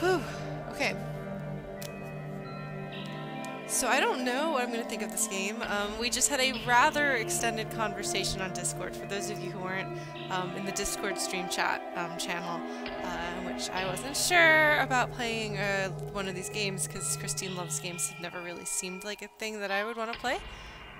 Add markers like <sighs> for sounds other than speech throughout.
Whew. Okay. So I don't know what I'm going to think of this game. Um, we just had a rather extended conversation on Discord. For those of you who weren't um, in the Discord stream chat um, channel, uh, which I wasn't sure about playing uh, one of these games because Christine Love's Games had never really seemed like a thing that I would want to play.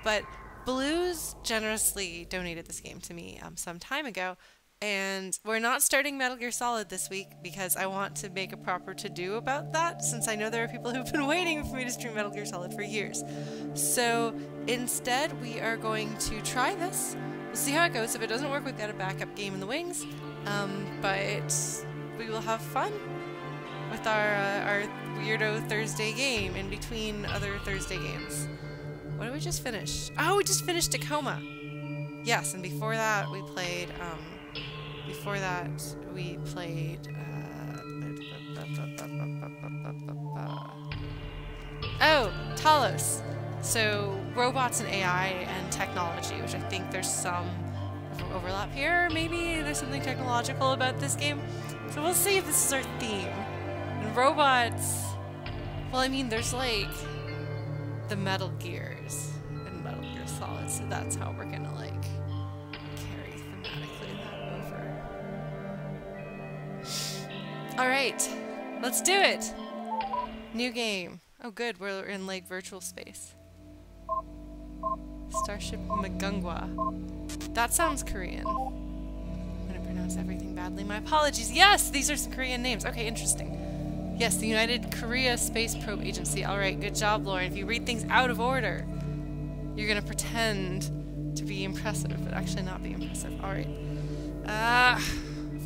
But Blues generously donated this game to me um, some time ago, and we're not starting Metal Gear Solid this week because I want to make a proper to-do about that since I know there are people <laughs> who've been waiting for me to stream Metal Gear Solid for years. So instead we are going to try this. We'll see how it goes. If it doesn't work, we've got a backup game in the wings. Um, but we will have fun with our, uh, our Weirdo Thursday game in between other Thursday games. What did we just finish? Oh, we just finished Tacoma! Yes, and before that we played, um, before that, we played. Uh, oh, Talos. So robots and AI and technology, which I think there's some overlap here. Maybe there's something technological about this game. So we'll see if this is our theme. And robots. Well, I mean, there's like the Metal Gears and Metal Gear Solid, so that's how we're gonna like Alright, let's do it! New game. Oh good, we're in like virtual space. Starship Mugunghwa. That sounds Korean. I'm gonna pronounce everything badly. My apologies. Yes, these are some Korean names. Okay, interesting. Yes, the United Korea Space Probe Agency. Alright, good job, Lauren. If you read things out of order, you're gonna pretend to be impressive, but actually not be impressive. Alright. Uh,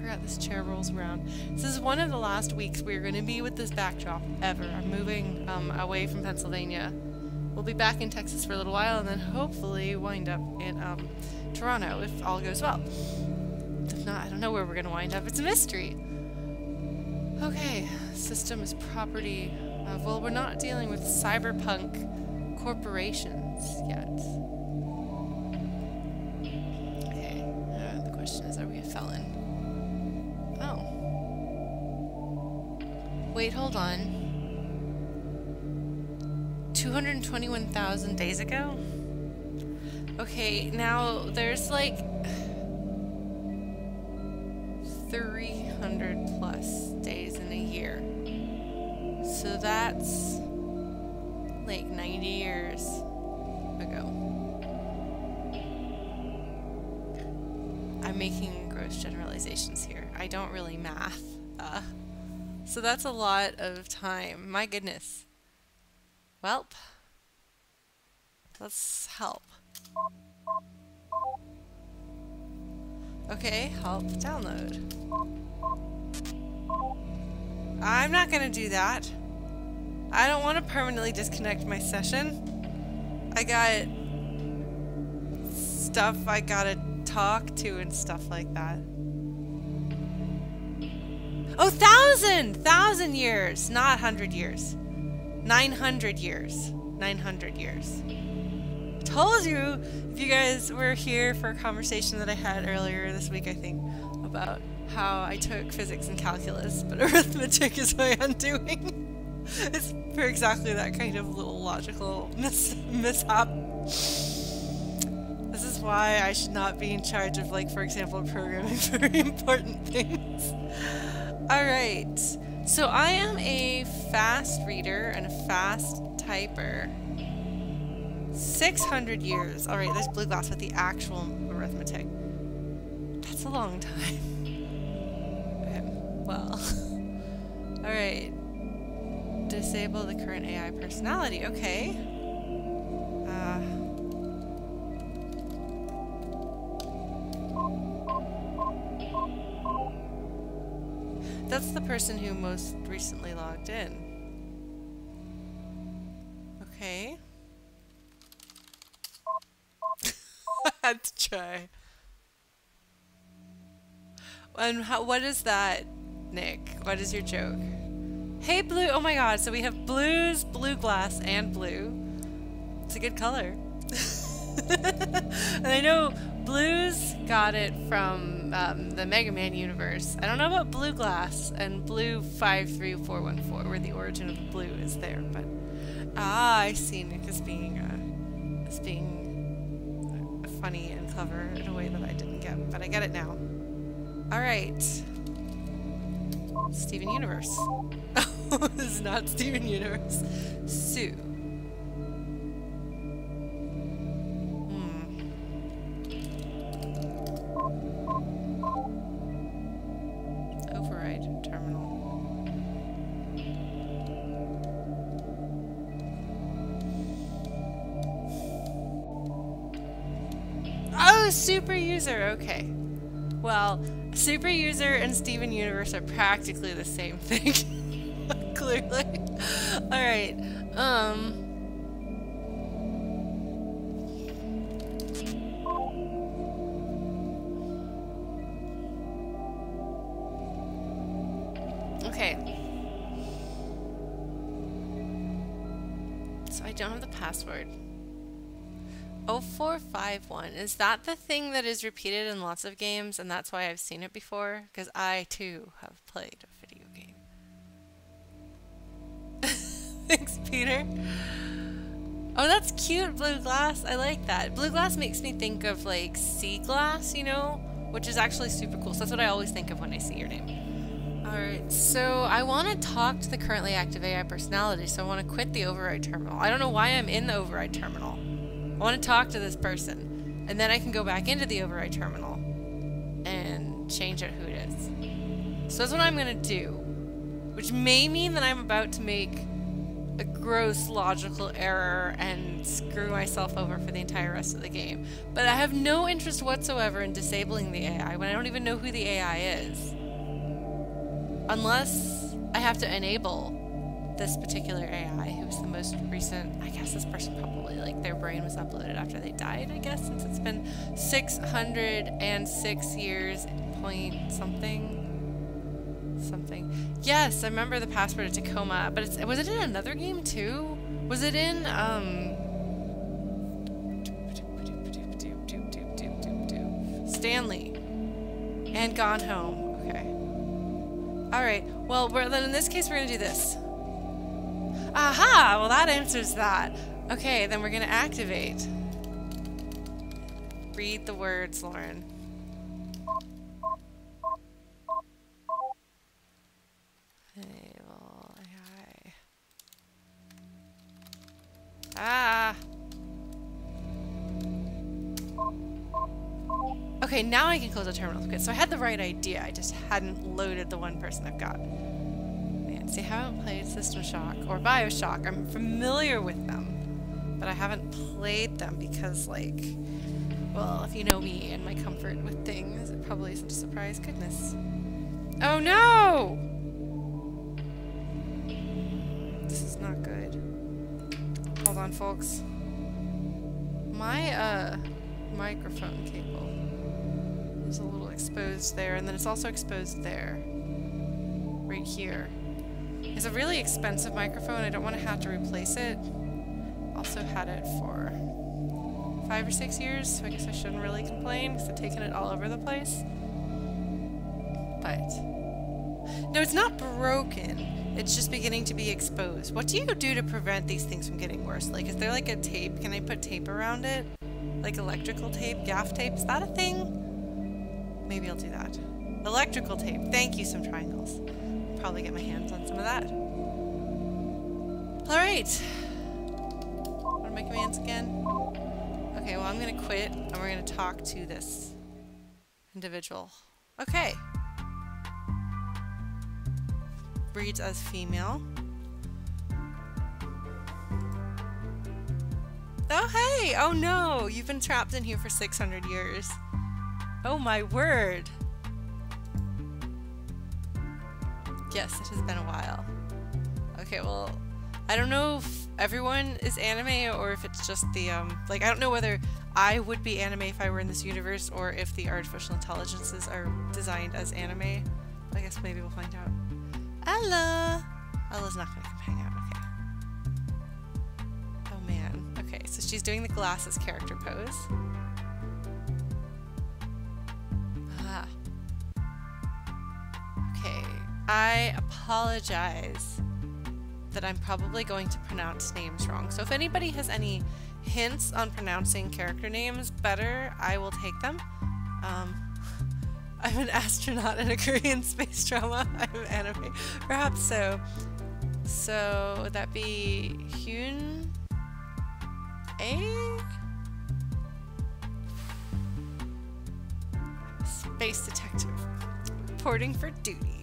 forgot this chair rolls around. This is one of the last weeks we're going to be with this backdrop ever. I'm moving um, away from Pennsylvania. We'll be back in Texas for a little while and then hopefully wind up in um, Toronto if all goes well. If not, I don't know where we're going to wind up. It's a mystery. Okay, system is property of, well, we're not dealing with cyberpunk corporations yet. Okay, uh, the question is, are we a felon? Wait, hold on. 221,000 days ago? Okay, now there's like 300 plus days in a year. So that's like 90 years ago. I'm making gross generalizations here. I don't really math. Uh, so that's a lot of time. My goodness. Welp. Let's help. Okay, help download. I'm not gonna do that. I don't want to permanently disconnect my session. I got stuff I gotta talk to and stuff like that. Oh, thousand! Thousand years, not hundred years. Nine hundred years. Nine hundred years. Told you, if you guys were here for a conversation that I had earlier this week, I think, about how I took physics and calculus, but <laughs> arithmetic is my undoing. <laughs> it's for exactly that kind of little logical mis mishap. This is why I should not be in charge of, like, for example, programming <laughs> very important things. Alright, so I am a fast reader and a fast typer. 600 years. Alright, there's blue glass with the actual arithmetic. That's a long time. Okay, well. <laughs> Alright. Disable the current AI personality. Okay. Uh... That's the person who most recently logged in. Okay. <laughs> I had to try. And how, what is that, Nick? What is your joke? Hey, blue. Oh my god, so we have blues, blue glass, and blue. It's a good color. <laughs> and I know Blues got it from um, the Mega Man universe. I don't know about Blue Glass and Blue 53414, where the origin of the blue is there, but ah, I see Nick as being uh, as being funny and clever in a way that I didn't get, but I get it now. All right, Steven Universe. <laughs> this is not Steven Universe. Sue. Super user, okay. Well, super user and Steven Universe are practically the same thing. <laughs> Clearly. Alright, um... Okay. So I don't have the password. 0451, is that the thing that is repeated in lots of games and that's why I've seen it before? Because I too have played a video game. <laughs> Thanks, Peter. Oh, that's cute, blue glass. I like that. Blue glass makes me think of like sea glass, you know, which is actually super cool. So that's what I always think of when I see your name. Alright, so I want to talk to the currently active AI personality, so I want to quit the override terminal. I don't know why I'm in the override terminal. I want to talk to this person. And then I can go back into the override terminal and change out who it is. So that's what I'm going to do. Which may mean that I'm about to make a gross logical error and screw myself over for the entire rest of the game. But I have no interest whatsoever in disabling the AI when I don't even know who the AI is. Unless I have to enable this particular AI, who's the most recent, I guess this person probably, like, their brain was uploaded after they died, I guess, since it's been 606 years, point something, something. Yes, I remember the password of Tacoma, but it's, was it in another game, too? Was it in, um... Stanley. And Gone Home. Alright, well, then in this case we're going to do this. Aha! Well, that answers that. Okay, then we're going to activate. Read the words, Lauren. Now I can close the terminal. Good, so I had the right idea. I just hadn't loaded the one person I've got. See, I haven't played System Shock or Bioshock. I'm familiar with them, but I haven't played them because, like, well, if you know me and my comfort with things, it probably isn't a surprise. Goodness. Oh no! This is not good. Hold on, folks. My, uh, microphone cable is a little exposed there, and then it's also exposed there. Right here. It's a really expensive microphone. I don't want to have to replace it. Also had it for five or six years, so I guess I shouldn't really complain because I've taken it all over the place. But, no, it's not broken. It's just beginning to be exposed. What do you do to prevent these things from getting worse? Like, is there like a tape? Can I put tape around it? Like electrical tape, gaff tape? Is that a thing? Maybe I'll do that. Electrical tape. Thank you, some triangles probably get my hands on some of that. Alright. What are my commands again? Okay, well I'm gonna quit and we're gonna talk to this individual. Okay. Breeds as female. Oh hey! Oh no! You've been trapped in here for 600 years. Oh my word! Yes, it has been a while. Okay, well, I don't know if everyone is anime or if it's just the, um, like, I don't know whether I would be anime if I were in this universe or if the artificial intelligences are designed as anime. I guess maybe we'll find out. Ella! Ella's not gonna come hang out, okay. Oh man. Okay, so she's doing the glasses character pose. I apologize that I'm probably going to pronounce names wrong. So if anybody has any hints on pronouncing character names better, I will take them. Um, <laughs> I'm an astronaut in a Korean <laughs> space drama. <laughs> I'm an anime. Perhaps so. So would that be Hyun A? Space detective. Reporting for duty.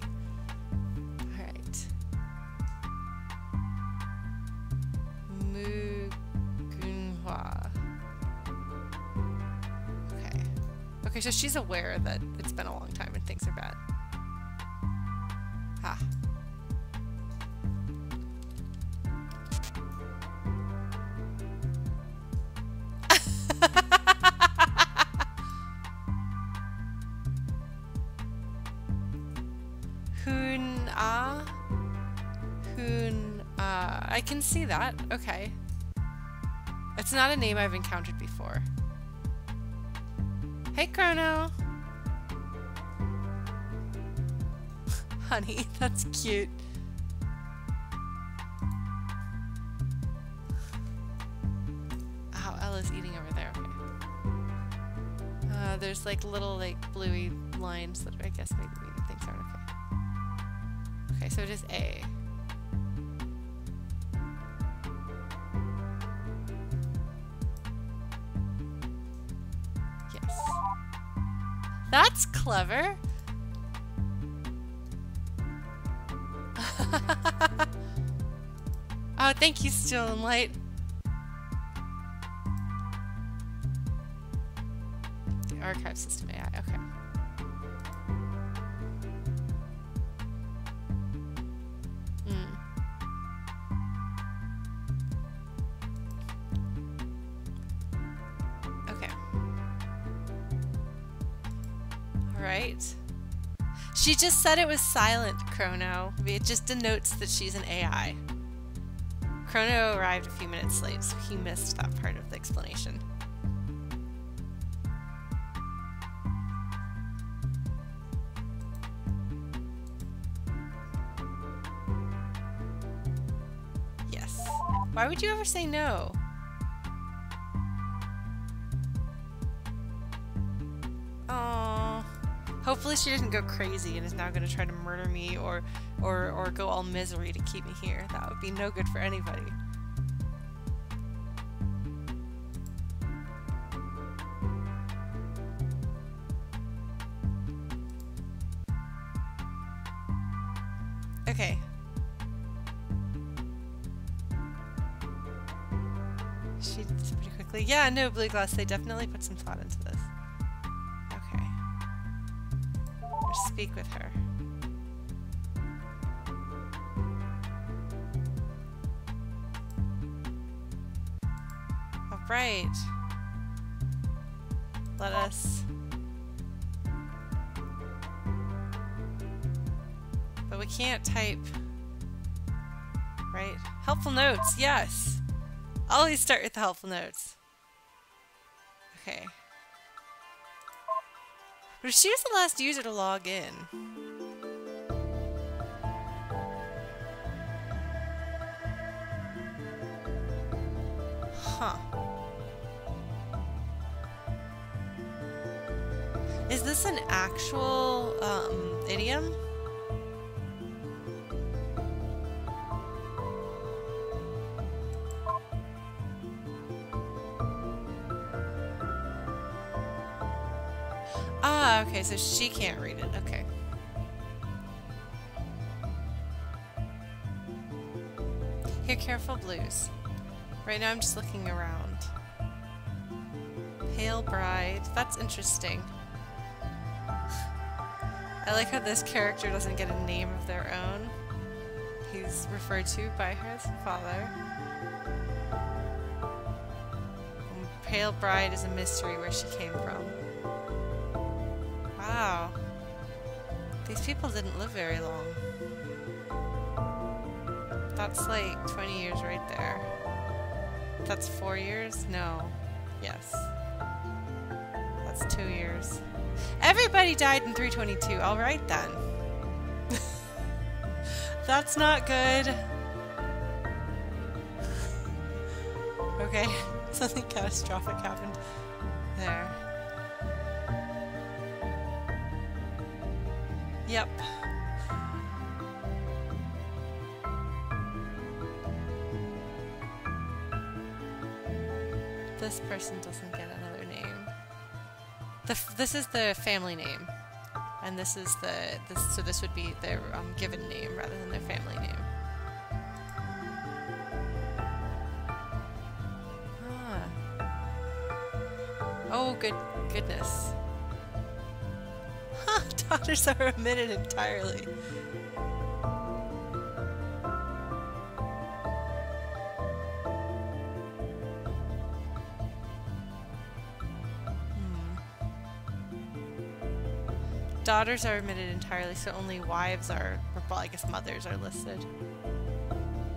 Mugunghwa. Okay. Okay, so she's aware that it's been a long time and things are bad. Ah. <laughs> I can see that. Okay. It's not a name I've encountered before. Hey, Chrono! <laughs> Honey, that's cute. Oh, Ella's eating over there. Okay. Uh, there's like little like bluey lines that I guess maybe mean things aren't okay. Okay, so it is A. That's clever. <laughs> oh, thank you, Still and Light. The archive system AI, okay. Alright. She just said it was silent, Chrono. It just denotes that she's an AI. Chrono arrived a few minutes late, so he missed that part of the explanation. Yes. Why would you ever say no? Oh. Hopefully she doesn't go crazy and is now going to try to murder me or, or, or go all misery to keep me here. That would be no good for anybody. Okay. She did pretty quickly. Yeah, no, Blue Glass, they definitely put some thought into this. Speak with her. Alright. Let us... But we can't type... Right? Helpful notes, yes! Always start with the helpful notes. Okay. But she was the last user to log in. Huh. Is this an actual um, idiom? Ah, okay, so she can't read it. Okay. Here, careful blues. Right now I'm just looking around. Pale Bride. That's interesting. I like how this character doesn't get a name of their own. He's referred to by her father. Pale Bride is a mystery where she came from. These people didn't live very long. That's like 20 years right there. That's four years? No. Yes. That's two years. Everybody died in 322. All right then. <laughs> That's not good. <laughs> okay, <laughs> something catastrophic happened this is the family name, and this is the this so this would be their um, given name rather than their family name. Ah. Oh good goodness. <laughs> Daughters are omitted entirely. Daughters are omitted entirely, so only wives are, or well, I guess mothers are listed.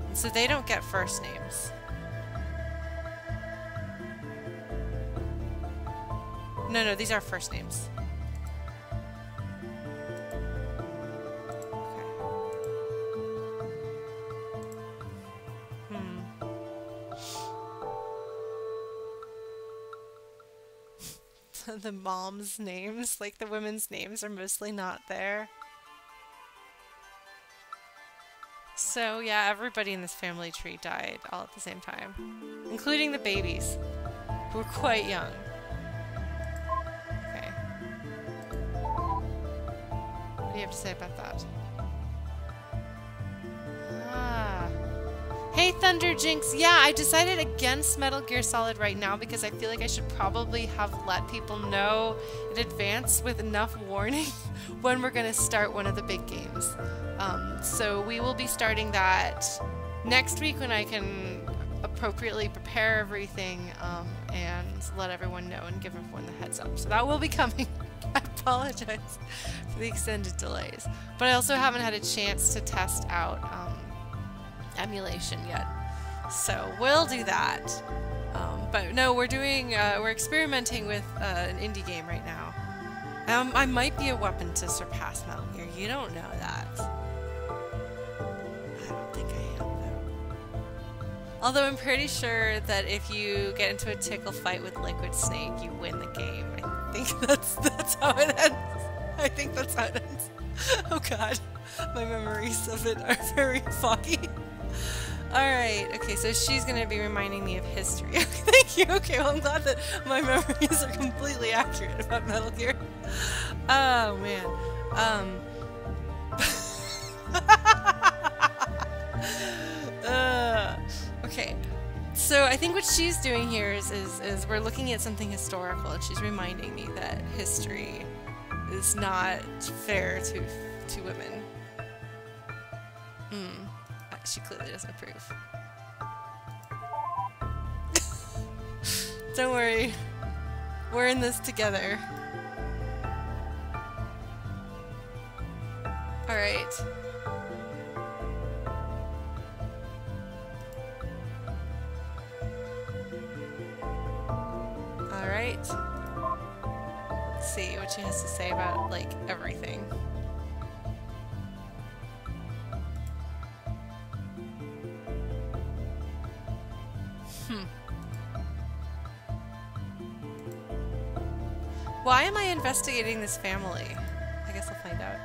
And so they don't get first names. No, no, these are first names. The moms' names, like the women's names, are mostly not there. So yeah, everybody in this family tree died all at the same time, including the babies, who were quite young. Okay. What do you have to say about that? Hey Thunder Jinx, yeah, I decided against Metal Gear Solid right now because I feel like I should probably have let people know in advance with enough <laughs> warning when we're going to start one of the big games. Um, so we will be starting that next week when I can appropriately prepare everything um, and let everyone know and give everyone the heads up. So that will be <laughs> coming. I apologize for the extended delays. But I also haven't had a chance to test out um, emulation yet. So we'll do that. Um, but no, we're doing, uh, we're experimenting with uh, an indie game right now. Um, I might be a weapon to surpass Metal Gear. You don't know that. I don't think I am, though. Although I'm pretty sure that if you get into a tickle fight with Liquid Snake, you win the game. I think <laughs> that's that's how it ends. I think that's how it ends. <laughs> Oh god, my memories of it are <laughs> very foggy. Alright, okay, so she's gonna be reminding me of history. <laughs> Thank you, okay, well I'm glad that my memories are completely accurate about Metal Gear. Oh, man. Um... <laughs> uh, okay, so I think what she's doing here is, is, is we're looking at something historical, and she's reminding me that history is not fair to, to women. She clearly doesn't approve. <laughs> Don't worry. We're in this together. Alright. Alright. Let's see what she has to say about, like, everything. Hmm. Why am I investigating this family? I guess I'll find out.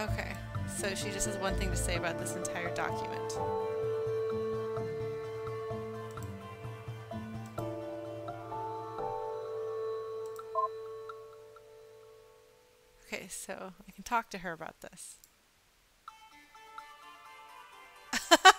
Okay, so she just has one thing to say about this entire document. Okay, so I can talk to her about this. <laughs>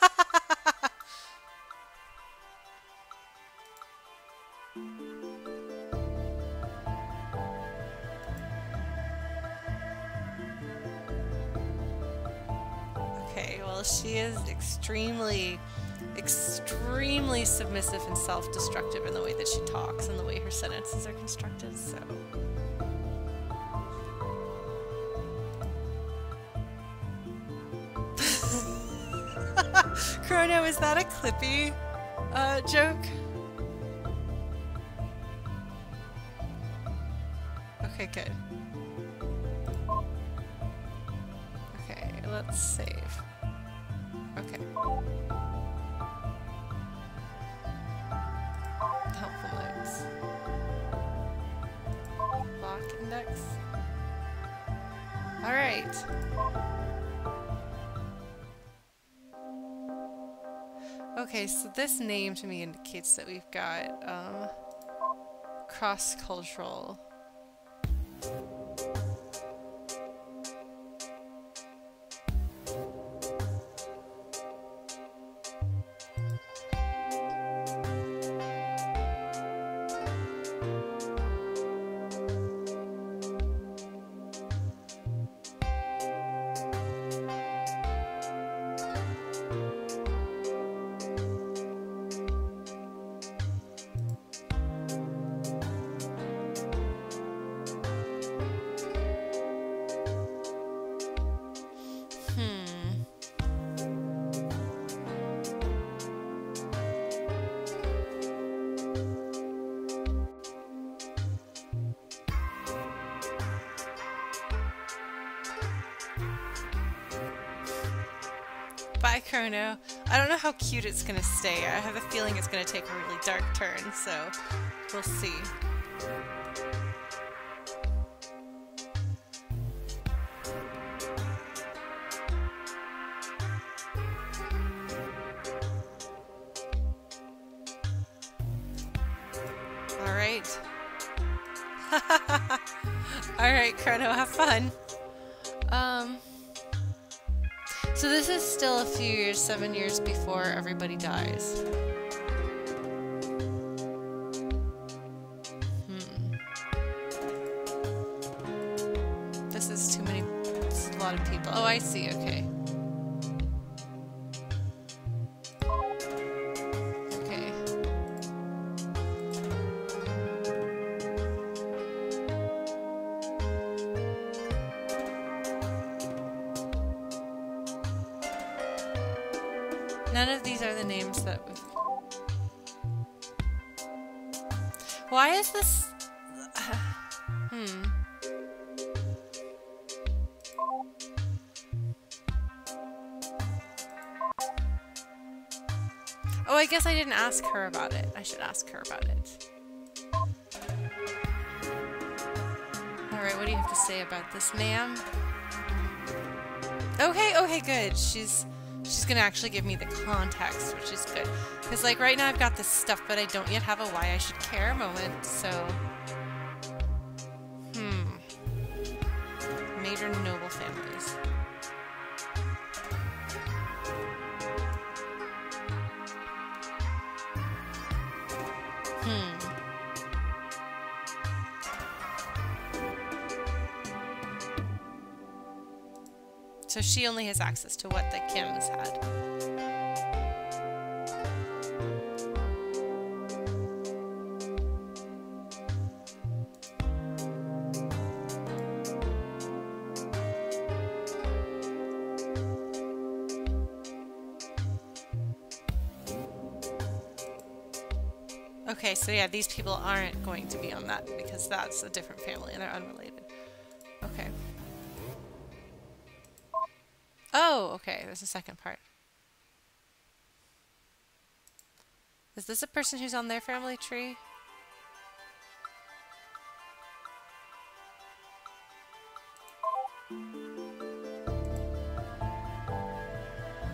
she is extremely, extremely submissive and self-destructive in the way that she talks and the way her sentences are constructed, so... is that a Clippy uh, joke? Okay, good. Okay, let's save. So this name to me indicates that we've got um, cross-cultural Bye, Chrono. I don't know how cute it's gonna stay. I have a feeling it's gonna take a really dark turn, so we'll see. Alright. <laughs> Alright, Chrono, have fun. Still a few years, seven years before everybody dies. Hmm. This is too many, is a lot of people. Oh, I see. Okay. About it. I should ask her about it. Alright, what do you have to say about this, ma'am? Oh, okay, okay, oh, good. She's she's gonna actually give me the context, which is good. Because, like, right now I've got this stuff, but I don't yet have a why I should care moment, so... So she only has access to what the Kims had. Okay, so yeah, these people aren't going to be on that because that's a different family and they're unrelated. Okay, there's a second part. Is this a person who's on their family tree?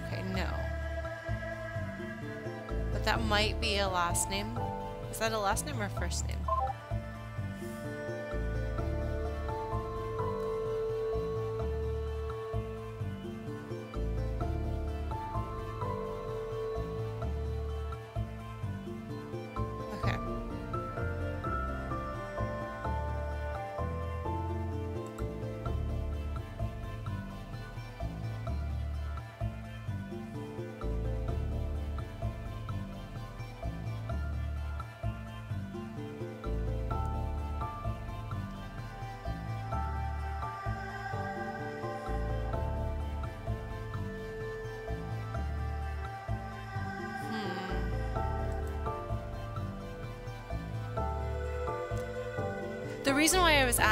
Okay, no. But that might be a last name. Is that a last name or a first name?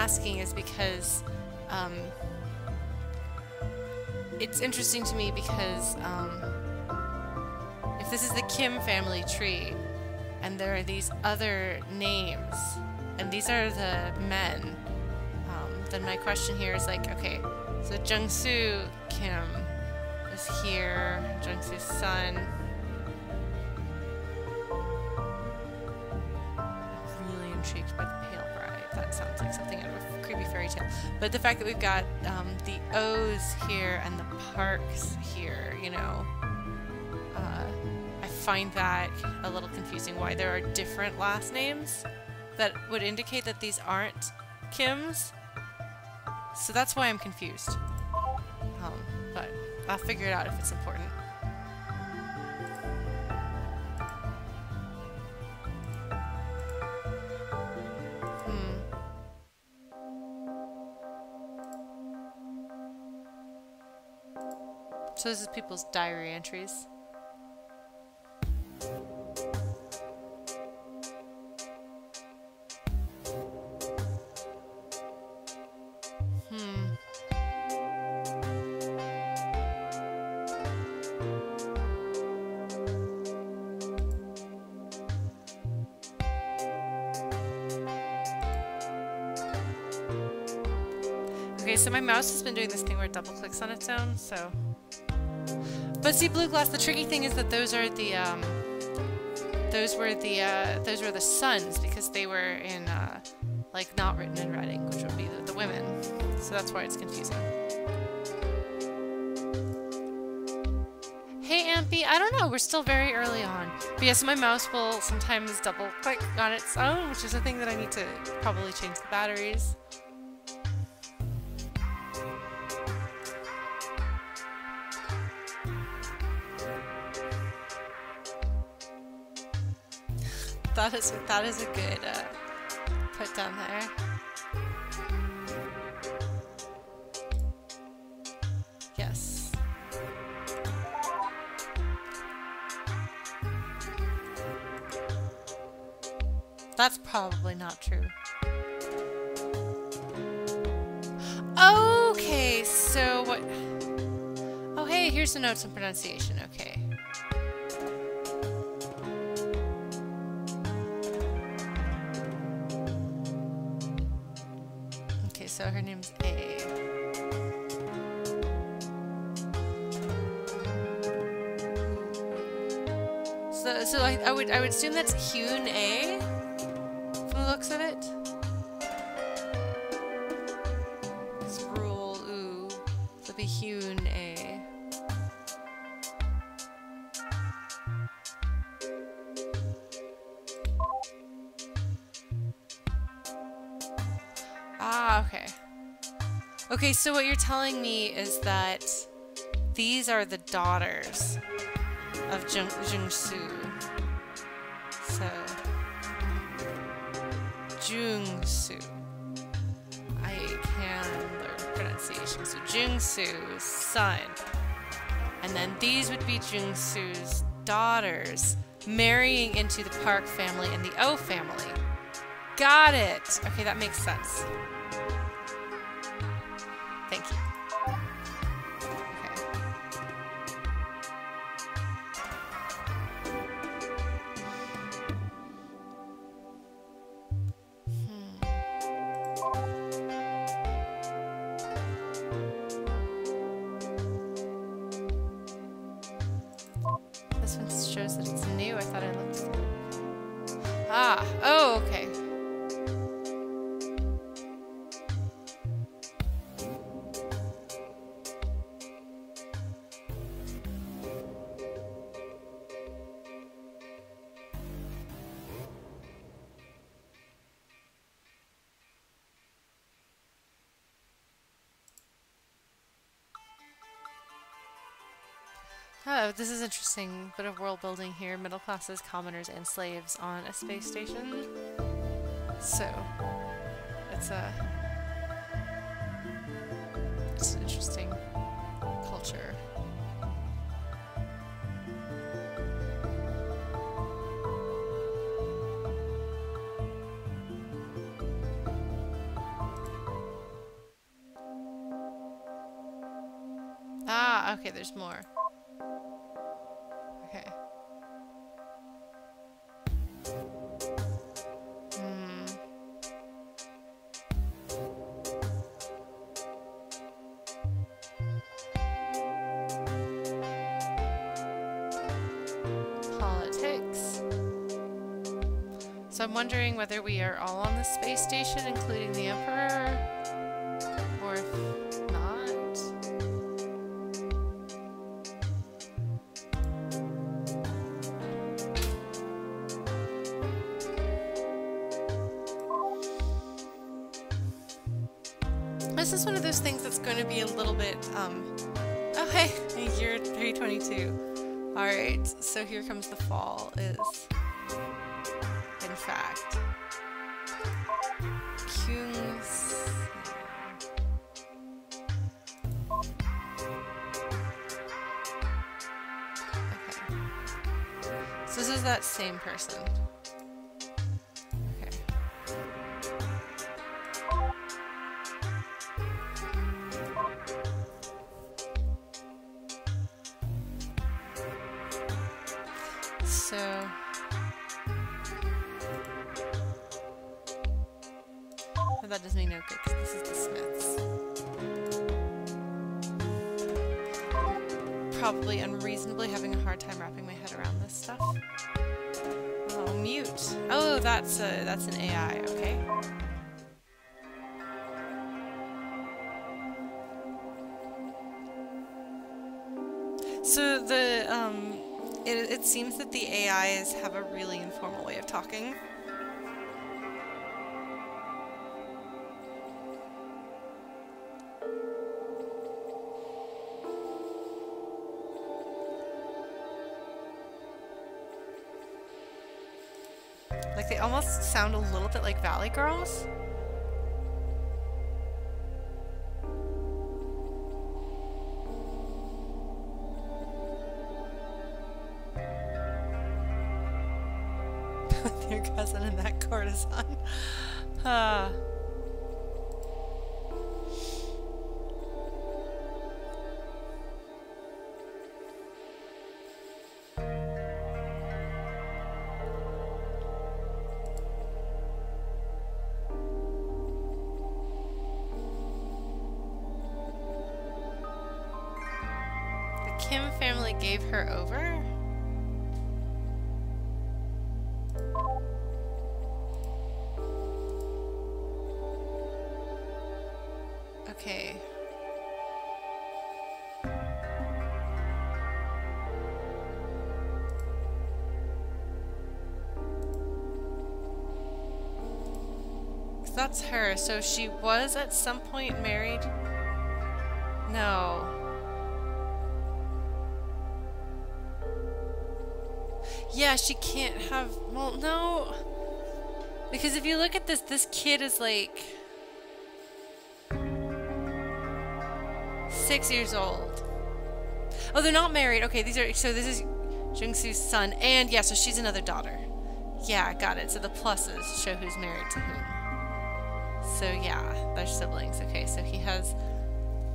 Asking is because um, it's interesting to me because um, if this is the Kim family tree, and there are these other names, and these are the men, um, then my question here is like, okay, so Jungsu Kim is here, Jungsu's son. But the fact that we've got um, the O's here and the Parks here, you know, uh, I find that a little confusing why there are different last names that would indicate that these aren't Kim's. So that's why I'm confused. Um, but I'll figure it out if it's people's diary entries. Hmm. Okay, so my mouse has been doing this thing where it double clicks on its own, so. But see, blue glass. The tricky thing is that those are the um, those were the uh, those were the sons because they were in uh, like not written in writing, which would be the, the women. So that's why it's confusing. Hey Ampy, I don't know, we're still very early on. But yes, my mouse will sometimes double click on its own, which is a thing that I need to probably change the batteries. That is that is a good uh, put down there. Yes. That's probably not true. Okay, so what? Oh, hey, here's the notes on pronunciation. Okay. Okay, I, would assume that's Hyun-ae from the looks of it. Rule ooh. It'd be Hyun-ae. Ah, okay. Okay, so what you're telling me is that these are the daughters of Jung Jungsu. Jungsu. I can learn pronunciation. So Jungsu's son. And then these would be Jungsu's daughters marrying into the Park family and the O family. Got it! Okay, that makes sense. This is interesting. Bit of world building here. Middle classes, commoners, and slaves on a space station. So, it's a I'm wondering whether we are all on the space station, including the Emperor, is that same person. They almost sound a little bit like Valley Girls. That's her. So she was at some point married? No. Yeah, she can't have. Well, no. Because if you look at this, this kid is like. Six years old. Oh, they're not married. Okay, these are. So this is Jungsu's son. And yeah, so she's another daughter. Yeah, got it. So the pluses show who's married to whom. So yeah, they're siblings. Okay, so he has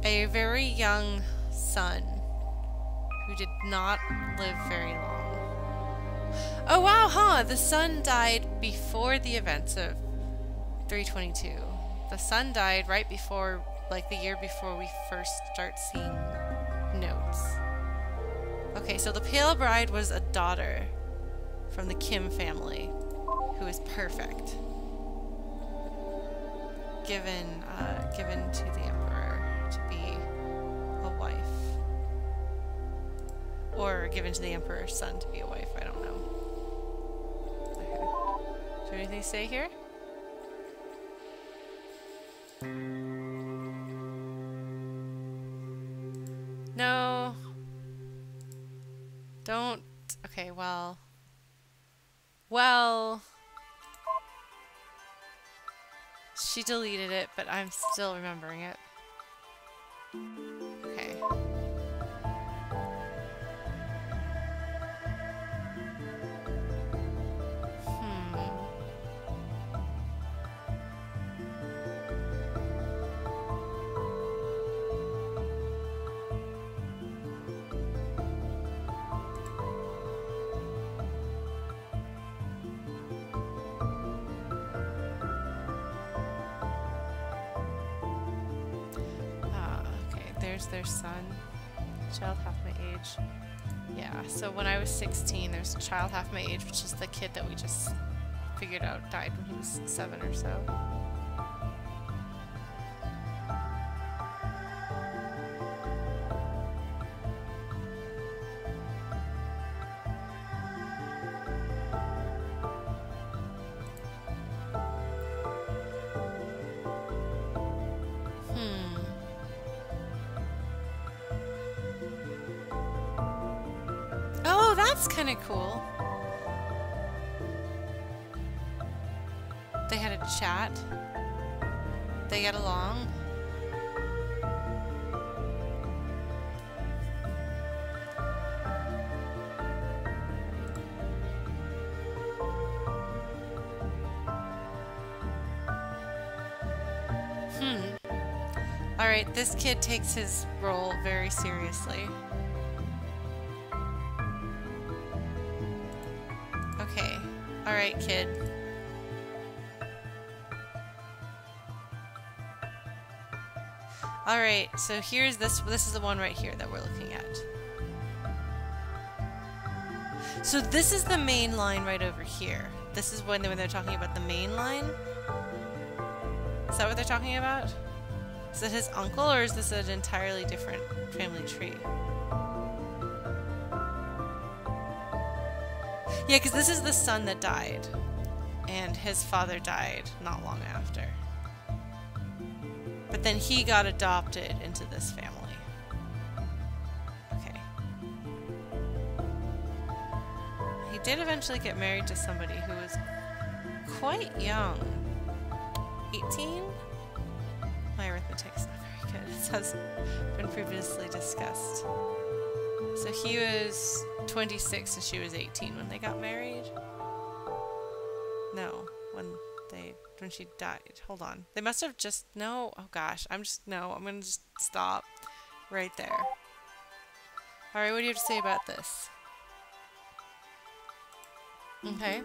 a very young son who did not live very long. Oh wow, huh? The son died before the events of 322. The son died right before, like the year before we first start seeing notes. Okay, so the Pale Bride was a daughter from the Kim family who is perfect. Given, uh, given to the Emperor to be a wife. Or given to the Emperor's son to be a wife, I don't know. Okay. There anything say here? Deleted it, but I'm still remembering it. Child half my age, which is the kid that we just figured out died when he was seven or so. Hmm. Oh, that's kind of cool. They get along. Hmm. Alright, this kid takes his role very seriously. Okay. Alright, kid. Alright, so here's this, this is the one right here that we're looking at. So this is the main line right over here. This is when, when they're talking about the main line. Is that what they're talking about? Is it his uncle or is this an entirely different family tree? Yeah, because this is the son that died. And his father died not long after. Then he got adopted into this family. Okay. He did eventually get married to somebody who was quite young. 18? My arithmetic's not very good. <laughs> It has been previously discussed. So he was 26 and she was 18 when they got married. When she died. Hold on. They must have just no. Oh gosh, I'm just no. I'm gonna just stop right there. All right, what do you have to say about this? Okay.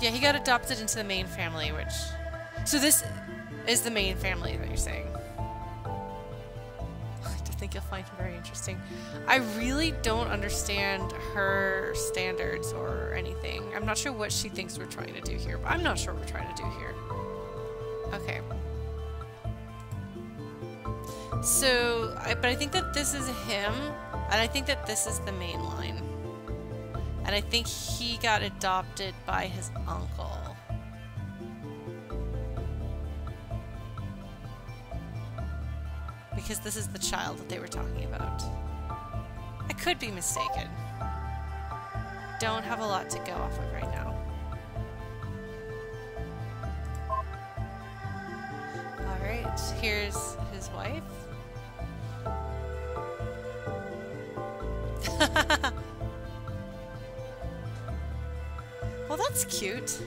Yeah, he got adopted into the main family, which. So this is the main family that you're saying think you'll find very interesting. I really don't understand her standards or anything. I'm not sure what she thinks we're trying to do here, but I'm not sure what we're trying to do here. Okay. So, I, but I think that this is him, and I think that this is the main line. And I think he got adopted by his uncle. Because this is the child that they were talking about. I could be mistaken. Don't have a lot to go off of right now. Alright, here's his wife. <laughs> well, that's cute.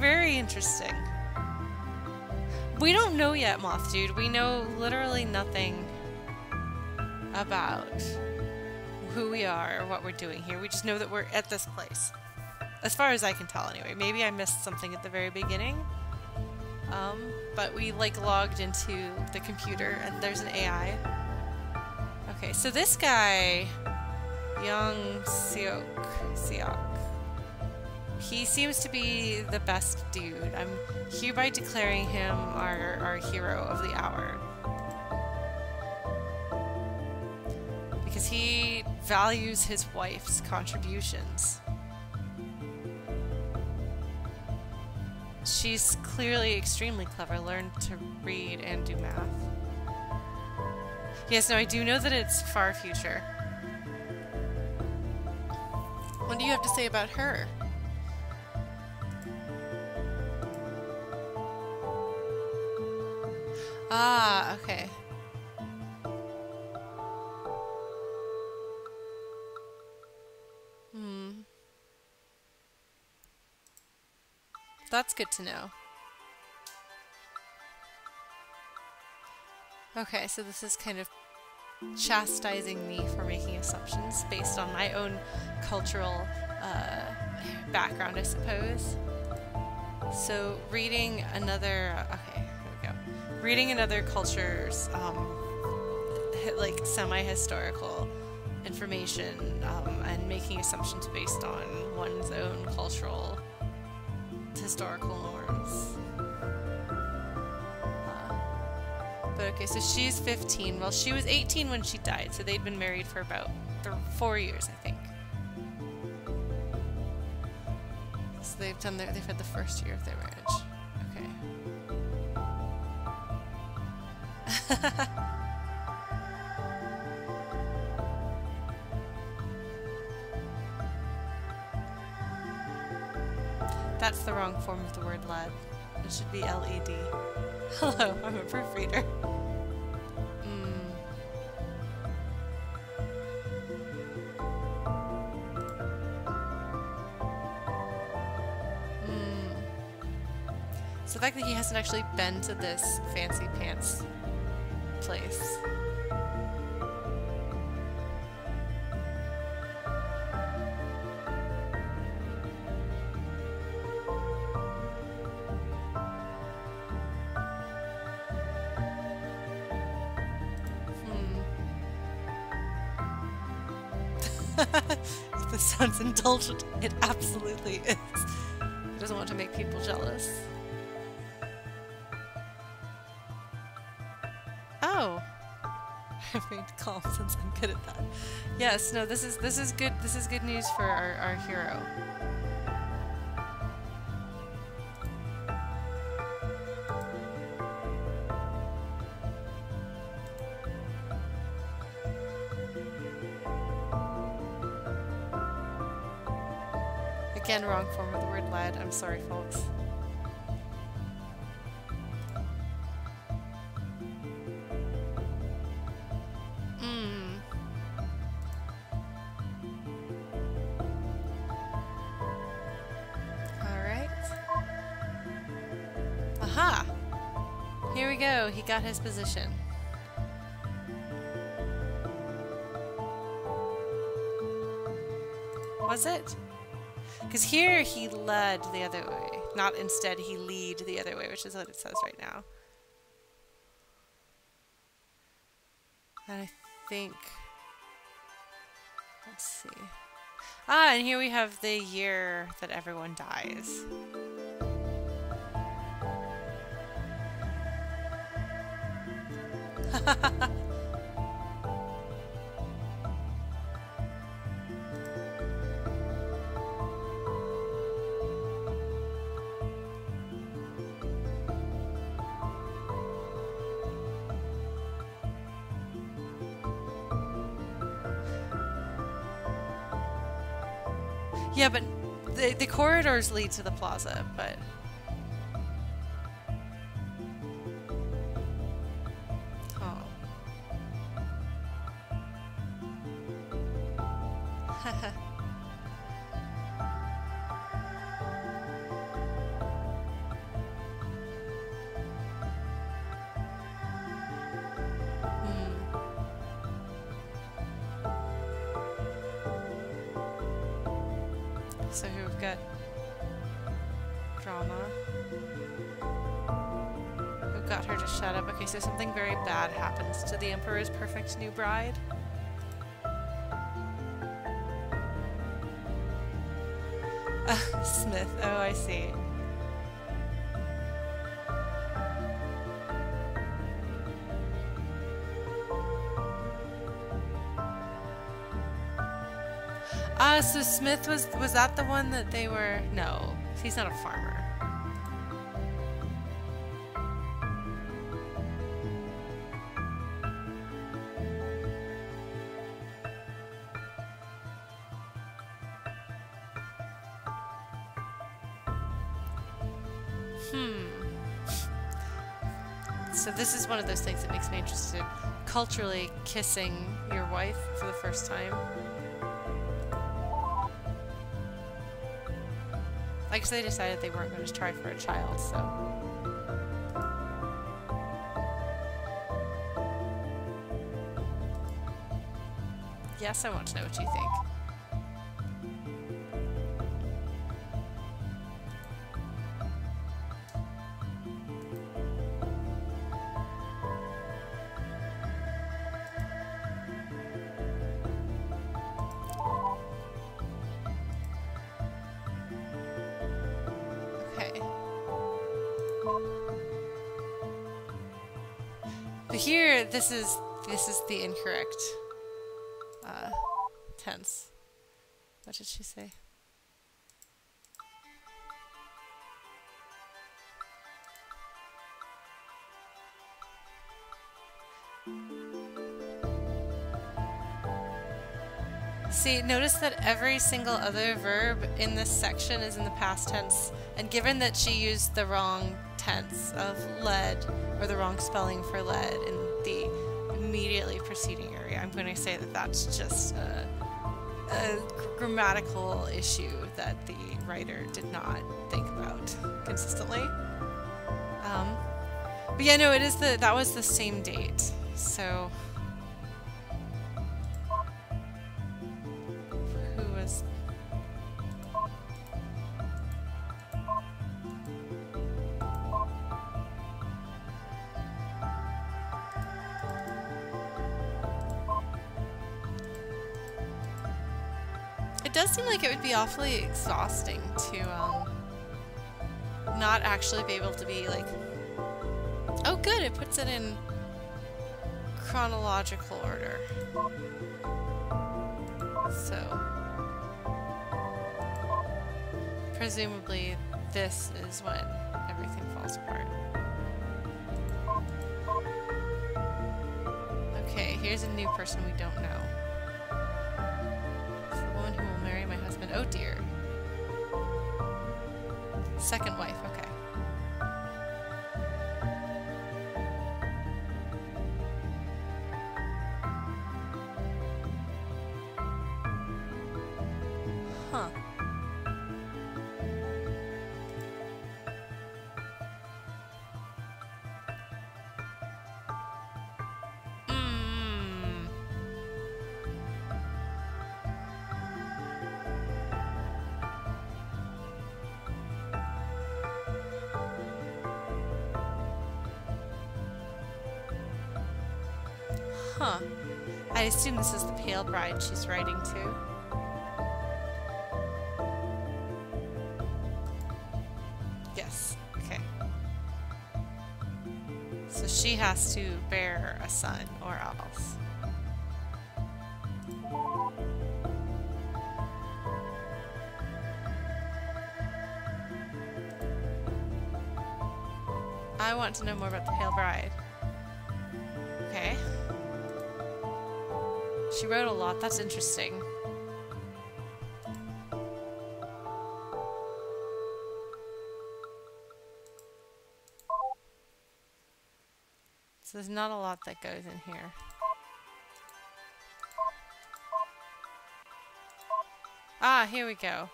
Very interesting. We don't know yet, Moth Dude. We know literally nothing about who we are or what we're doing here. We just know that we're at this place. As far as I can tell, anyway. Maybe I missed something at the very beginning. Um, but we, like, logged into the computer, and there's an AI. Okay, so this guy, Young Seok, Seok, he seems to be the best dude. I'm hereby declaring him our, our hero of the hour. Because he values his wife's contributions. She's clearly extremely clever, learned to read and do math. Yes, no, I do know that it's far future. What do you have to say about her? Ah, okay. Hmm. That's good to know. Okay, so this is kind of chastising me for making assumptions based on my own cultural uh, background, I suppose. So reading another... Okay. Reading another culture's um, like semi-historical information um, and making assumptions based on one's own cultural historical norms. Uh, but okay, so she's 15. Well, she was 18 when she died, so they'd been married for about four years, I think. So they've done their, they've had the first year of their marriage. <laughs> That's the wrong form of the word led. It should be L-E-D. <laughs> Hello, I'm a proofreader. Mm. Mm. So the fact that he hasn't actually been to this fancy pants place. Hmm. <laughs> this sounds indulgent. It absolutely is. He doesn't want to make people jealous. Oh. <laughs> I made calm since I'm good at that. Yes, no, this is this is good this is good news for our, our hero. Again, wrong form of the word lad. I'm sorry, folks. His position. Was it? Because here he led the other way. Not instead he lead the other way, which is what it says right now. And I think... Let's see. Ah, and here we have the year that everyone dies. <laughs> Yeah, but the, the corridors lead to the plaza, but... Ah, so Smith was was that the one that they were? No, he's not a farmer. Hmm. So this is one of those things that makes me interested. Culturally kissing your wife for the first time. They decided they weren't going to try for a child, so. Yes, I want to know what you think. This is this is the incorrect uh, tense. What did she say? See, notice that every single other verb in this section is in the past tense, and given that she used the wrong tense of lead, or the wrong spelling for lead in the immediately preceding area. I'm going to say that that's just a, a grammatical issue that the writer did not think about consistently. Um, but yeah, no, it is the that was the same date, so. Be awfully exhausting to um, not actually be able to be like, oh good, it puts it in chronological order. So, presumably this is when everything falls apart. Okay, here's a new person we don't know. Assume this is the pale bride she's writing to. Yes, okay. So she has to bear a son or else. I want to know more about the Pale Bride. She wrote a lot. That's interesting. So there's not a lot that goes in here. Ah, here we go.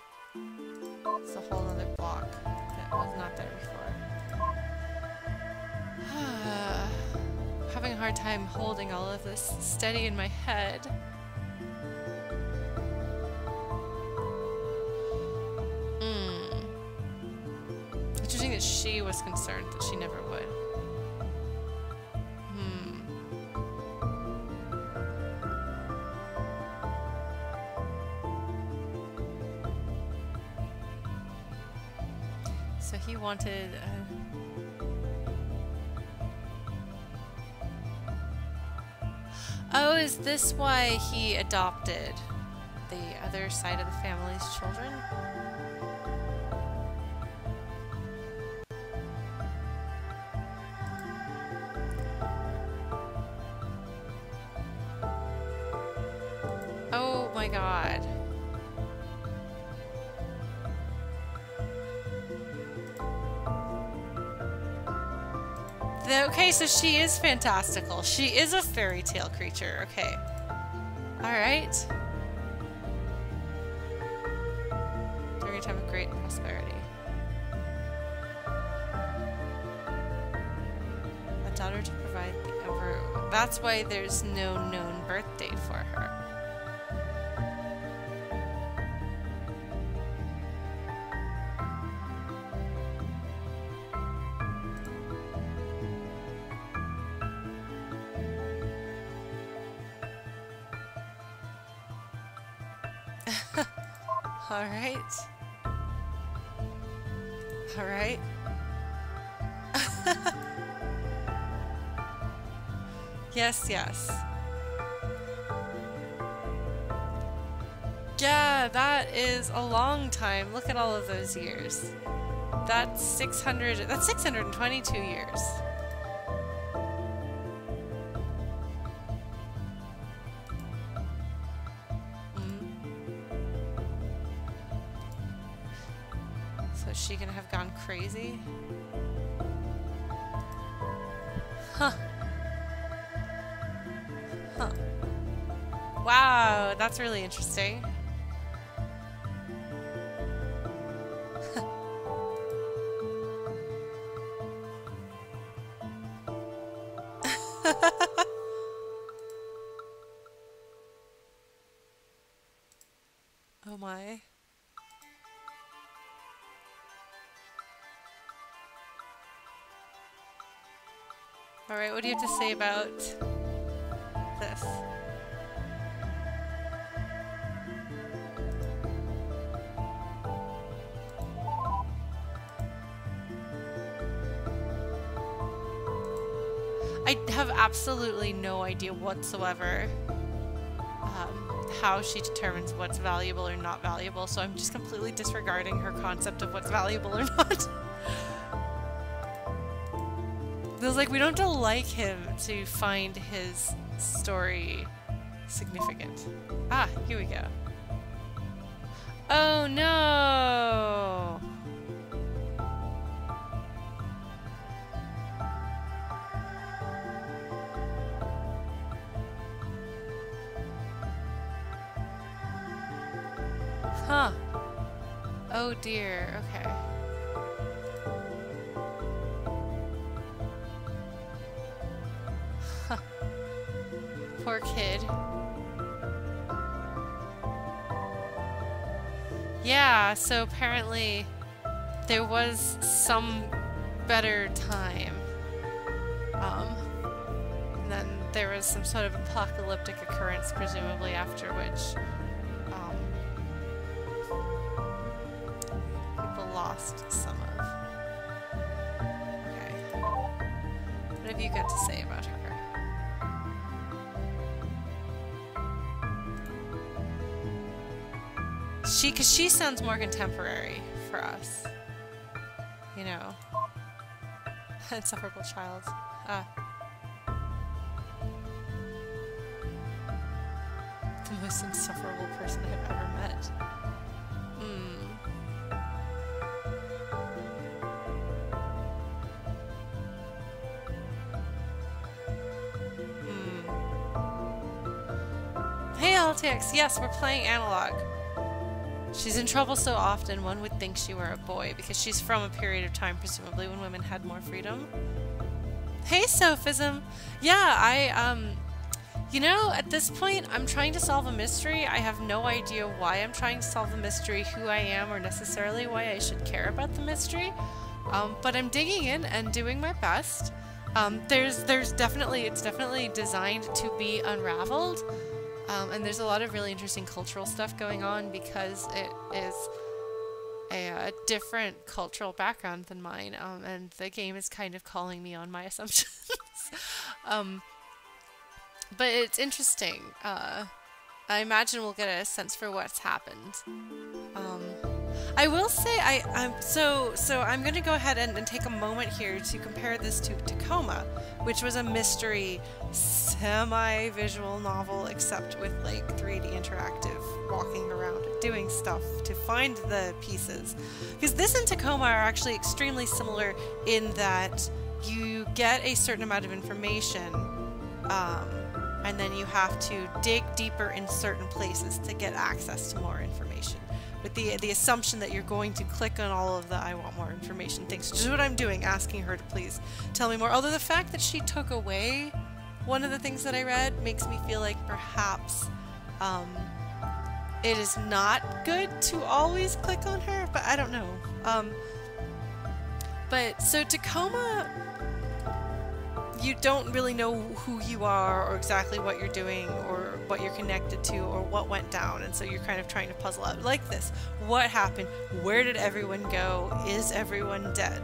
It's a whole other block that was not there before. <sighs> having a hard time holding all of this steady in my head. She was concerned that she never would. Hmm. So he wanted... Uh, Oh, is this why he adopted the other side of the family's children? Okay, so she is fantastical. She is a fairy tale creature. Okay. Alright. During a time of great prosperity. A daughter to provide the. That's why there's no known yes. Yeah, that is a long time. Look at all of those years. That's 600, that's 622 years. Interesting. <laughs> oh my. Alright, what do you have to say about absolutely no idea whatsoever um, how she determines what's valuable or not valuable, so I'm just completely disregarding her concept of what's valuable or <laughs> not. it was like we don't have to like him to find his story significant. Ah, here we go. Oh no! Okay. <laughs> Poor kid. Yeah, so apparently there was some better time. Um, and then there was some sort of apocalyptic occurrence, presumably after which sounds more contemporary for us. You know. <laughs> Insufferable child. Ah. The most insufferable person I've ever met. Hmm. Hmm. Hey LTX, yes, we're playing Analogue. She's in trouble so often, one would think she were a boy, because she's from a period of time, presumably, when women had more freedom. Hey, Sophism! Yeah, I, um, you know, at this point, I'm trying to solve a mystery. I have no idea why I'm trying to solve a mystery, who I am, or necessarily why I should care about the mystery. Um, but I'm digging in and doing my best. Um, there's, there's definitely, it's definitely designed to be unraveled. Um, and there's a lot of really interesting cultural stuff going on because it is a, a different cultural background than mine, um, and the game is kind of calling me on my <laughs> assumptions. um, but it's interesting. Uh, I imagine we'll get a sense for what's happened. Um, I will say I I'm so so I'm going to go ahead and, and, take a moment here to compare this to Tacoma, which was a mystery semi-visual novel except with like 3D interactive walking around doing stuff to find the pieces. Because this and Tacoma are actually extremely similar in that you get a certain amount of information um, and then you have to dig deeper in certain places to get access to more information with the the assumption that you're going to click on all of the I want more information things, which is what I'm doing, asking her to please tell me more. Although the fact that she took away one of the things that I read makes me feel like perhaps um, it is not good to always click on her, but I don't know. Um, but so Tacoma you don't really know who you are or exactly what you're doing or what you're connected to or what went down. And so you're kind of trying to puzzle out like this what happened? Where did everyone go? Is everyone dead?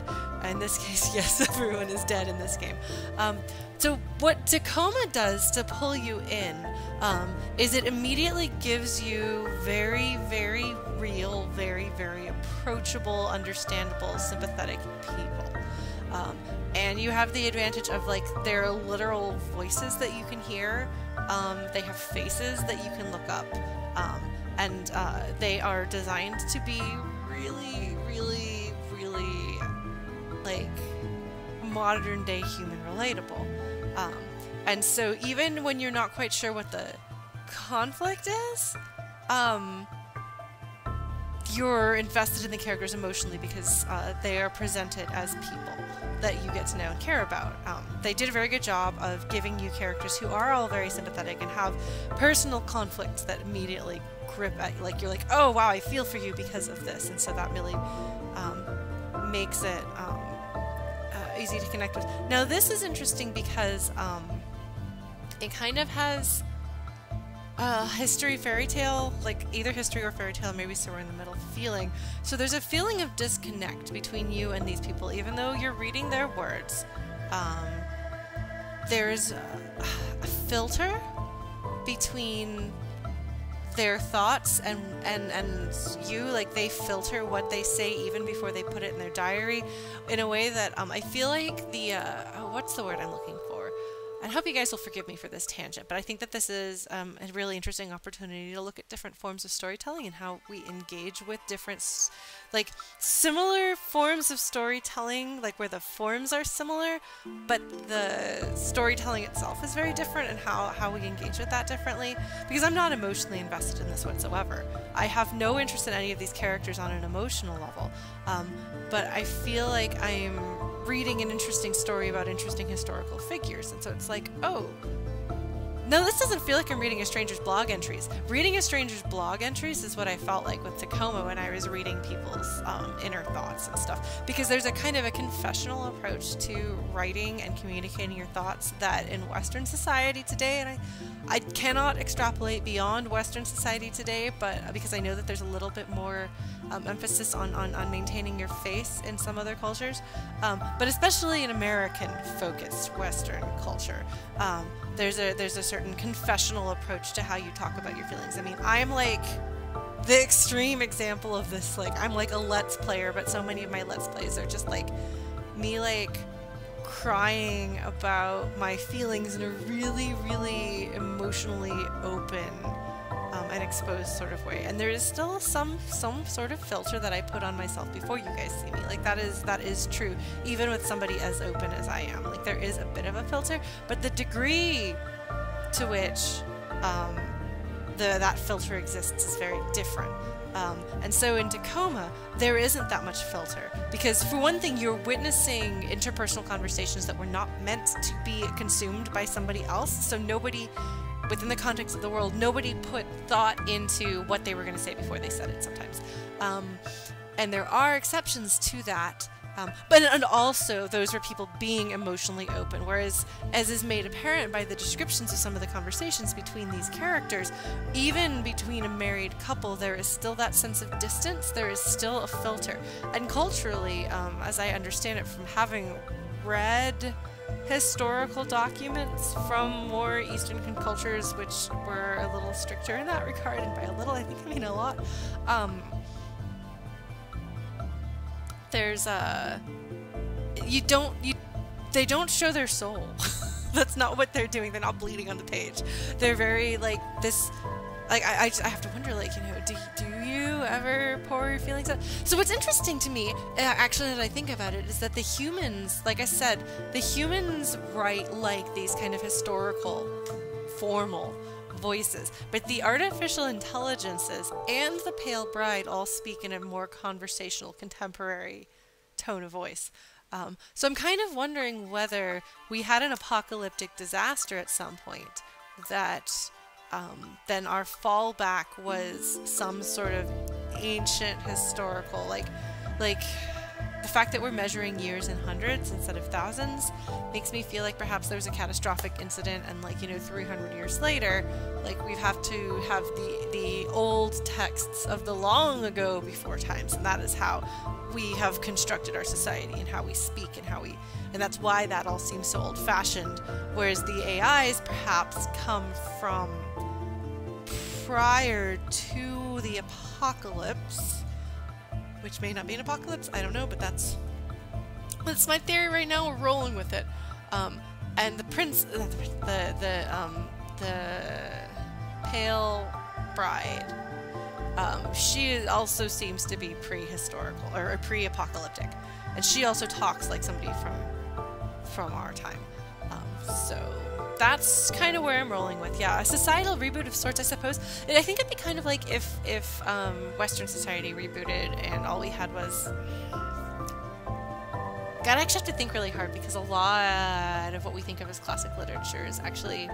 In this <laughs> case yes <laughs> everyone is dead in this game. Um, so what tacoma does to pull you in um, is it immediately gives you very very real very very approachable understandable sympathetic people. Um, and you have the advantage of like their literal voices that you can hear. Um, they have faces that you can look up, um, and uh, they are designed to be really, really, really like modern day human relatable. Um, and so even when you're not quite sure what the conflict is, um, you're invested in the characters emotionally because uh, they are presented as people that you get to know and care about. Um, they did a very good job of giving you characters who are all very sympathetic and have personal conflicts that immediately grip at you. Like you're like, oh wow, I feel for you because of this, and so that really um, makes it um, uh, easy to connect with. Now this is interesting because um, it kind of has uh, history fairy tale, like either history or fairy tale, maybe somewhere in the middle feeling. So there's a feeling of disconnect between you and these people, even though you're reading their words. Um, there's a, a filter between their thoughts and and and you like they filter what they say even before they put it in their diary in a way that um, I feel like the uh, oh, what's the word I'm looking I hope you guys will forgive me for this tangent, but I think that this is um, a really interesting opportunity to look at different forms of storytelling and how we engage with different, like, similar forms of storytelling, like where the forms are similar, but the storytelling itself is very different and how, how we engage with that differently. Because I'm not emotionally invested in this whatsoever. I have no interest in any of these characters on an emotional level, um, but I feel like I'm reading an interesting story about interesting historical figures. And so it's like, oh, no, this doesn't feel like I'm reading a stranger's blog entries. Reading a stranger's blog entries is what I felt like with Tacoma when I was reading people's um, inner thoughts and stuff. Because there's a kind of a confessional approach to writing and communicating your thoughts that in Western society today, and I, I cannot extrapolate beyond Western society today, but because I know that there's a little bit more um, emphasis on, on, on, maintaining your face in some other cultures, um, but especially in American focused Western culture. Um, there's a there's a certain confessional approach to how you talk about your feelings. I mean, I'm like the extreme example of this. Like, I'm like a Let's Player, but so many of my Let's Plays are just like me like crying about my feelings in a really, really emotionally open um, and exposed sort of way. And there is still some some sort of filter that I put on myself before you guys see me. Like that is that is true, even with somebody as open as I am. Like there is a bit of a filter, but the degree to which um, the that filter exists is very different. Um, and so in Tacoma, there isn't that much filter. Because, for one thing, you're witnessing interpersonal conversations that were not meant to be consumed by somebody else. So nobody within the context of the world, nobody put thought into what they were going to say before they said it sometimes. Um, and there are exceptions to that. Um, but and also those were people being emotionally open. Whereas, as is made apparent by the descriptions of some of the conversations between these characters, even between a married couple, there is still that sense of distance. There is still a filter. And culturally, um, as I understand it from having read historical documents from more Eastern cultures, which were a little stricter in that regard, and by a little, I think I mean a lot. Um, there's a uh, you don't you they don't show their soul. <laughs> That's not what they're doing. They're not bleeding on the page. They're very like this like I, I, just, I, have to wonder like you know do, do you ever pour your feelings out so what's interesting to me uh, actually that i think about it is that the humans like i said the humans write like these kind of historical formal voices, but the artificial intelligences and the Pale Bride all speak in a more conversational, contemporary tone of voice. Um, so I'm kind of wondering whether we had an apocalyptic disaster at some point that um, then our fallback was some sort of ancient historical, like, like the fact that we're measuring years in hundreds instead of thousands makes me feel like perhaps there was a catastrophic incident and like, you know, 300 years later, like we have to have the, the old texts of the long ago before times and that is how we have constructed our society and how we speak and how we and that's why that all seems so old fashioned whereas the AIs perhaps come from prior to the apocalypse which may not be an apocalypse. I don't know, but that's that's my theory right now. We're rolling with it. Um, and the prince, uh, the the um, the pale bride, um, she also seems to be prehistorical or pre-apocalyptic, and she also talks like somebody from from our time. Um, so that's kind of where I'm rolling with. Yeah, a societal reboot of sorts, I suppose. And I think it'd be kind of like if if um, Western society rebooted and all we had was. God, I actually have to think really hard because a lot of what we think of as classic literature is actually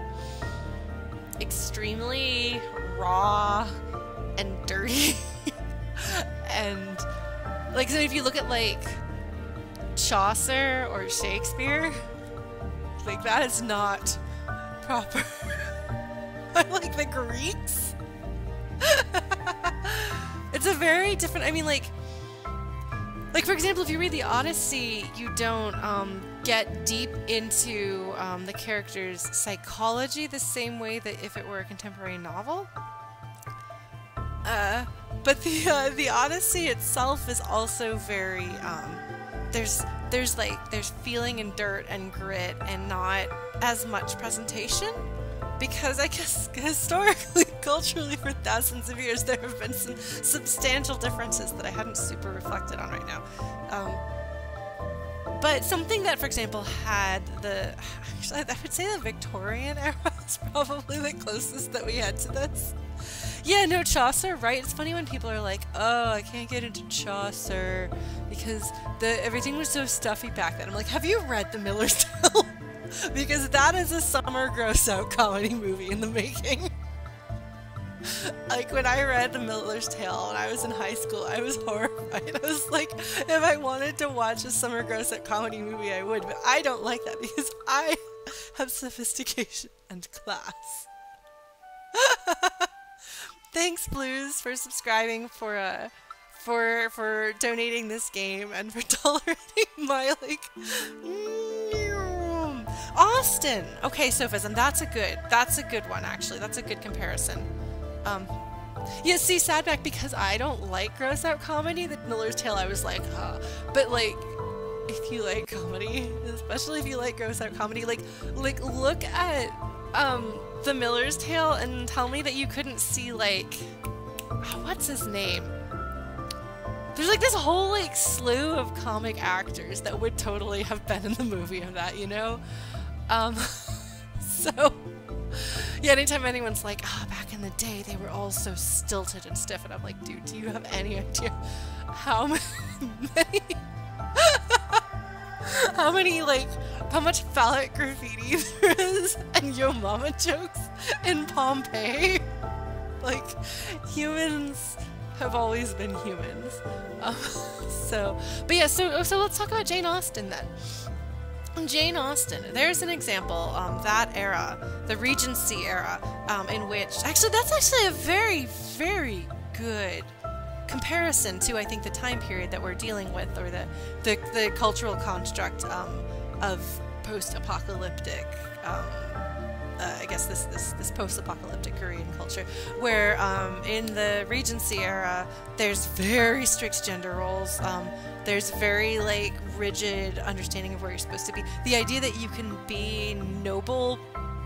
extremely raw and dirty. <laughs> and like so if you look at like Chaucer or Shakespeare, like that is not proper. <laughs> Like the Greeks. <laughs> it's a very different. I mean, like, like for example, if you read the Odyssey, you don't um, get deep into um, the character's psychology the same way that if it were a contemporary novel. Uh, but the uh, the Odyssey itself is also very um, there's there's like there's feeling and dirt and grit and not as much presentation because I guess <laughs> historically, culturally, for thousands of years, there have been some substantial differences that I hadn't super reflected on right now. Um, but something that, for example, had the, <laughs> actually, I would say the Victorian era <laughs> is probably the closest that we had to this. Yeah, no, Chaucer, right? It's funny when people are like, oh, I can't get into Chaucer because the everything was so stuffy back then. I'm like, have you read The Miller's <laughs> Tale? because that is a summer gross out comedy movie in the making. <laughs> like when I read The Miller's Tale when I was in high school, I was <laughs> horrified. I was like, if I wanted to watch a summer gross out comedy movie, I would, but I don't like that because I have sophistication and class. Thanks, Blues, for subscribing for uh for for donating this game and for <laughs> tolerating my like. Austen. Okay, Sophism, that's a good. That's a good one actually. That's a good comparison. Um, yeah, see, Sadback, because I don't like gross out comedy, the Miller's Tale, I was like, huh. But like, if you like comedy, <laughs> especially if you like gross out comedy, like, like look at um the Miller's Tale and tell me that you couldn't see like, what's his name? There's like this whole like slew of comic actors that would totally have been in the movie of that, you know? Um, <laughs> so, yeah, anytime anyone's like, ah, oh, back in the day, they were all so stilted and stiff, and I'm like, dude, do you have any idea how <laughs> many, <laughs> how many, like, how much phallic graffiti <laughs> there is and yo mama jokes in Pompeii? <laughs> Like, humans have always been humans. Um, so, but yeah, so, so let's talk about Jane Austen then. Jane Austen, there's an example, um, that era, the Regency era, um, in which, actually, that's actually a very, very good comparison to, I think, the time period that we're dealing with, or the, the, the cultural construct um, of post-apocalyptic, um, uh, I guess this, this, this post-apocalyptic Korean culture, where um, in the Regency era, there's very strict gender roles. Um, there's very like rigid understanding of where you're supposed to be. The idea that you can be noble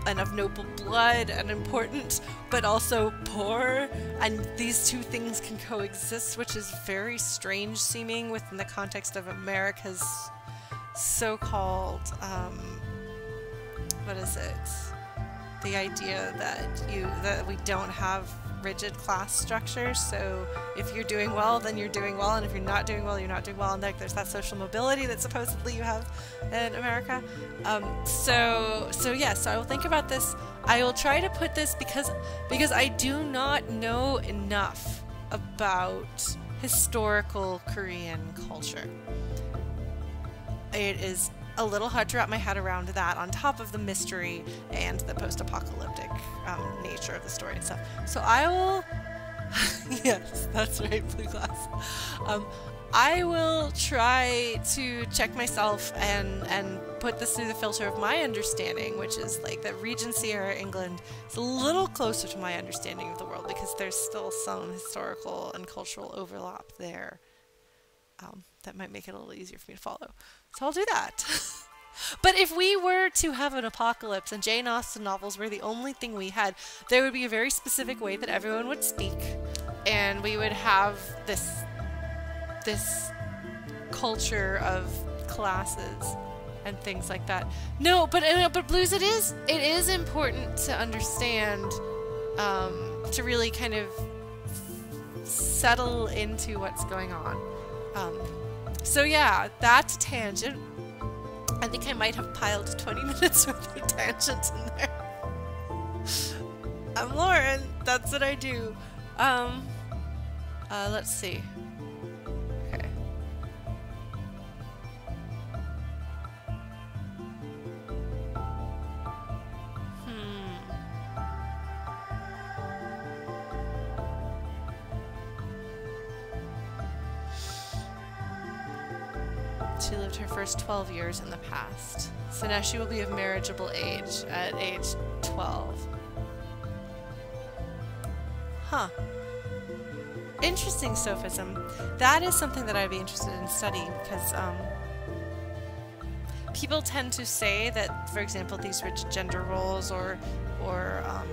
and of noble blood and important, but also poor, and these two things can coexist, which is very strange seeming within the context of America's so-called, um, what is it? the idea that you that we don't have rigid class structures. So if you're doing well, then you're doing well, and if you're not doing well, you're not doing well. And like there's that social mobility that supposedly you have in America. Um, so so yeah, so I will think about this. I will try to put this because because I do not know enough about historical Korean culture. It is a little hard to wrap my head around that on top of the mystery and the post-apocalyptic um, nature of the story itself. So I will, <laughs> yes, that's right, blue glass. Um, I will try to check myself and and put this through the filter of my understanding, which is like that Regency era England is a little closer to my understanding of the world because there's still some historical and cultural overlap there um, that might make it a little easier for me to follow. So I'll do that. <laughs> but if we were to have an apocalypse and Jane Austen novels were the only thing we had, there would be a very specific way that everyone would speak, and we would have this this culture of classes and things like that. No, but uh, but blues, it is it is important to understand um, to really kind of settle into what's going on. Um, so yeah, that's tangent. I think I might have piled 20 <laughs> minutes worth of tangents in there. <laughs> I'm Lauren. That's what I do. Um, uh, let's see. She lived her first 12 years in the past. So now she will be of marriageable age at age 12. Huh. Interesting sophism. That is something that I'd be interested in studying because um, people tend to say that, for example, these rigid gender roles or or um,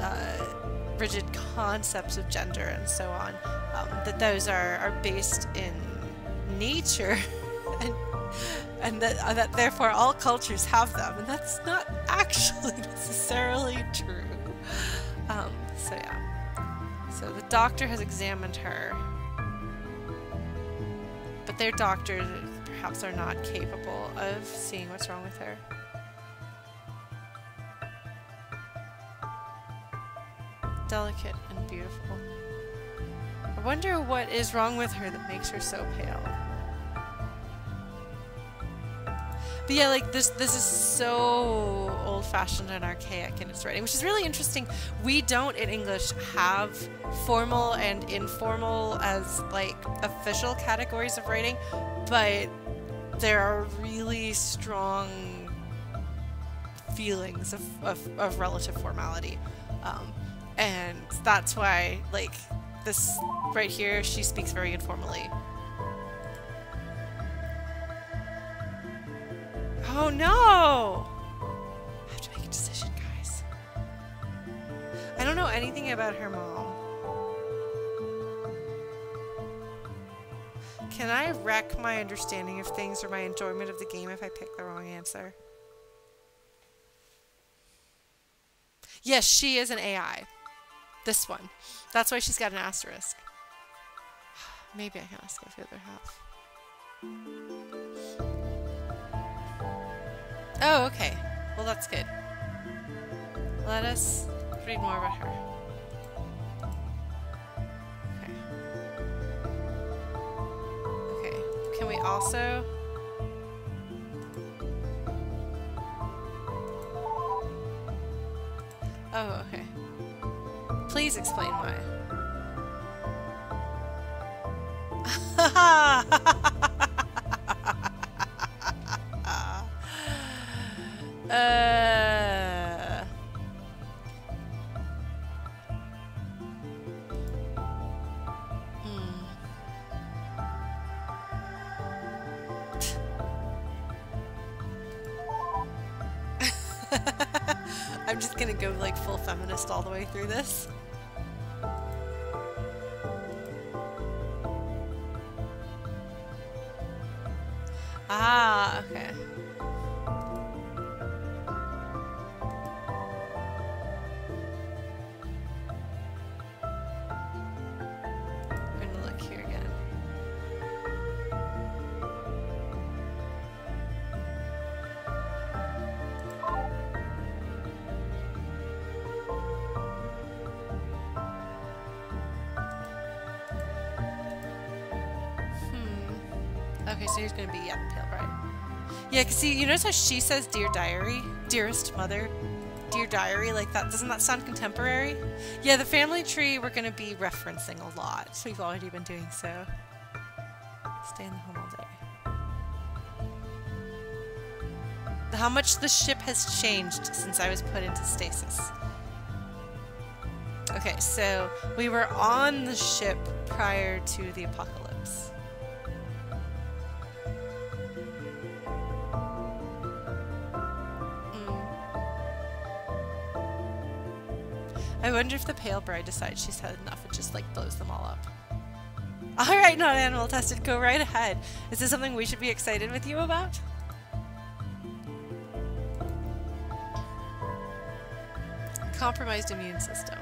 uh, rigid concepts of gender and so on, um, that those are, are based in nature <laughs> and and that, uh, that therefore all cultures have them and that's not <laughs> actually necessarily true. Um, so yeah. So the doctor has examined her. But their doctors perhaps are not capable of seeing what's wrong with her. Delicate and beautiful I wonder what is wrong with her that makes her so pale But yeah, like this this is so old-fashioned and archaic in its writing, which is really interesting. We don't in English have formal and informal as like official categories of writing, but there are really strong feelings of, of, of relative formality. Um, and that's why like this right here, she speaks very informally. Oh no! I have to make a decision, guys. I don't know anything about her mom. Can I wreck my understanding of things or my enjoyment of the game if I pick the wrong answer? Yes, she is an AI. This one. That's why she's got an asterisk. <sighs> Maybe I can ask if the other half. Oh, okay. Well, that's good. Let us read more about her. Okay. Okay. Can we also... Oh, okay. Please explain why. <laughs> Uh... gonna go like full feminist all the way through this. Ah, okay. Yeah, cause see, you notice how she says Dear Diary? Dearest Mother? Dear Diary, like that, doesn't that sound contemporary? Yeah, the family tree we're gonna be referencing a lot. We've already been doing so. Stay in the home all day. How much the ship has changed since I was put into stasis. Okay, so we were on the ship prior to the apocalypse. I wonder if the Pale Bride decides she's had enough and just like blows them all up. Alright, not animal tested, go right ahead. Is this something we should be excited with you about? Compromised immune system.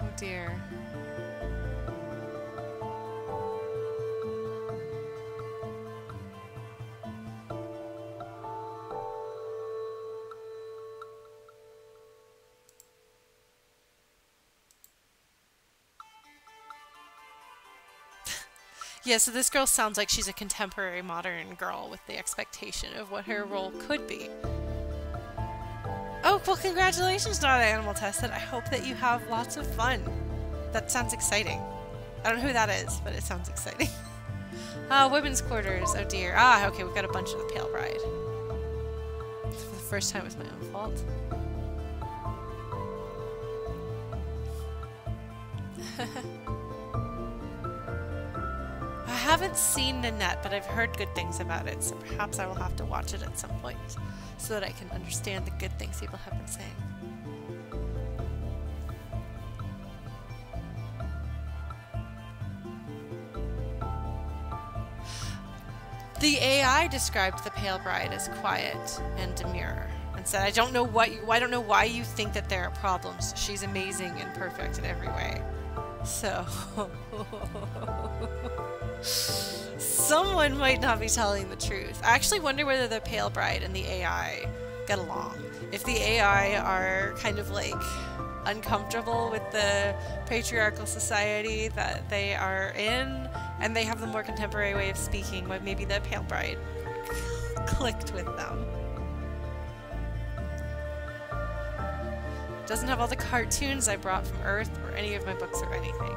Oh dear. Yeah, so this girl sounds like she's a contemporary modern girl with the expectation of what her role could be. Oh, well, congratulations, not animal tested. I hope that you have lots of fun. That sounds exciting. I don't know who that is, but it sounds exciting. <laughs> Uh, women's quarters. Oh dear. Ah, okay, we've got a bunch of the Pale Bride. For the first time, it was my own fault. <laughs> I haven't seen Nanette, but I've heard good things about it, so perhaps I will have to watch it at some point so that I can understand the good things people have been saying. The AI described the Pale Bride as quiet and demure and said, "I don't know what you, I don't know why you think that there are problems. She's amazing and perfect in every way." So, <laughs> someone might not be telling the truth. I actually wonder whether the Pale Bride and the AI get along. If the AI are kind of like uncomfortable with the patriarchal society that they are in, and they have the more contemporary way of speaking, but maybe the Pale Bride <laughs> clicked with them. Doesn't have all the cartoons I brought from Earth or any of my books or anything.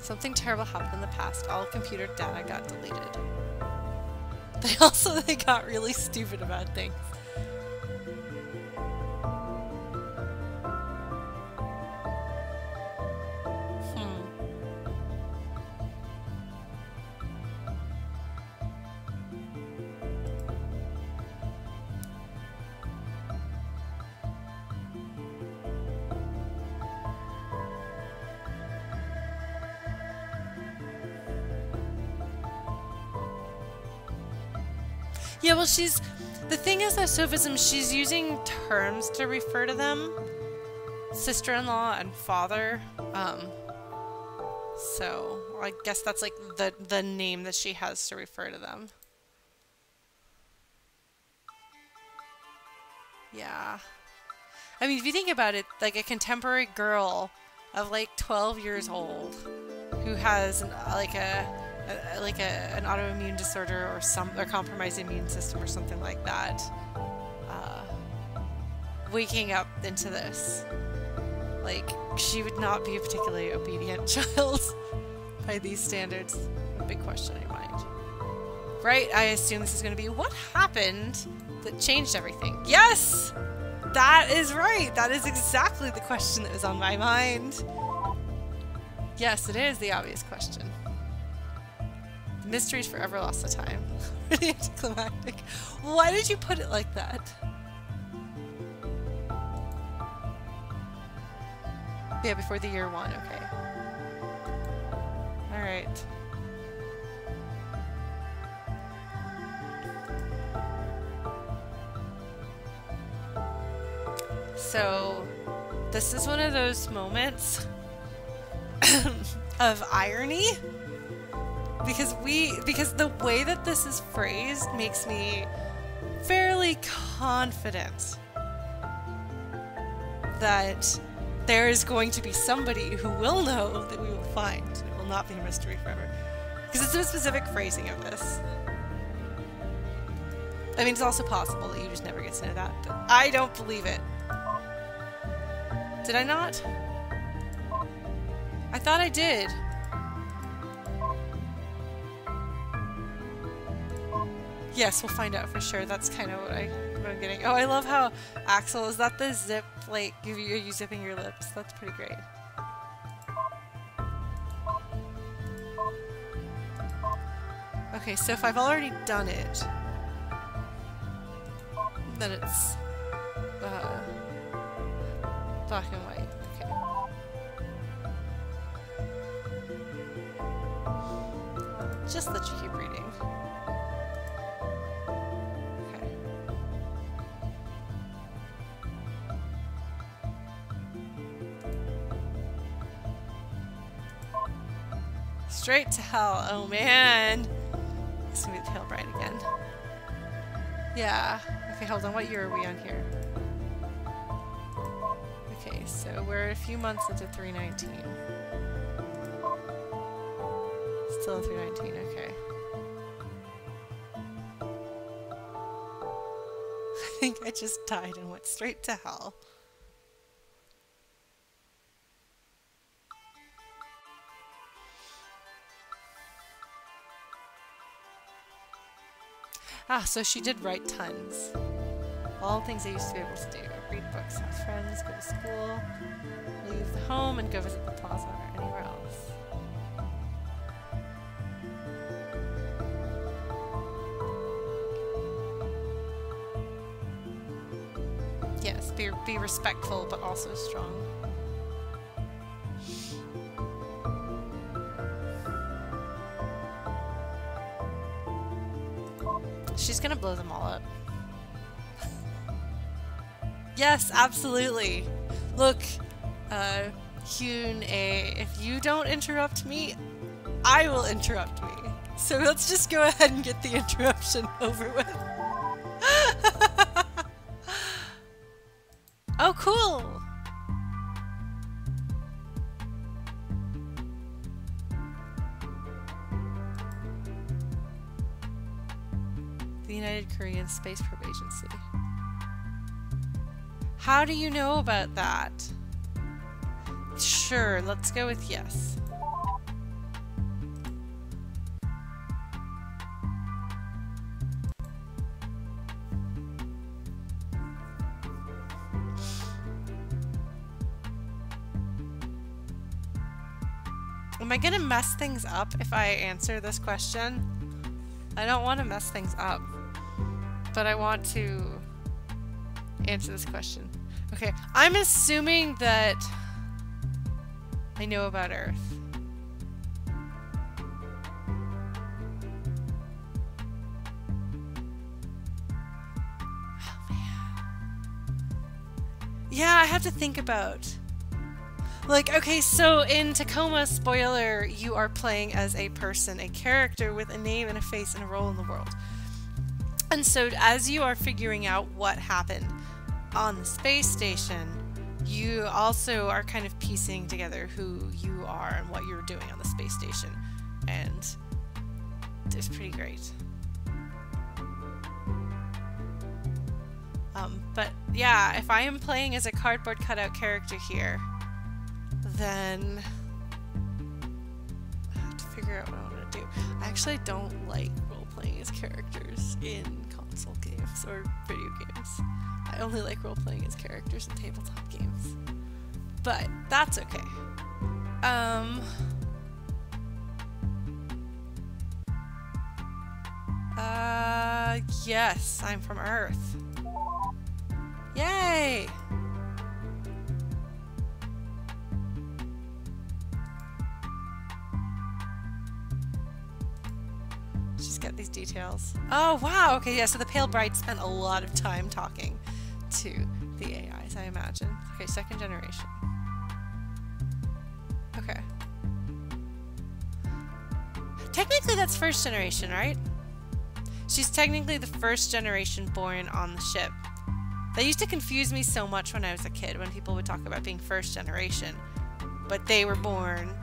Something terrible happened in the past. All computer data got deleted. <laughs> They also they got really stupid about things. Well, she's. The thing is that sophism, she's using terms to refer to them sister in law and father. Um, so, I guess that's like the, the name that she has to refer to them. Yeah. I mean, if you think about it, like a contemporary girl of like 12 years old who has an, like a like a, an autoimmune disorder or some or compromised immune system or something like that. Uh, waking up into this, like she would not be a particularly obedient <laughs> child by these standards. Big question in mind, right? I assume this is going to be what happened that changed everything. Yes, that is right. That is exactly the question that was on my mind. Yes, it is the obvious question. Mysteries forever lost to time. <laughs> Anticlimactic. Why did you put it like that? Yeah, before the year one, okay. Alright. So, this is one of those moments <coughs> of irony because we because the way that this is phrased makes me fairly confident that there is going to be somebody who will know that we will find. It will not be a mystery forever. Because it's a specific phrasing of this. I mean, it's also possible that you just never get to know that, but I don't believe it. Did I not? I thought I did. Yes, we'll find out for sure. That's kind of what, I, what I'm getting. Oh, I love how Axel, is that the zip, like, you, are you zipping your lips? That's pretty great. Okay, so if I've already done it, then it's uh, black and white. Okay. Just let you keep reading. Straight to hell. Oh man. It's gonna be the Pale again. Yeah. Okay, hold on. What year are we on here? Okay, so we're a few months into 319. Still 319, okay. <laughs> I think I just died and went straight to hell. Ah, so she did write tons. All things I used to be able to do. Read books, have friends, go to school, leave the home, and go visit the plaza or anywhere else. Yes, be, be respectful, but also strong. She's gonna blow them all up. yes, absolutely. Look, uh, Hyun-ae, if you don't interrupt me, I will interrupt me. So let's just go ahead and get the interruption <laughs> over with. <laughs> oh, cool! Space Probe Agency. How do you know about that? Sure, let's go with yes. Am I gonna mess things up if I answer this question? I don't want to mess things up, but I want to answer this question. Okay, I'm assuming that I know about Earth. Oh man. Yeah, I have to think about. Like, okay, so in Tacoma, spoiler, you are playing as a person, a character with a name and a face and a role in the world. And so, as you are figuring out what happened on the space station, you also are kind of piecing together who you are and what you're doing on the space station. And it's pretty great. Um, but yeah, if I am playing as a cardboard cutout character here, then I have to figure out what I want to do. I actually don't like role playing as characters in games or video games. I only like role playing as characters in tabletop games. But that's okay. Um. Uh, yes, I'm from Earth. Yay! Get these details. Oh, wow. Okay, yeah, so the Pale Bride spent a lot of time talking to the AIs, I imagine. Okay, second generation. Okay. Technically, that's first generation, right? She's technically the first generation born on the ship. That used to confuse me so much when I was a kid, when people would talk about being first generation. But they were born,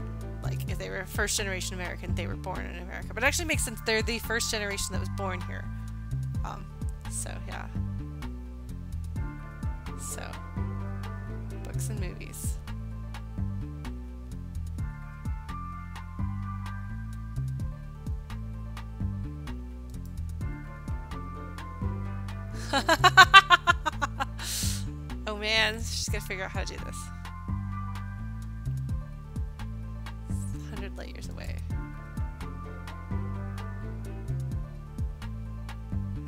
like, if they were first generation American, they were born in America. But it actually makes sense. They're the first generation that was born here. Um, so, yeah. So, books and movies. <laughs> oh man, she's gonna figure out how to do this.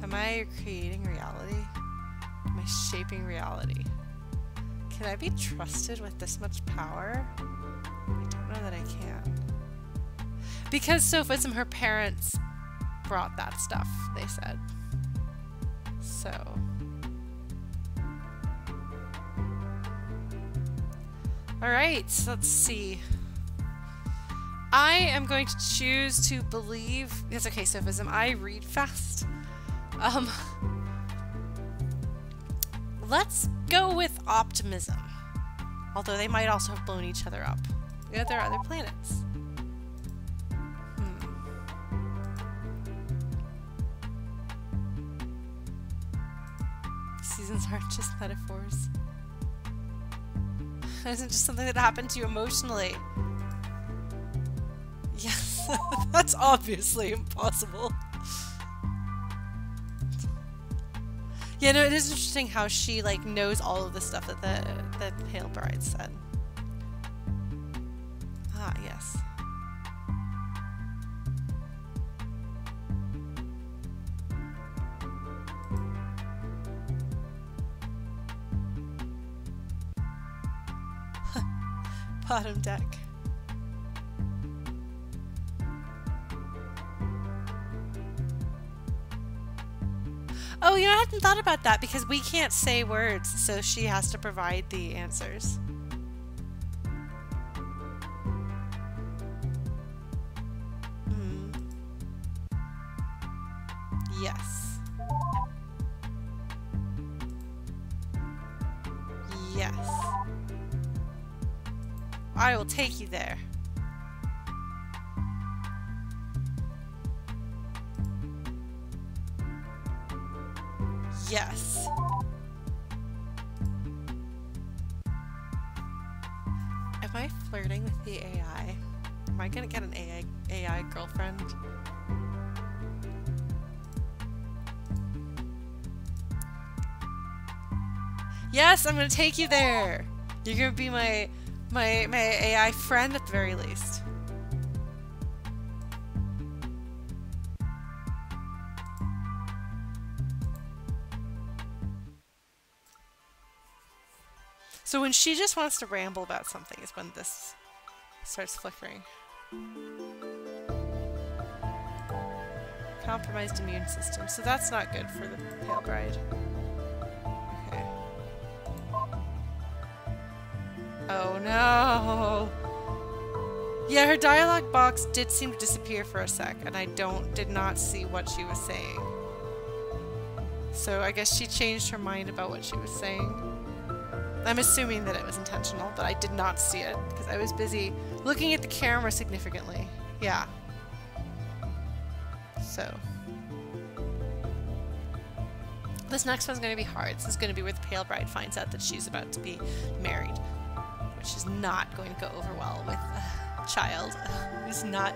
Am I creating reality? Am I shaping reality? Can I be trusted with this much power? I don't know that I can. Because sophism, her parents brought that stuff, they said. So. Alright, so let's see. I am going to choose to believe. It's okay, sophism. I read fast. Um. Let's go with optimism. Although they might also have blown each other up. Yeah, there are other planets. seasons aren't just metaphors. <laughs> Isn't just something that happened to you emotionally. Yes, <laughs> that's obviously impossible. Yeah, no, it is interesting how she like knows all of the stuff that the the Pale Bride said. Ah, yes. <laughs> bottom deck. Oh, you know, I hadn't thought about that because we can't say words, so she has to provide the answers. Mm. Yes. Yes. I will take you there. Yes. Am I flirting with the AI? Am I gonna get an AI, AI girlfriend? Yes, I'm gonna take you there! You're gonna be my my, my AI friend at the very least. So when she just wants to ramble about something is when this starts flickering. Compromised immune system. So that's not good for the Pale Bride. Okay. Oh no. Yeah, her dialogue box did seem to disappear for a sec, and I don't did not see what she was saying. So I guess she changed her mind about what she was saying. I'm assuming that it was intentional, but I did not see it because I was busy looking at the camera significantly. Yeah. So. This next one's going to be hard. This is going to be where the Pale Bride finds out that she's about to be married which is not going to go over well with a child who's not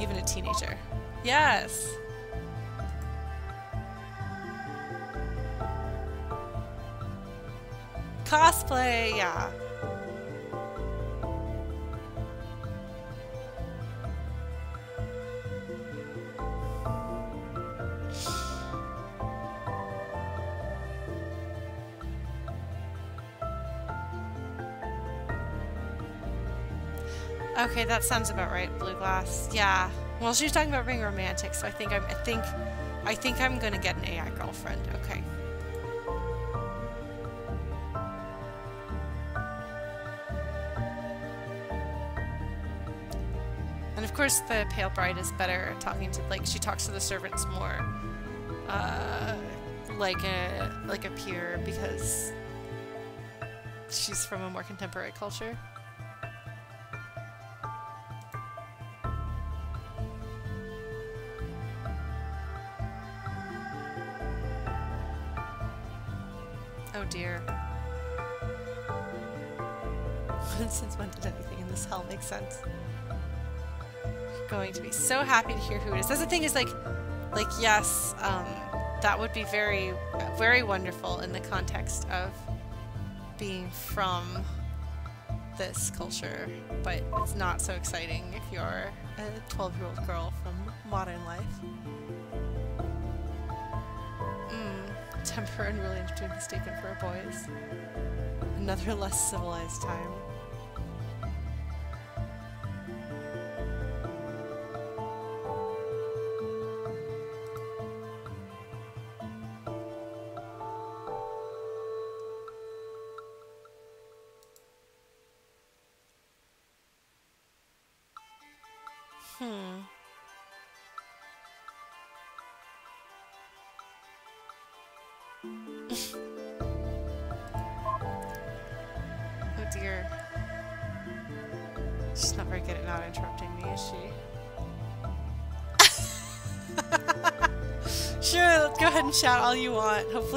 even a teenager. Yes! Cosplay, yeah. Okay, that sounds about right. Blue glass. Yeah. Well, she was talking about being romantic, so I think I'm. I think, I think I'm gonna get an AI girlfriend. Okay. Course, the Pale Bride is better talking to like she talks to the servants more, uh, like a like a peer because she's from a more contemporary culture. Oh dear. <laughs> Since when did anything in this hell make sense? Going to be so happy to hear who it is. That's the thing is like, like yes, um, that would be very, very wonderful in the context of being from this culture, but it's not so exciting if you're a 12-year-old girl from modern life. Mm, temper and really <laughs> be mistaken for a boy's. Another less civilized time.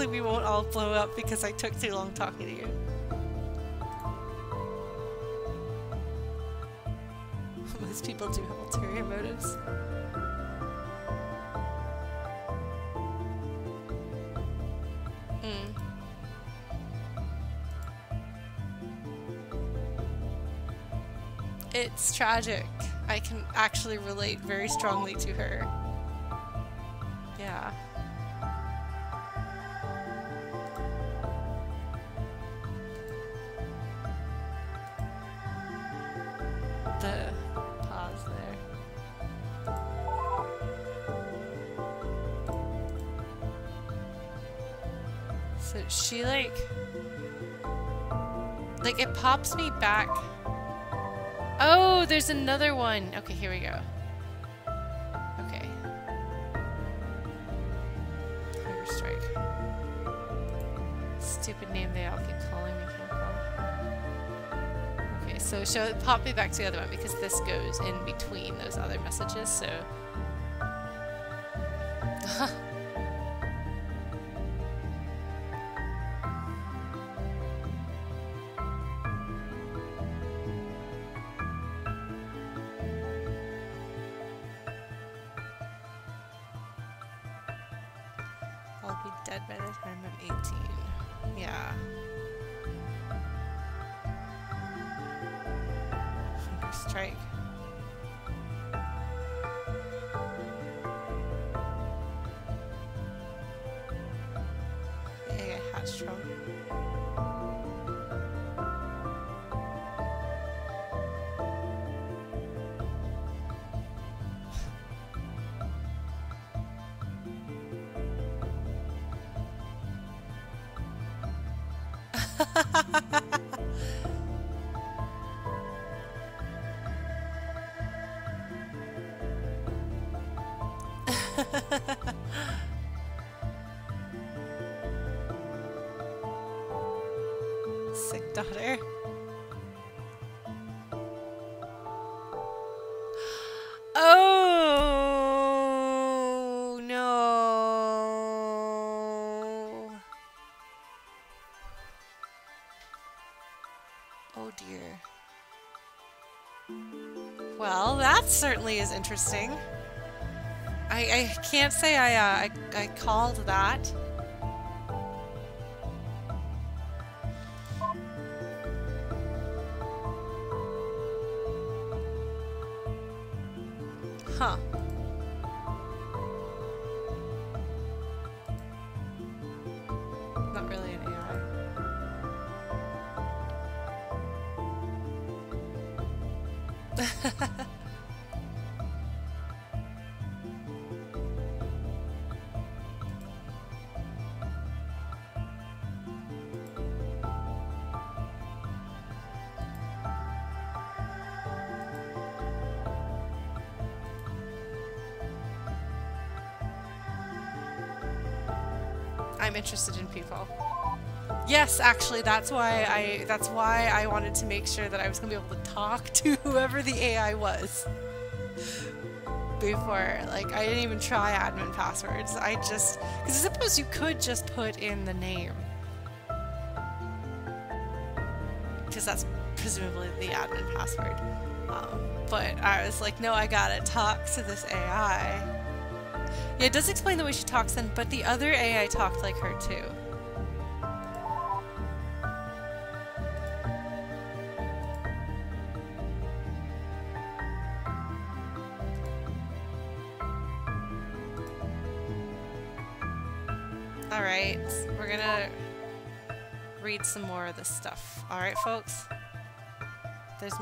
Hopefully we won't all blow up because I took too long talking to you. <laughs> Most people do have ulterior motives. Hmm. It's tragic. I can actually relate very strongly to her. There's another one. Okay, here we go. Okay. Hunger strike. Stupid name they all keep calling me. Okay, so show pop me back to the other one because this goes in between those other messages, so Dear. Well, that certainly is interesting. I, I can't say I, uh, I, I called that. Yes, actually, that's why I that's why I wanted to make sure that I was gonna be able to talk <laughs> to whoever the AI was before. Like, I didn't even try admin passwords. I just because I suppose you could just put in the name because that's presumably the admin password. Um, but I was like, no, I gotta talk to this AI. Yeah, it does explain the way she talks then, but the other AI talked like her too.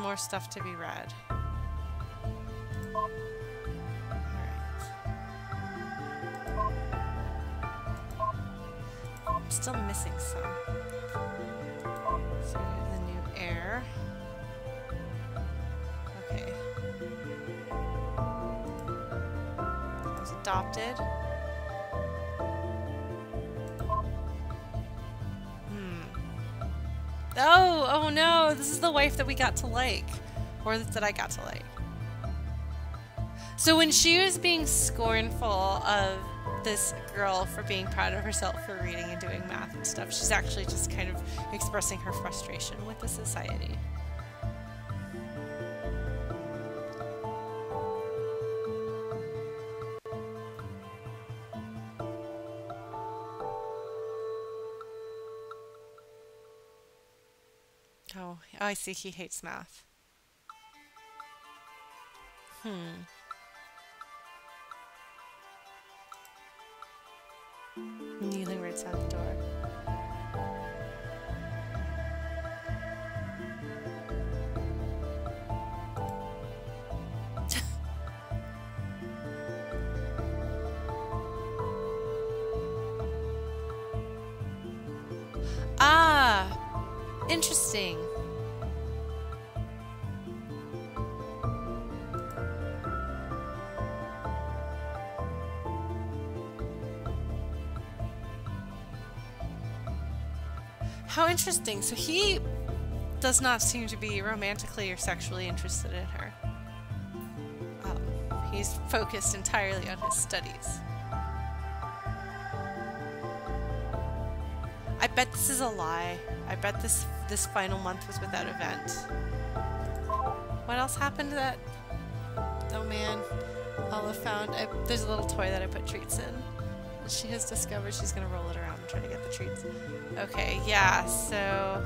More stuff to be read. I'm still missing some. So the new heir. Okay. I was adopted. Oh, oh no, this is the wife that we got to like. Or that I got to like. So when she was being scornful of this girl for being proud of herself for reading and doing math and stuff, she's actually just kind of expressing her frustration with the society. I see he hates math. Hmm. Interesting. So he does not seem to be romantically or sexually interested in her. Um, he's focused entirely on his studies. I bet this is a lie. I bet this this final month was without event. What else happened to that? Oh man, Olive found. I, there's a little toy that I put treats in. She has discovered she's gonna roll it around and try to get the treats. Okay, yeah. So.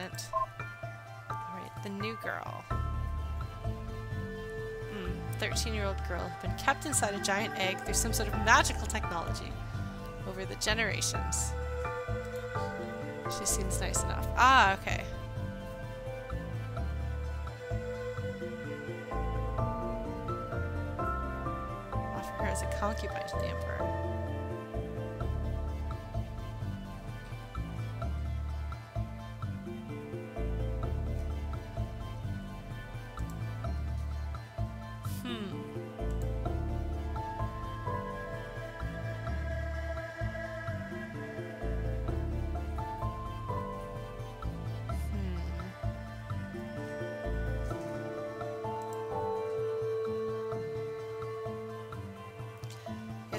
Incident. Alright, the new girl. 13 year old girl had been kept inside a giant egg through some sort of magical technology over the generations. She seems nice enough. Ah, okay.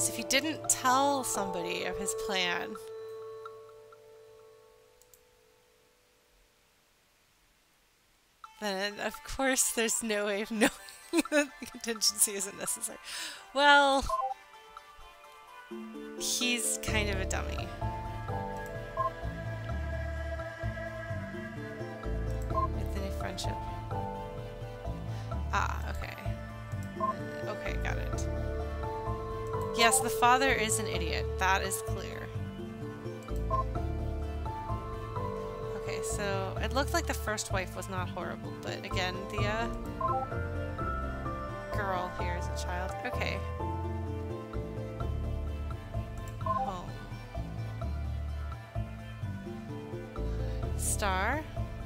If he didn't tell somebody of his plan. Then, of course, there's no way of <laughs> knowing that the contingency isn't necessary. Well, he's kind of a dummy. The father is an idiot. That is clear. Okay, so it looked like the first wife was not horrible, but again, the uh, girl here is a child. Okay. Home. Star.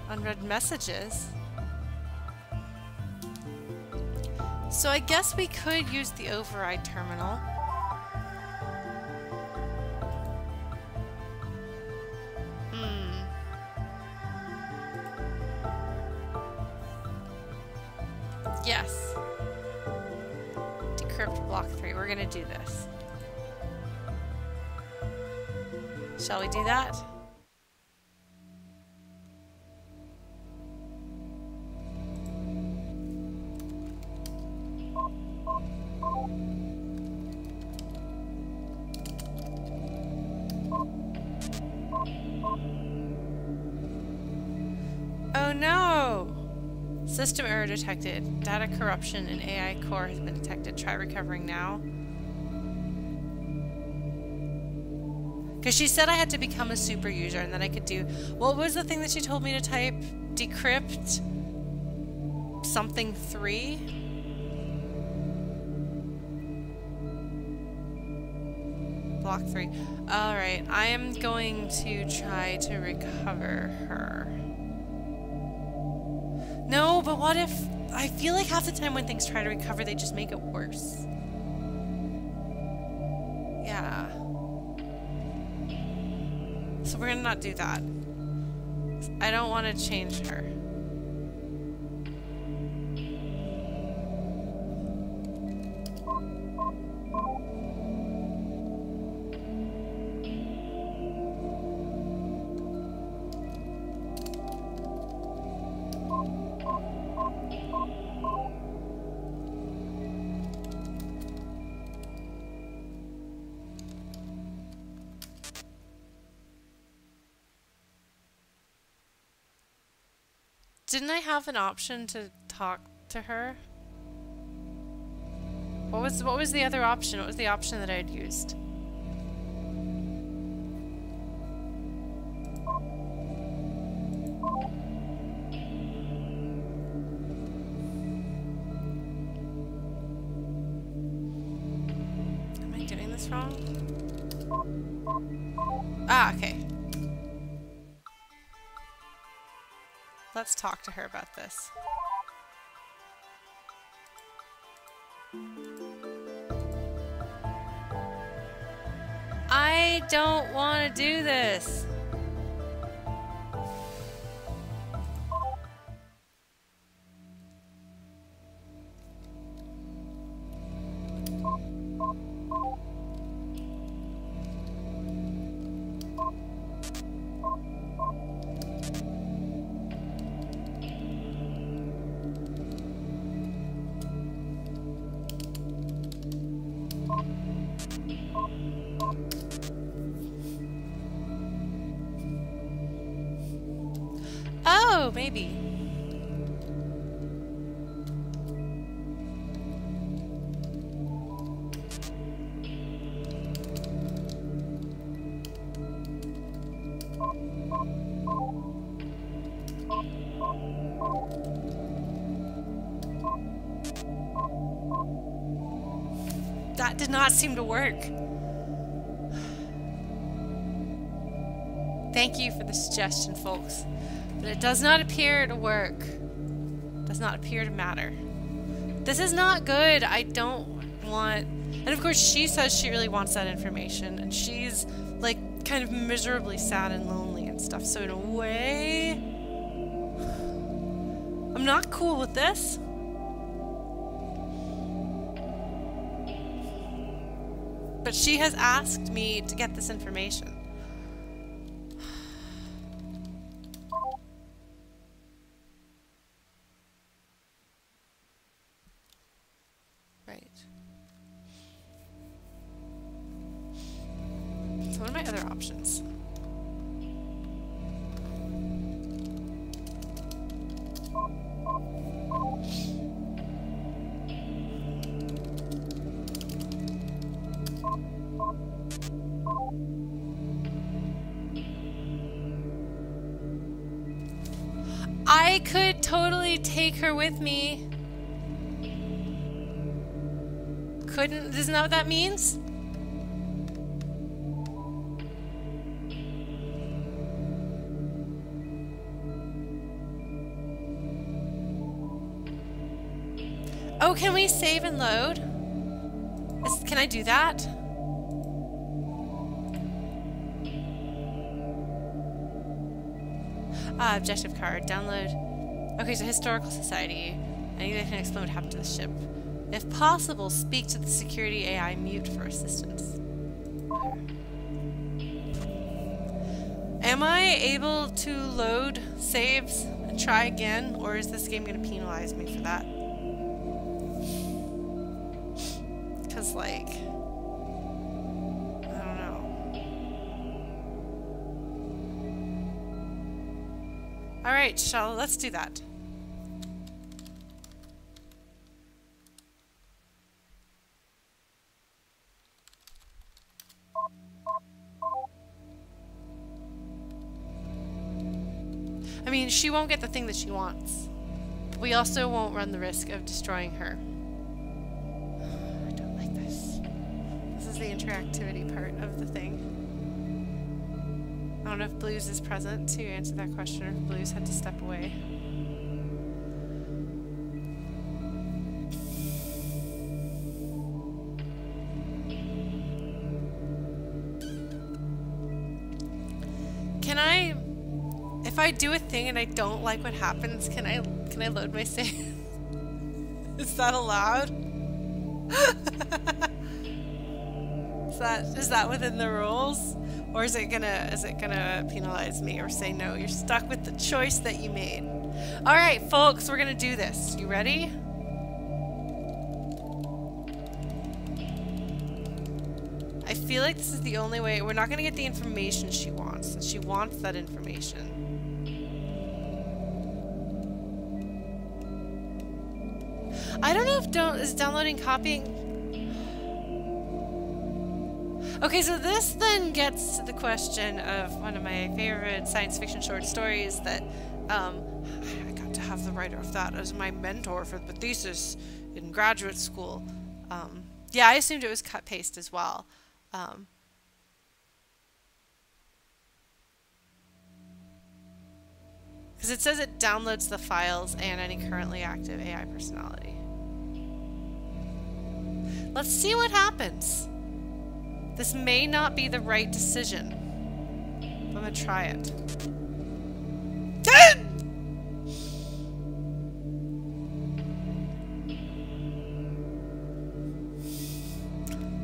Unread messages. So I guess we could use the override terminal. Detected. Data corruption in AI core has been detected. Try recovering now. Because she said I had to become a super user and then I could do... What was the thing that she told me to type? Decrypt... Something 3? Block 3. Alright, I am going to try to recover her. No, but what if... I feel like half the time when things try to recover, they just make it worse. Yeah. So we're gonna not do that. I don't want to change her. Didn't I have an option to talk to her? What was what was the other option? What was the option that I had used? Talk to her about this. I don't want to do this. Not seem to work. Thank you for the suggestion, folks. But it does not appear to work. Does not appear to matter. This is not good. I don't want... And of course, she says she really wants that information. And she's, like, kind of miserably sad and lonely and stuff. So in a way... I'm not cool with this. But she has asked me to get this information. That means? Oh, can we save and load? Is, can I do that? Ah, objective card. Download. Okay, so Historical Society. I need to can explain what happened to the ship. If possible, speak to the security AI mute for assistance. Am I able to load saves and try again, or is this game going to penalize me for that? Because, like... I don't know. Alright, shall let's do that. She won't get the thing that she wants. But We also won't run the risk of destroying her. I don't like this. This is the interactivity part of the thing. I don't know if Blues is present to answer that question or if Blues had to step away. I do a thing and I don't like what happens, can I can I load my save? <laughs> is that allowed? <laughs> is that is that within the rules? Or is it gonna is it gonna penalize me or say no, you're stuck with the choice that you made? Alright, folks, we're gonna do this. You ready? I feel like this is the only way. We're not going to get the information she wants. And she wants that information. I don't know if don't is downloading copying. Okay, so this then gets to the question of one of my favorite science fiction short stories that um, I got to have the writer of that as my mentor for the thesis in graduate school. Um, yeah, I assumed it was cut paste as well. Um, because it says it downloads the files and any currently active AI personality. Let's see what happens. This may not be the right decision. I'm gonna try it. Ten!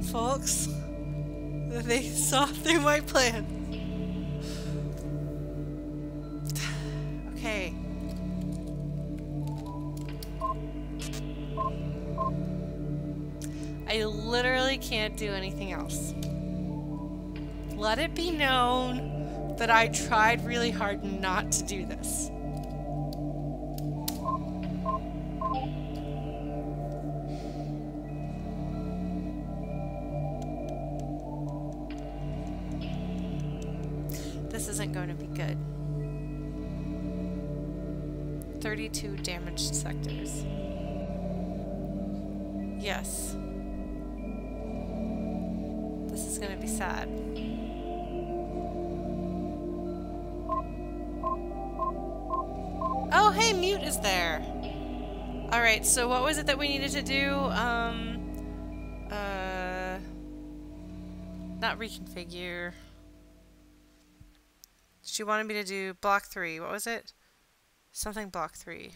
Folks, they saw through my plan. Can't do anything else. Let it be known that I tried really hard not to do this. This there. Alright, so what was it that we needed to do? Um, uh, not reconfigure. She wanted me to do block three. What was it? Something block three.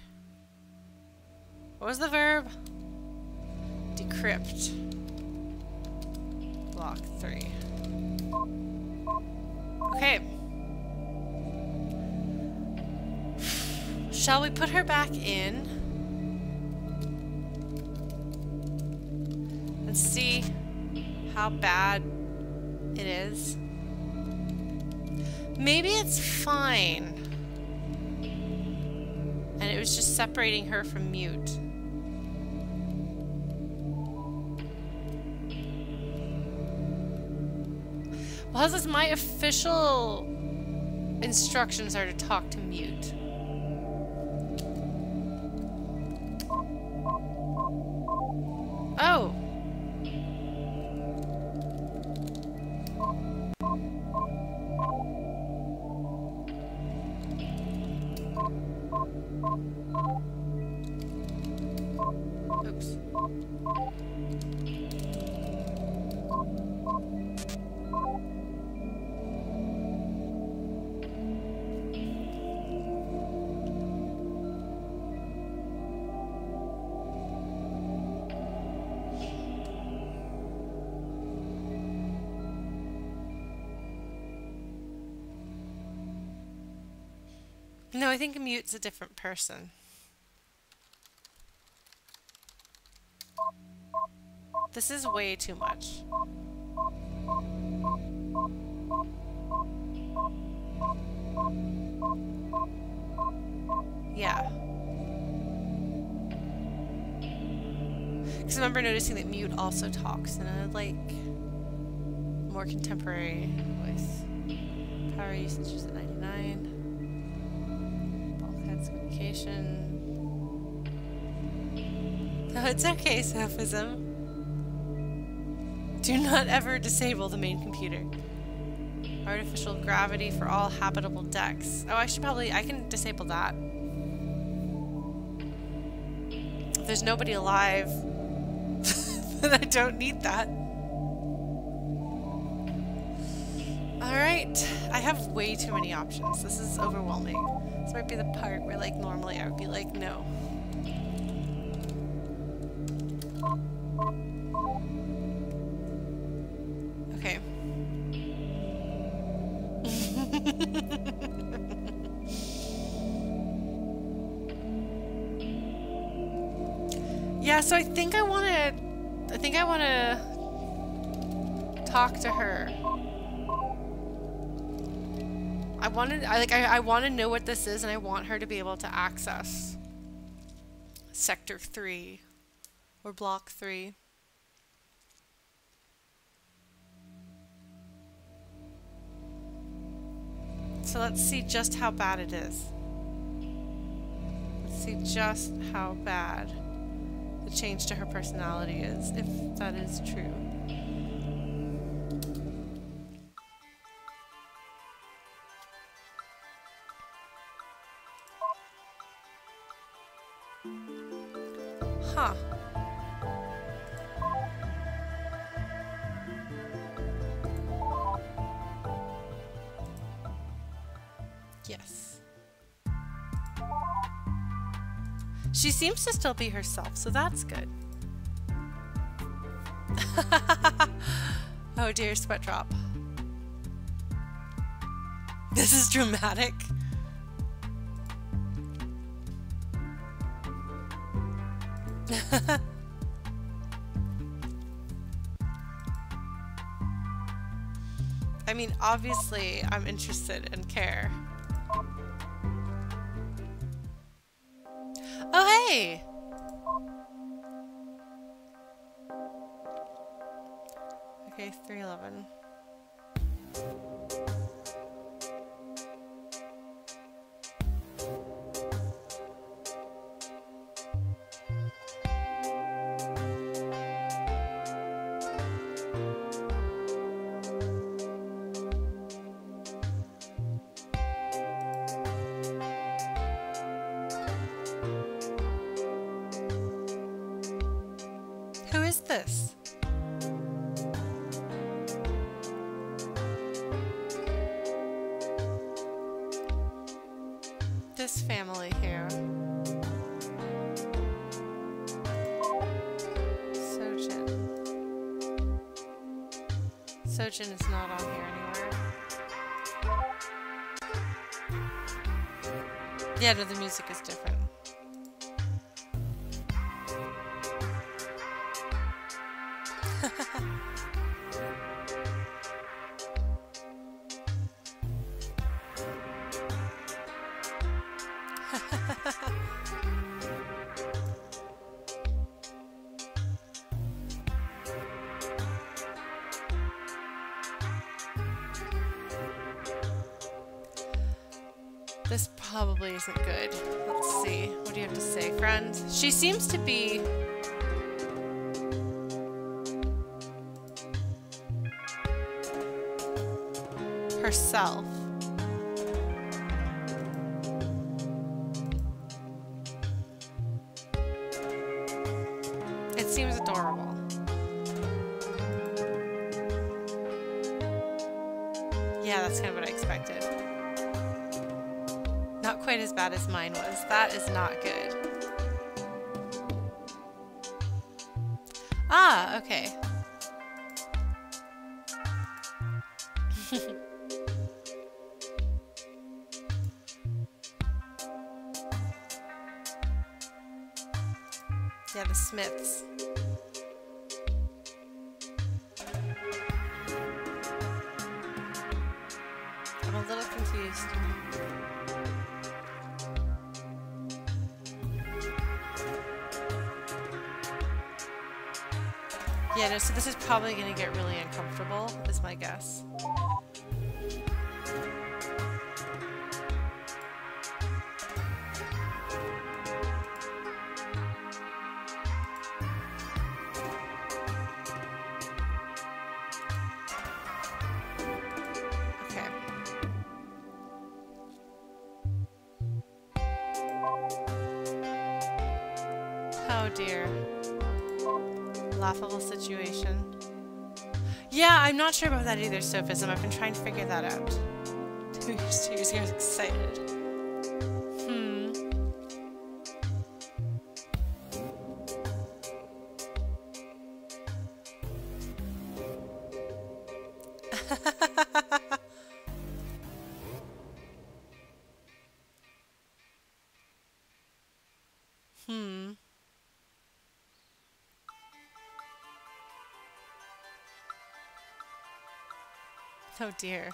What was the verb? Decrypt. Block three. Okay. Shall we put her back in? And see how bad it is? Maybe it's fine. And it was just separating her from mute. Well, this is my official instructions are to talk to mute. Oh. Oops. No, I think mute's a different person. This is way too much. Yeah. Because I remember noticing that mute also talks in a, like, more contemporary voice. Power usage is at 99 communication. Oh, it's okay, Sophism. Do not ever disable the main computer. Artificial gravity for all habitable decks. Oh, I should probably... I can disable that. If there's nobody alive, <laughs> then I don't need that. Alright, I have way too many options. This is overwhelming. This might be the part where, like, normally I would be like, no. Wanted, I like, I, I want to know what this is, and I want her to be able to access Sector 3 or Block 3. So let's see just how bad it is. Let's see just how bad the change to her personality is, if that is true. Seems to still be herself, so that's good. <laughs> oh dear, sweat drop. This is dramatic. <laughs> I mean, obviously, I'm interested and care. Hey! Okay, 311. Yeah, no, the bad as mine was. That is not good. Oh dear. Laughable situation. Yeah, I'm not sure about that either, Sophism. I've been trying to figure that out. Two years, two years I was excited. Oh dear.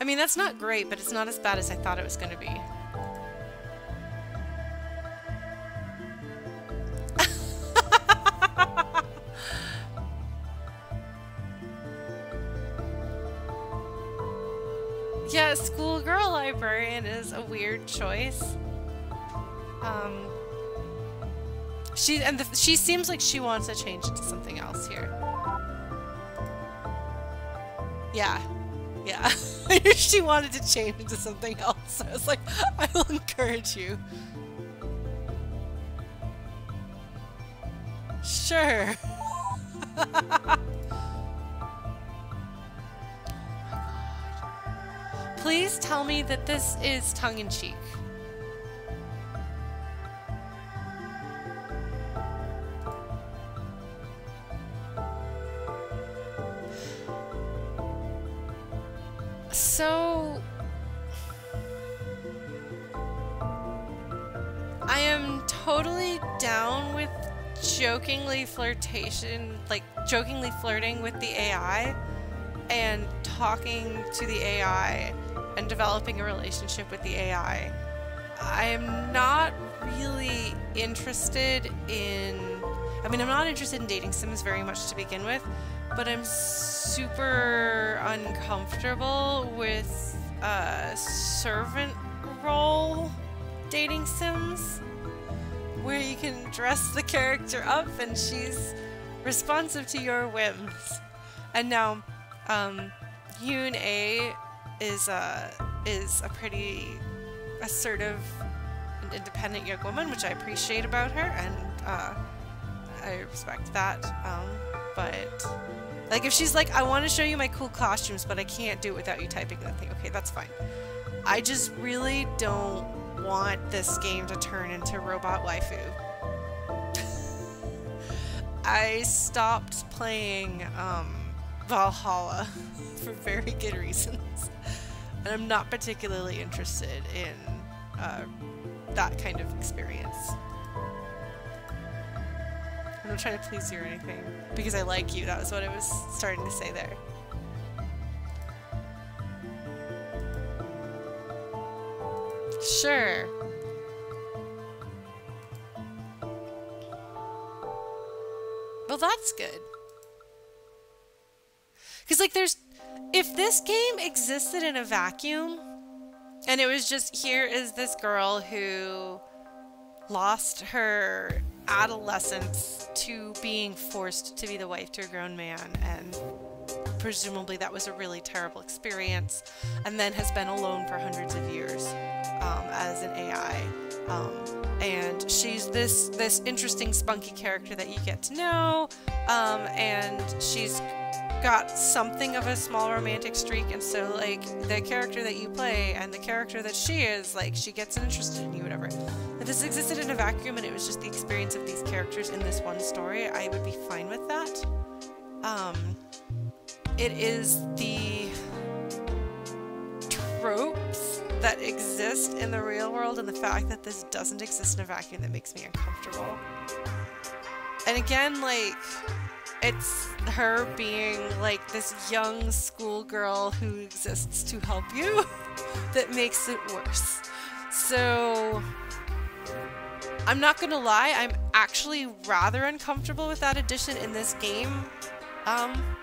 I mean, that's not great, but it's not as bad as I thought it was going to be. <laughs> yeah, schoolgirl librarian is a weird choice. Um, she and the, she seems like she wants to change it to something else here. Yeah. Yeah. <laughs> she wanted to change into something else. I was like, <laughs> I will encourage you. Sure. <laughs> Oh Please tell me that this is tongue-in-cheek. Flirtation, like jokingly flirting with the AI and talking to the AI and developing a relationship with the AI. I am not really interested in I mean, I'm not interested in dating sims very much to begin with, but I'm super uncomfortable with uh, servant role dating sims where you can dress the character up and she's responsive to your whims. And now, um, Hyun-ae is a is a pretty assertive and independent young woman, which I appreciate about her, and uh, I respect that. Um, but like if she's like, I want to show you my cool costumes, but I can't do it without you typing that thing. Okay, that's fine. I just really don't want this game to turn into robot waifu. I stopped playing um, Valhalla <laughs> for very good reasons, and I'm not particularly interested in uh, that kind of experience. I'm not trying to please you or anything. Because I like you, that was what I was starting to say there. Sure. Well, that's good. Because, like, there's. If this game existed in a vacuum, and it was just here is this girl who lost her adolescence to being forced to be the wife to a grown man and presumably that was a really terrible experience and then has been alone for hundreds of years um, as an AI um, and she's this this interesting spunky character that you get to know um, and she's got something of a small romantic streak, and so like the character that you play and the character that she is, like she gets interested in you, whatever. If this existed in a vacuum and it was just the experience of these characters in this one story, I would be fine with that. Um, it is the tropes that exist in the real world and the fact that this doesn't exist in a vacuum that makes me uncomfortable. And again, like, it's her being like this young schoolgirl who exists to help you <laughs> that makes it worse. So, I'm not gonna lie, I'm actually rather uncomfortable with that addition in this game. Um,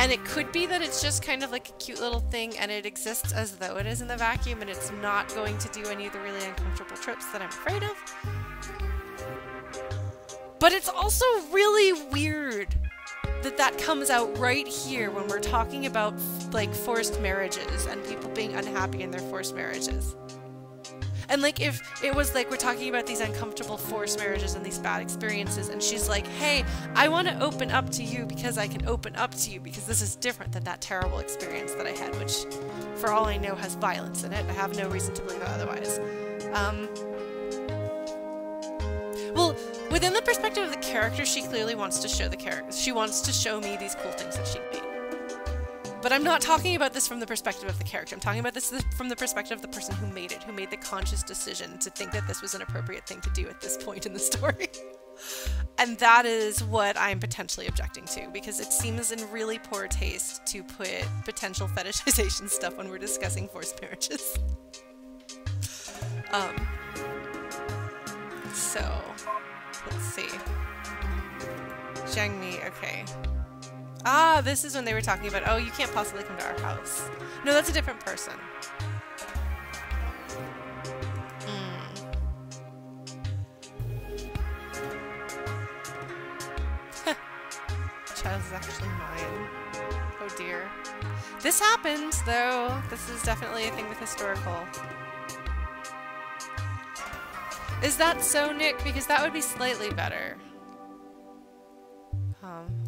and it could be that it's just kind of like a cute little thing and it exists as though it is in the vacuum and it's not going to do any of the really uncomfortable trips that I'm afraid of. But it's also really weird that that comes out right here when we're talking about like forced marriages and people being unhappy in their forced marriages. And like if it was like we're talking about these uncomfortable forced marriages and these bad experiences and she's like, "Hey, I want to open up to you because I can open up to you because this is different than that terrible experience that I had, which for all I know has violence in it. I have no reason to believe otherwise." Um well, within the perspective of the character, she clearly wants to show the character. She wants to show me these cool things that she made. But I'm not talking about this from the perspective of the character. I'm talking about this from the perspective of the person who made it, who made the conscious decision to think that this was an appropriate thing to do at this point in the story. <laughs> and that is what I'm potentially objecting to, because it seems in really poor taste to put potential fetishization <laughs> stuff when we're discussing forced marriages. <laughs> um, so, let's see. Jiangmi, okay. Ah, this is when they were talking about, oh, you can't possibly come to our house. No, that's a different person. Mm. <laughs> Child is actually mine. Oh dear. This happens, though. This is definitely a thing with historical. Is that so, Nick? Because that would be slightly better. Um.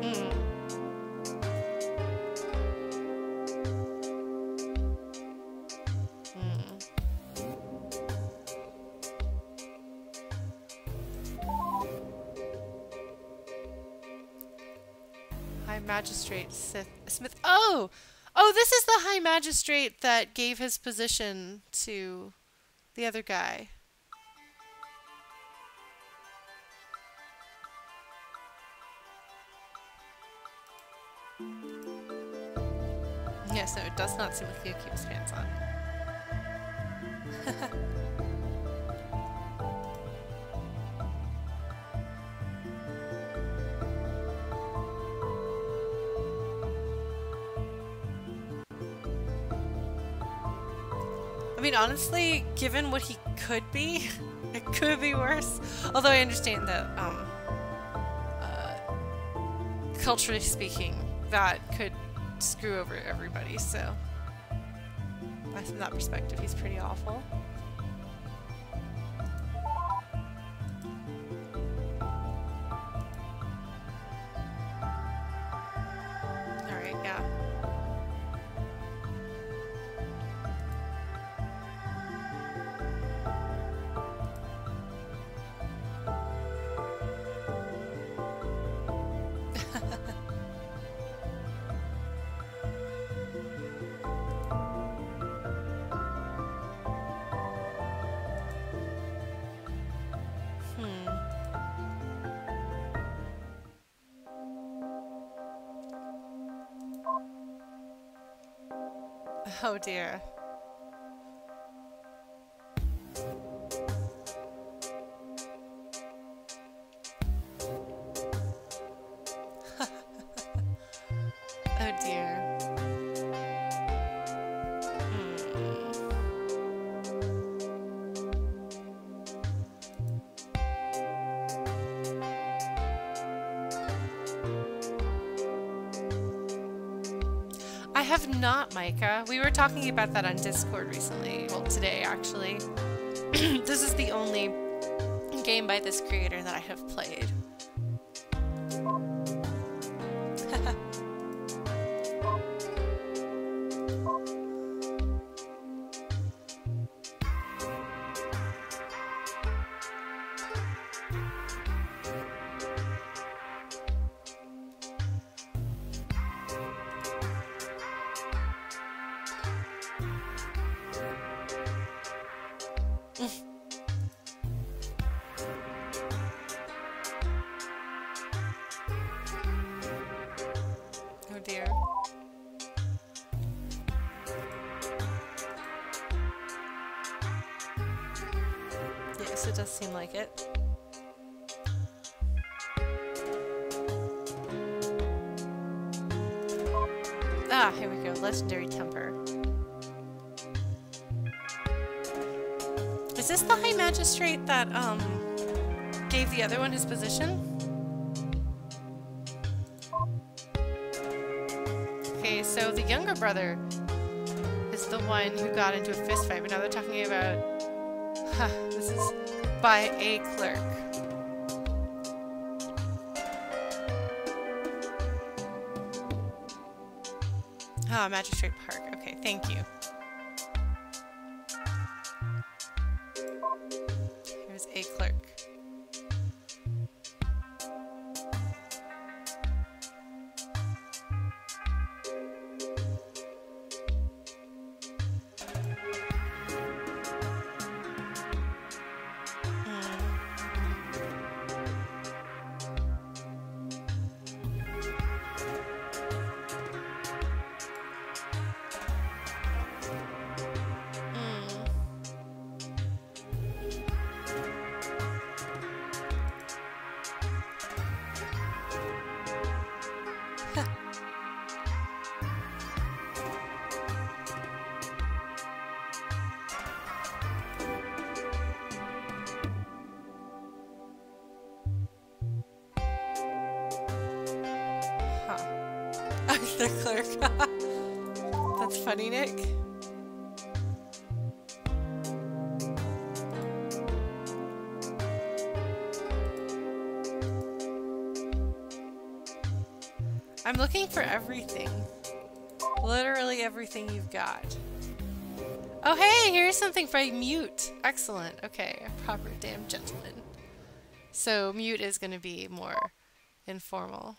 Mm. High magistrate Sith Smith. Oh! Oh, this is the High Magistrate that gave his position to the other guy. Yes, no, it does not seem like he'll keep his pants on. I mean, honestly, given what he could be, <laughs> it could be worse. Although I understand that, um, uh, culturally speaking, that could screw over everybody, so from that perspective, he's pretty awful. Oh dear. We were talking about that on Discord recently. Well, today, actually. <clears throat> this is the only game by this creator that I have played. Brother is the one who got into a fist fight, but now they're talking about. Huh, this is by a clerk. Ah, oh, Magistrate Park. Okay, thank you. Oh hey, here's something for mute. Excellent. Okay, a proper damn gentleman. So mute is going to be more informal.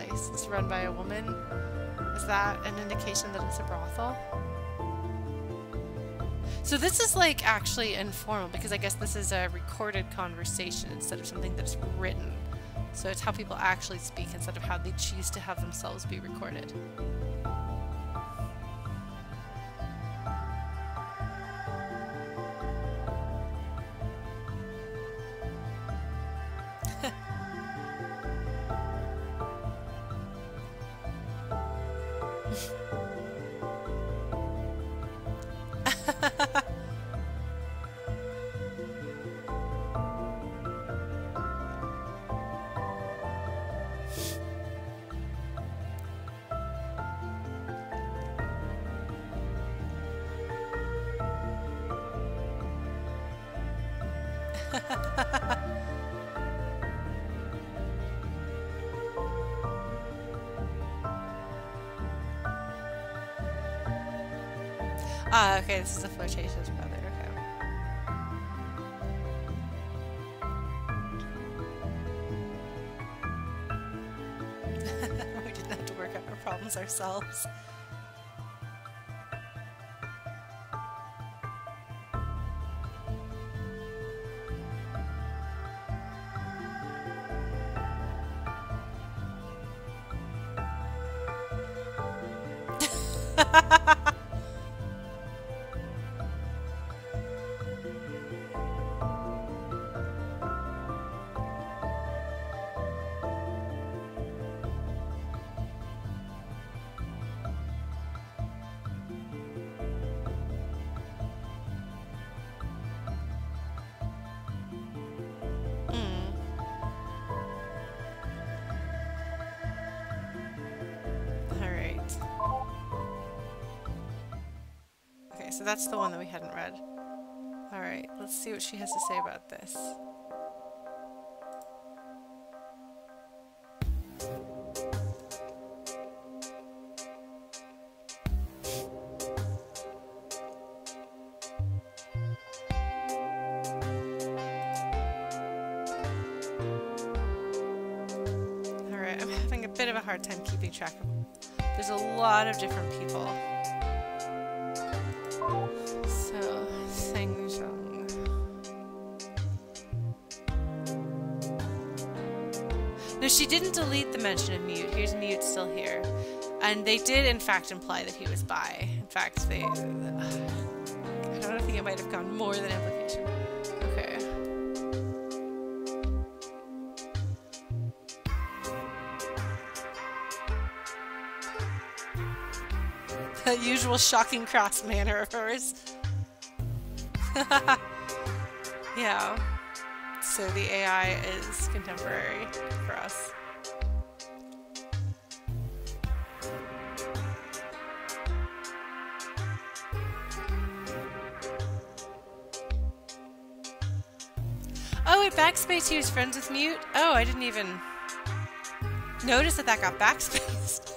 Place. It's run by a woman. Is that an indication that it's a brothel? So this is like actually informal because I guess this is a recorded conversation instead of something that's written. So it's how people actually speak instead of how they choose to have themselves be recorded. Okay, this is a flirtatious brother, okay. <laughs> we didn't have to work out our problems ourselves. That's the one that we hadn't read. Alright, let's see what she has to say about this. Alright, I'm having a bit of a hard time keeping track of There's a lot of different people. She didn't delete the mention of Mute. Here's Mute still here. And they did, in fact, imply that he was bi. In fact, they... Uh, I don't think it might have gone more than implication. Okay. That usual shocking cross manner of hers. <laughs> yeah. So the AI is contemporary for us. Oh, at Backspace he was friends with Mute? Oh, I didn't even notice that that got backspaced.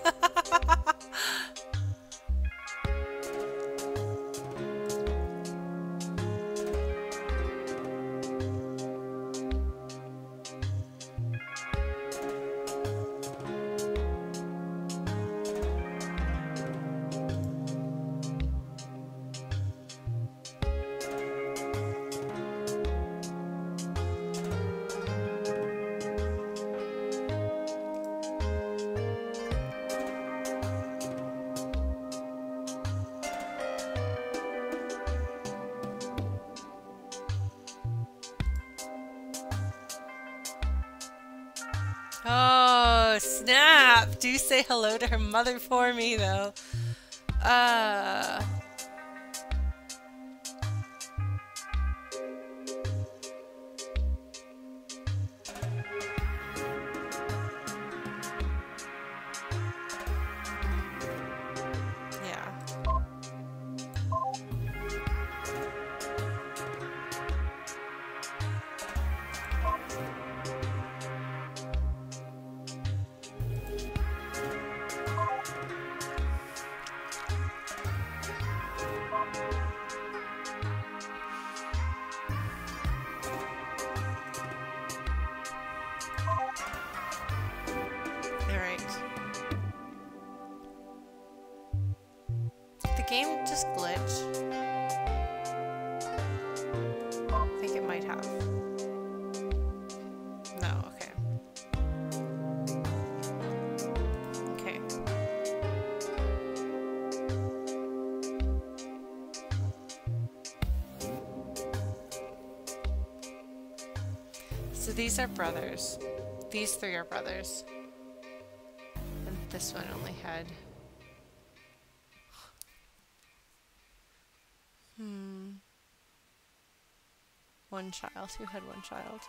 Hello to her mother for me, though. Uh... These three are brothers. And this one only had... Hmm... One child. Who had one child?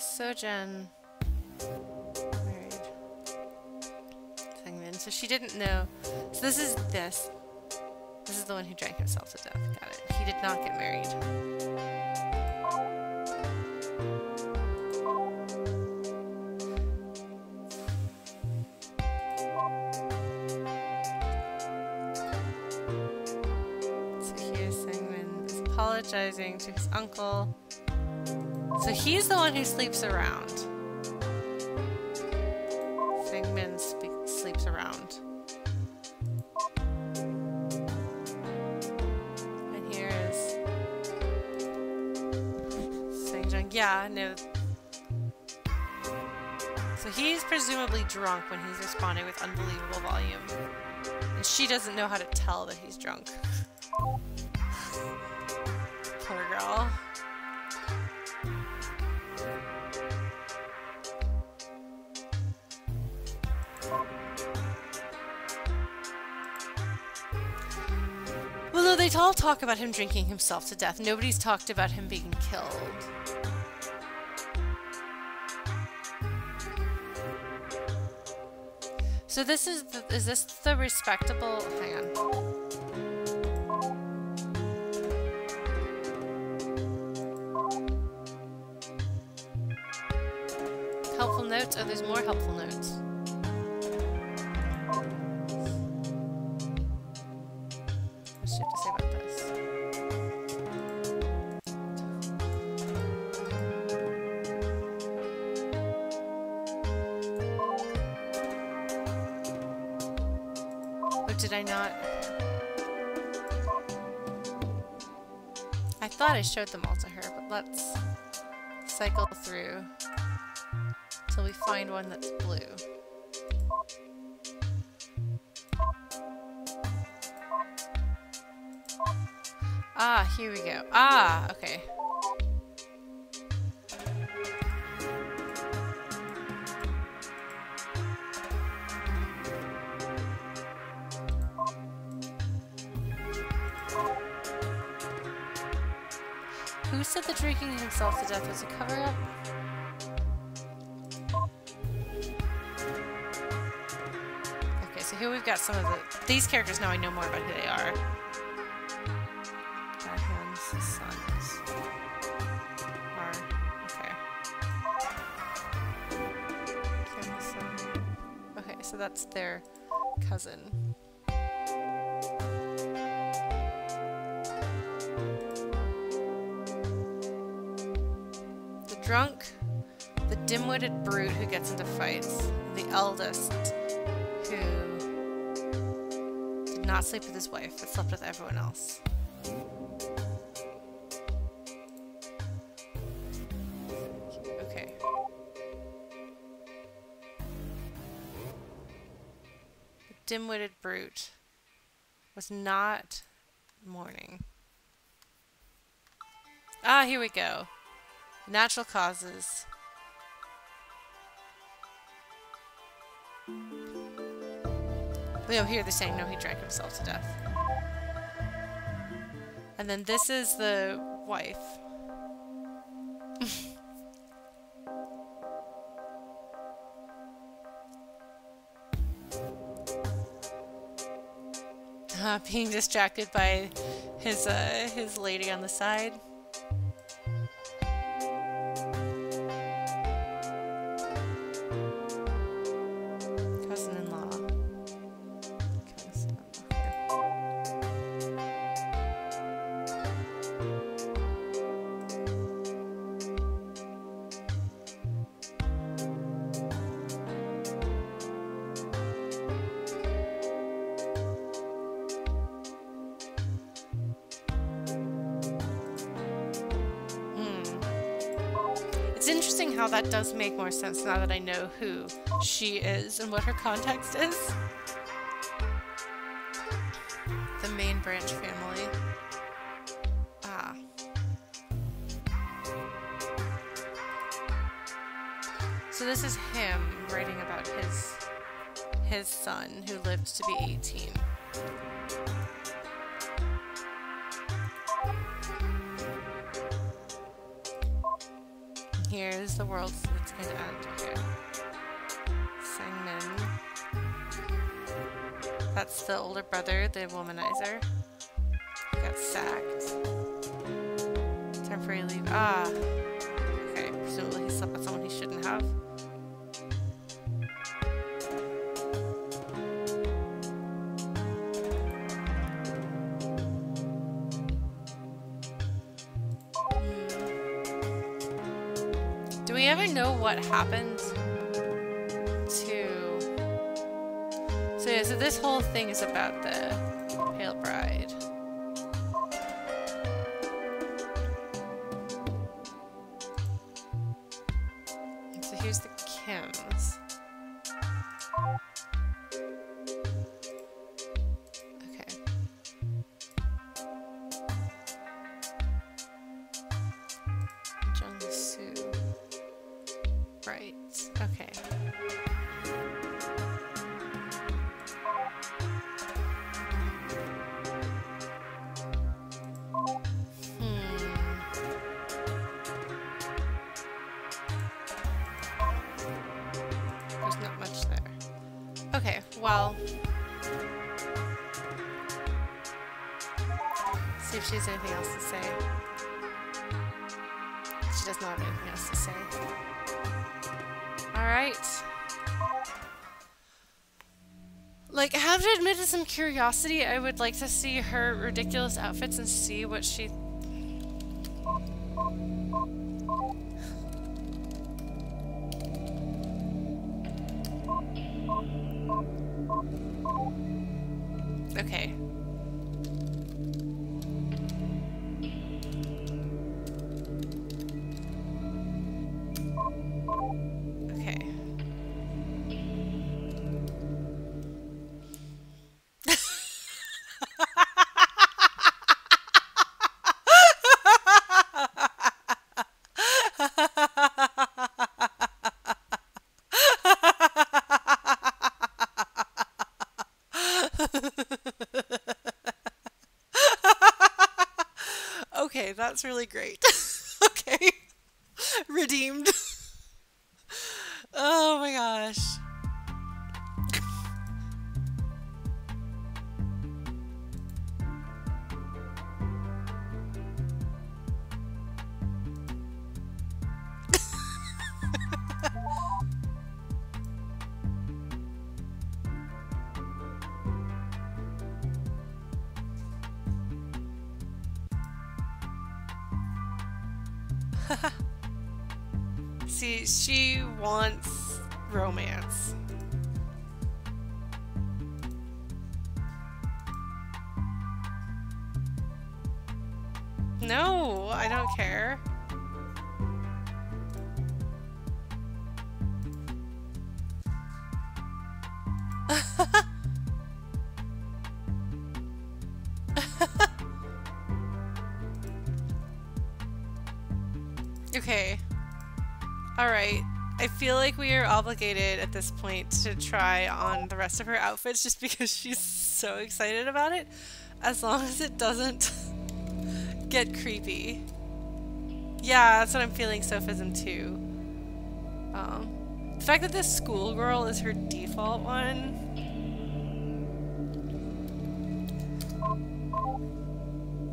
Sojen married Thingman. So she didn't know. So this is this. This is the one who drank himself to death. Got it. He did not get married. Apologizing to his uncle. So he's the one who sleeps around. Sangman sleeps around. And here is Sangjung. Yeah, no. So he's presumably drunk when he's responding with unbelievable volume. And she doesn't know how to tell that he's drunk. Talk about him drinking himself to death. Nobody's talked about him being killed. So this is the, is this the respectable? Hang on. Helpful notes. Oh, there's more helpful notes. I showed them all to her, but let's cycle through till we find one that's blue. Ah, here we go. Death was a cover-up? Okay, so here we've got some of the... These characters, now I know more about who they are. Sons are... Okay. Okay, so that's their cousin. Drunk, the dim-witted brute who gets into fights, the eldest who did not sleep with his wife but slept with everyone else. Okay. The dim-witted brute was not mourning. Ah, here we go. Natural causes. Oh, here they're saying no, he drank himself to death. And then this is the wife. <laughs> uh, being distracted by his uh, his lady on the side. more sense now that I know who she is and what her context is. The main branch family. Ah. So this is him writing about his his son who lives to be 18. Here's the world's that's the older brother, the womanizer. He got sacked. Temporary leave. Ah. About the well. See if she has anything else to say. She does not have anything else to say. Alright. Like, I have to admit to some curiosity, I would like to see her ridiculous outfits and see what she... really great. Obligated at this point to try on the rest of her outfits just because she's so excited about it. As long as it doesn't <laughs> get creepy. Yeah, that's what I'm feeling sophism too. Um, the fact that this schoolgirl is her default one.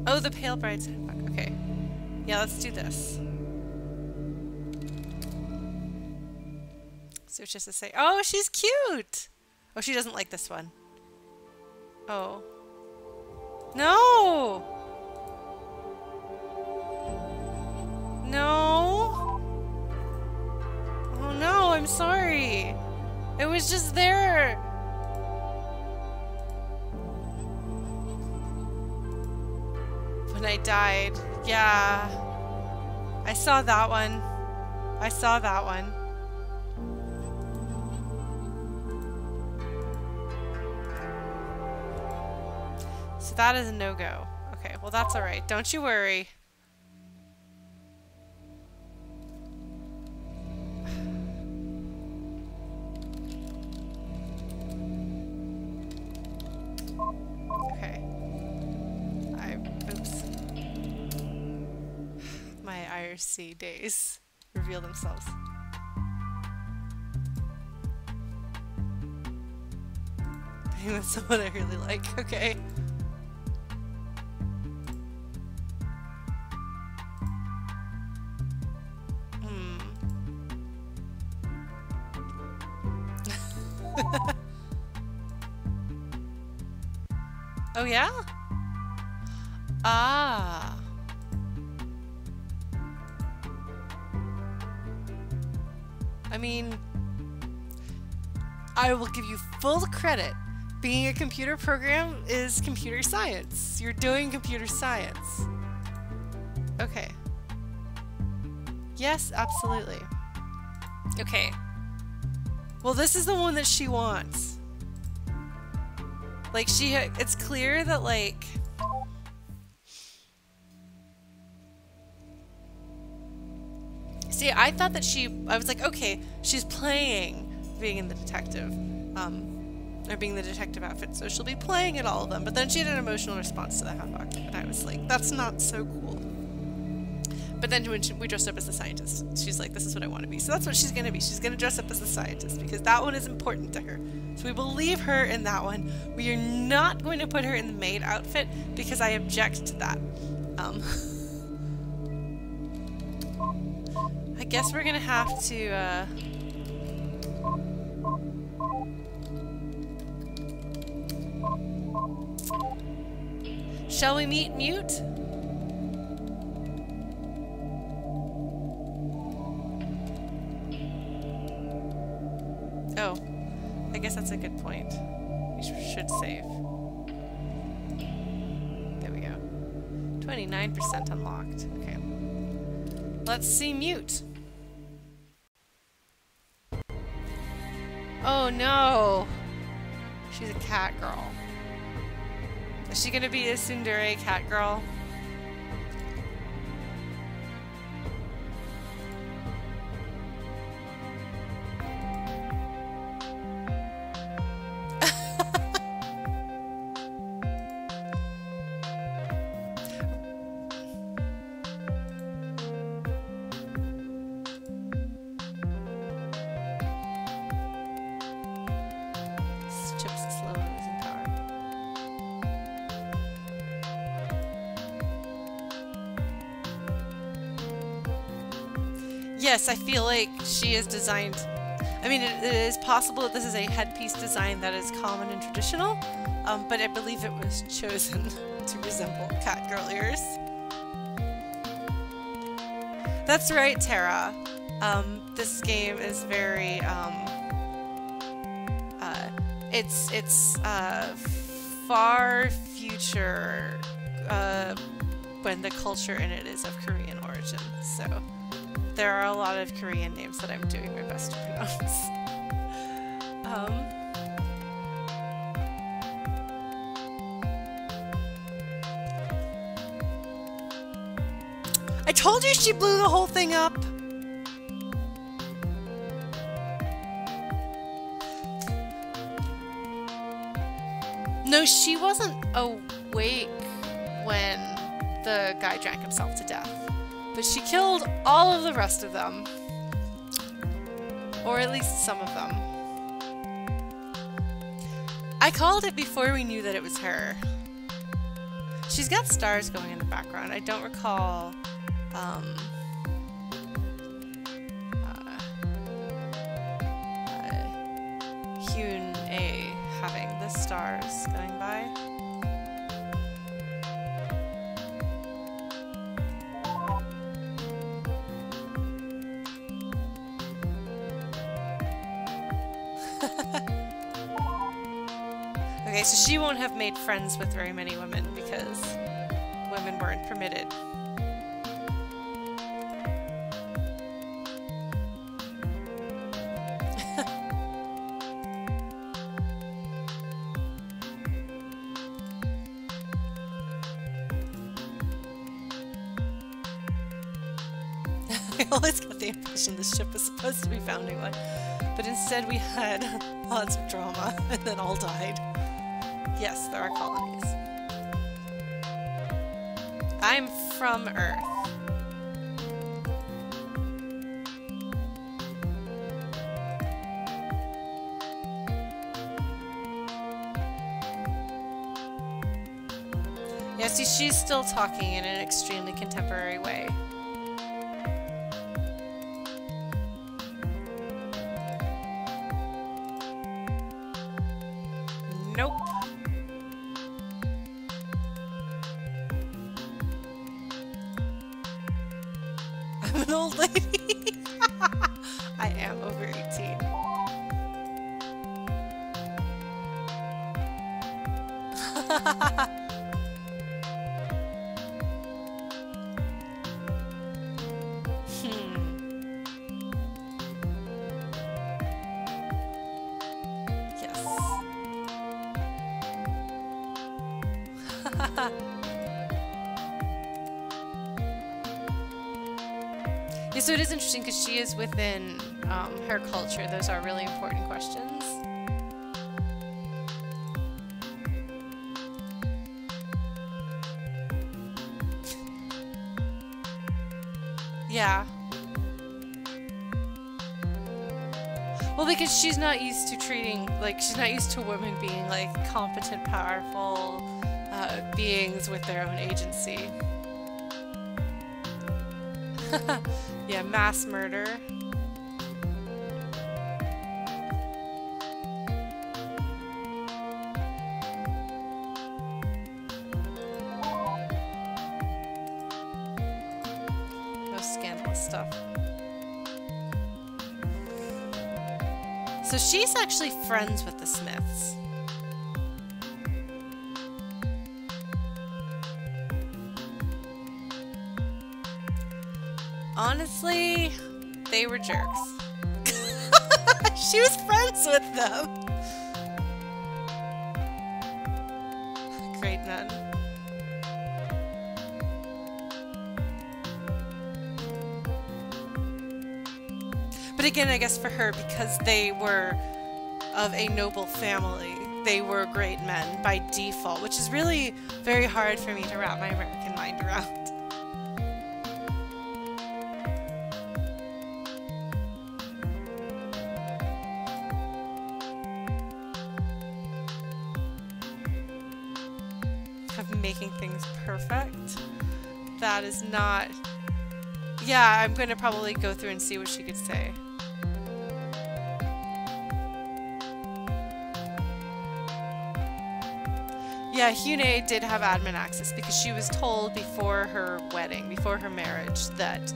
Oh, the pale bride's. Okay. Yeah, let's do this. It's just to say, oh, she's cute! Oh, she doesn't like this one. Oh. No! No! Oh no, I'm sorry. It was just there. When I died. Yeah. I saw that one. I saw that one. that is a no-go. Okay, well that's alright. Don't you worry. Okay. I... Oops. My IRC days reveal themselves. <laughs> that's someone I really like, okay? Yeah? Ah. I mean, I will give you full credit. Being a computer program is computer science. You're doing computer science. Okay. Yes, absolutely. Okay. Well, this is the one that she wants. Like, she, it's clear that, like, See, I thought that she, I was like, okay, she's playing being in the detective, um, or being the detective outfit, so she'll be playing at all of them. But then she had an emotional response to the Havoc, and I was like, that's not so cool. But then when she, we dressed up as the scientist, she's like, this is what I want to be. So that's what she's going to be. She's going to dress up as the scientist because that one is important to her. So we believe her in that one. We are not going to put her in the maid outfit because I object to that. Um, <laughs> I guess we're gonna have to, uh... Shall we meet Mute? I guess that's a good point. We sh should save. There we go. 29% unlocked. Okay. Let's see Mute. Oh no! She's a cat girl. Is she gonna be a tsundere cat girl? Yes, I feel like she is designed... I mean, it, it is possible that this is a headpiece design that is common and traditional, um, but I believe it was chosen <laughs> to resemble cat girl ears. That's right, Tara. Um, this game is very, um, uh, it's, it's, uh, far future, uh, when the culture in it is of Korean origin, so there are a lot of Korean names that I'm doing my best to pronounce. <laughs> um, I told you she blew the whole thing up! No, she wasn't awake when the guy drank himself to death. But she killed all of the rest of them. Or at least some of them. I called it before we knew that it was her. She's got stars going in the background. I don't recall um, uh, uh, Hyun A having the stars going by. Okay, so she won't have made friends with very many women because women weren't permitted. <laughs> I always got the impression this ship was supposed to be founding one. But instead we had <laughs> lots of drama and then all died. Yes, there are colonies. I'm from Earth. Yeah, see, she's still talking in an extremely contemporary way. Is within um, her culture. Those are really important questions. Yeah. Well, because she's not used to treating, like, she's not used to women being, like, competent, powerful uh, beings with their own agency. <laughs> yeah, mass murder. No scandalous stuff. So she's actually friends with the Smiths. They were jerks. <laughs> she was friends with them. Great nun. But again, I guess for her, because they were of a noble family, they were great men by default, which is really very hard for me to wrap my American mind around. Not. Yeah, I'm going to probably go through and see what she could say. Yeah, Hyun-ae did have admin access because she was told before her wedding, before her marriage, that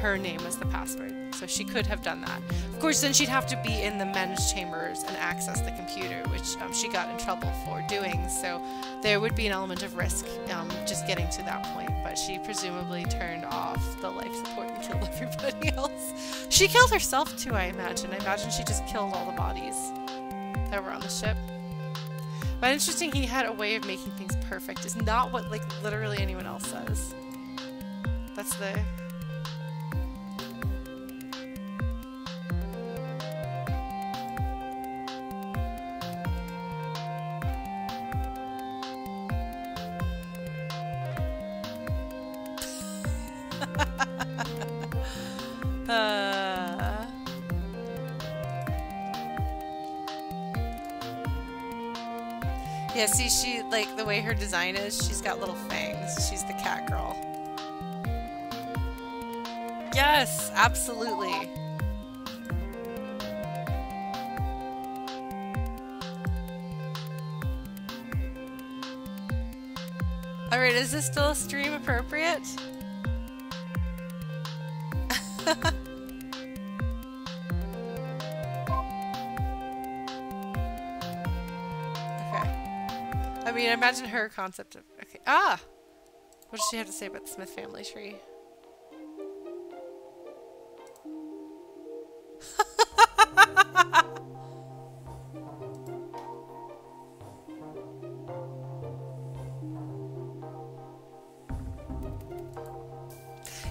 her name was the password. So she could have done that. Of course, then she'd have to be in the men's chambers and access the computer, which um, she got in trouble for doing. So there would be an element of risk um, just getting to that point. But she presumably turned off the life support and killed <laughs> everybody else. She killed herself too, I imagine. I imagine she just killed all the bodies that were on the ship. But interesting he had a way of making things perfect is not what like literally anyone else says. That's the like, the way her design is, she's got little fangs. She's the cat girl. Yes, absolutely. Alright, is this still stream appropriate? <laughs> imagine her concept of. Okay. Ah! What does she have to say about the Smith family tree? <laughs>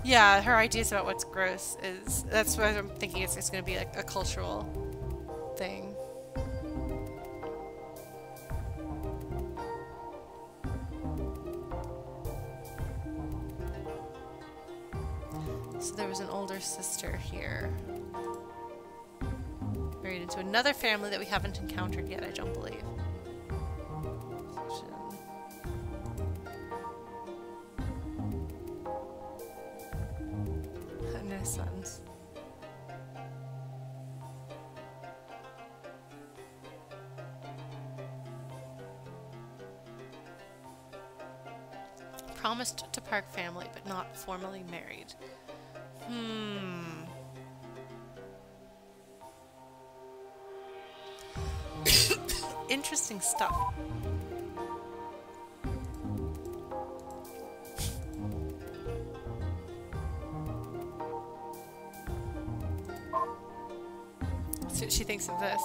yeah, her ideas about what's gross is. That's what I'm thinking it's, it's going to be like a cultural thing. Here. Married into another family that we haven't encountered yet, I don't believe. Sons. Promised to Park family, but not formally married. Hmm. Interesting stuff. See what she thinks of this.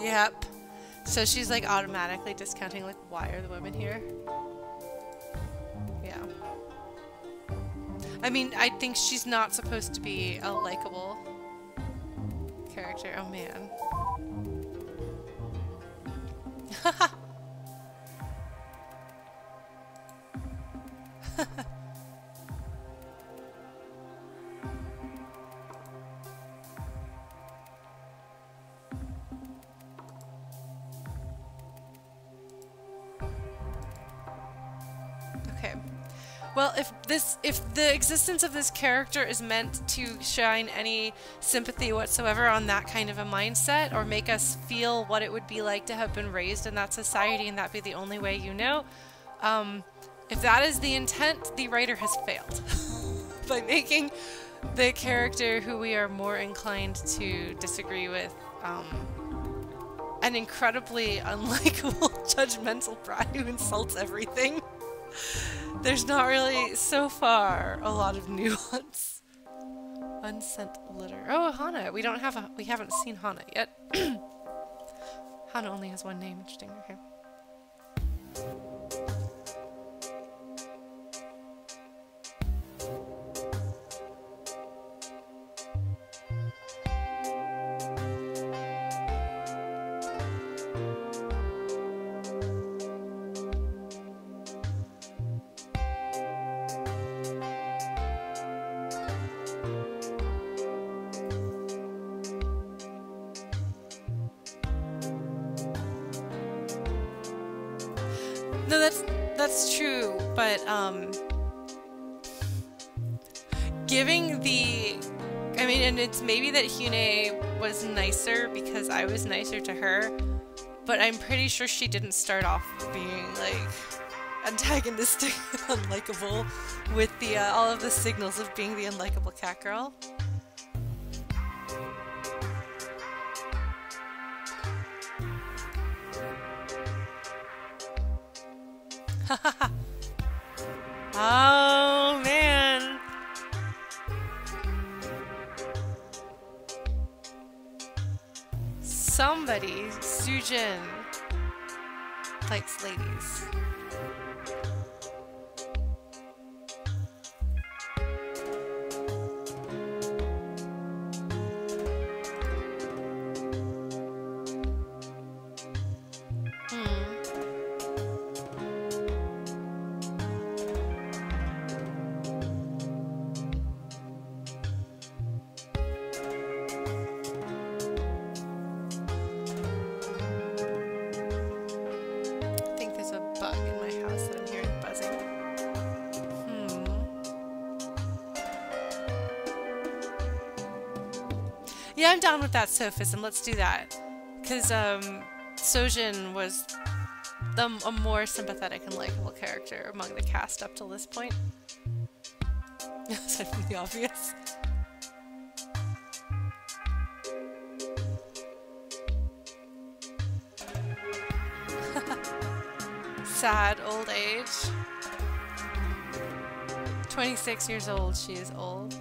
Yep. So she's like automatically discounting like why are the women here? Yeah. I mean, I think she's not supposed to be a likable character. Oh man. <laughs> this if the existence of this character is meant to shine any sympathy whatsoever on that kind of a mindset or make us feel what it would be like to have been raised in that society and that be the only way you know, um, if that is the intent, the writer has failed <laughs> by making the character who we are more inclined to disagree with um, an incredibly unlikable, <laughs> judgmental brat who insults everything. There's not really, so far, a lot of <laughs> nuance. Unsent litter. Oh, Hana. We don't have a, we haven't seen Hana yet. <clears throat> Hana only has one name. Interesting. Okay. Was nicer to her, but I'm pretty sure she didn't start off being like antagonistic <laughs> and unlikable with the uh, all of the signals of being the unlikable cat girl. Down with that sophism. Let's do that. Because um, Sojin was the, a more sympathetic and likable character among the cast up till this point. <laughs> Aside from the obvious. <laughs> Sad old age. 26 years old, she is old.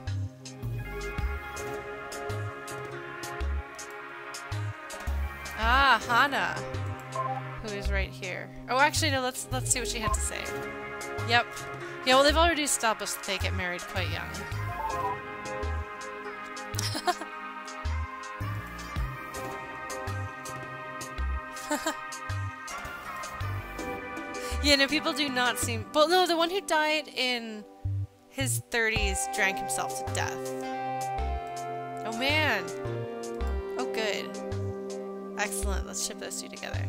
Ah, Hana, who is right here. Oh, actually, no. Let's let's see what she had to say. Yep. Yeah. Well, they've already established that they get married quite young. <laughs> Yeah, no, people do not seem. Well, no, the one who died in his 30s drank himself to death. Oh man. Excellent. Let's ship those two together.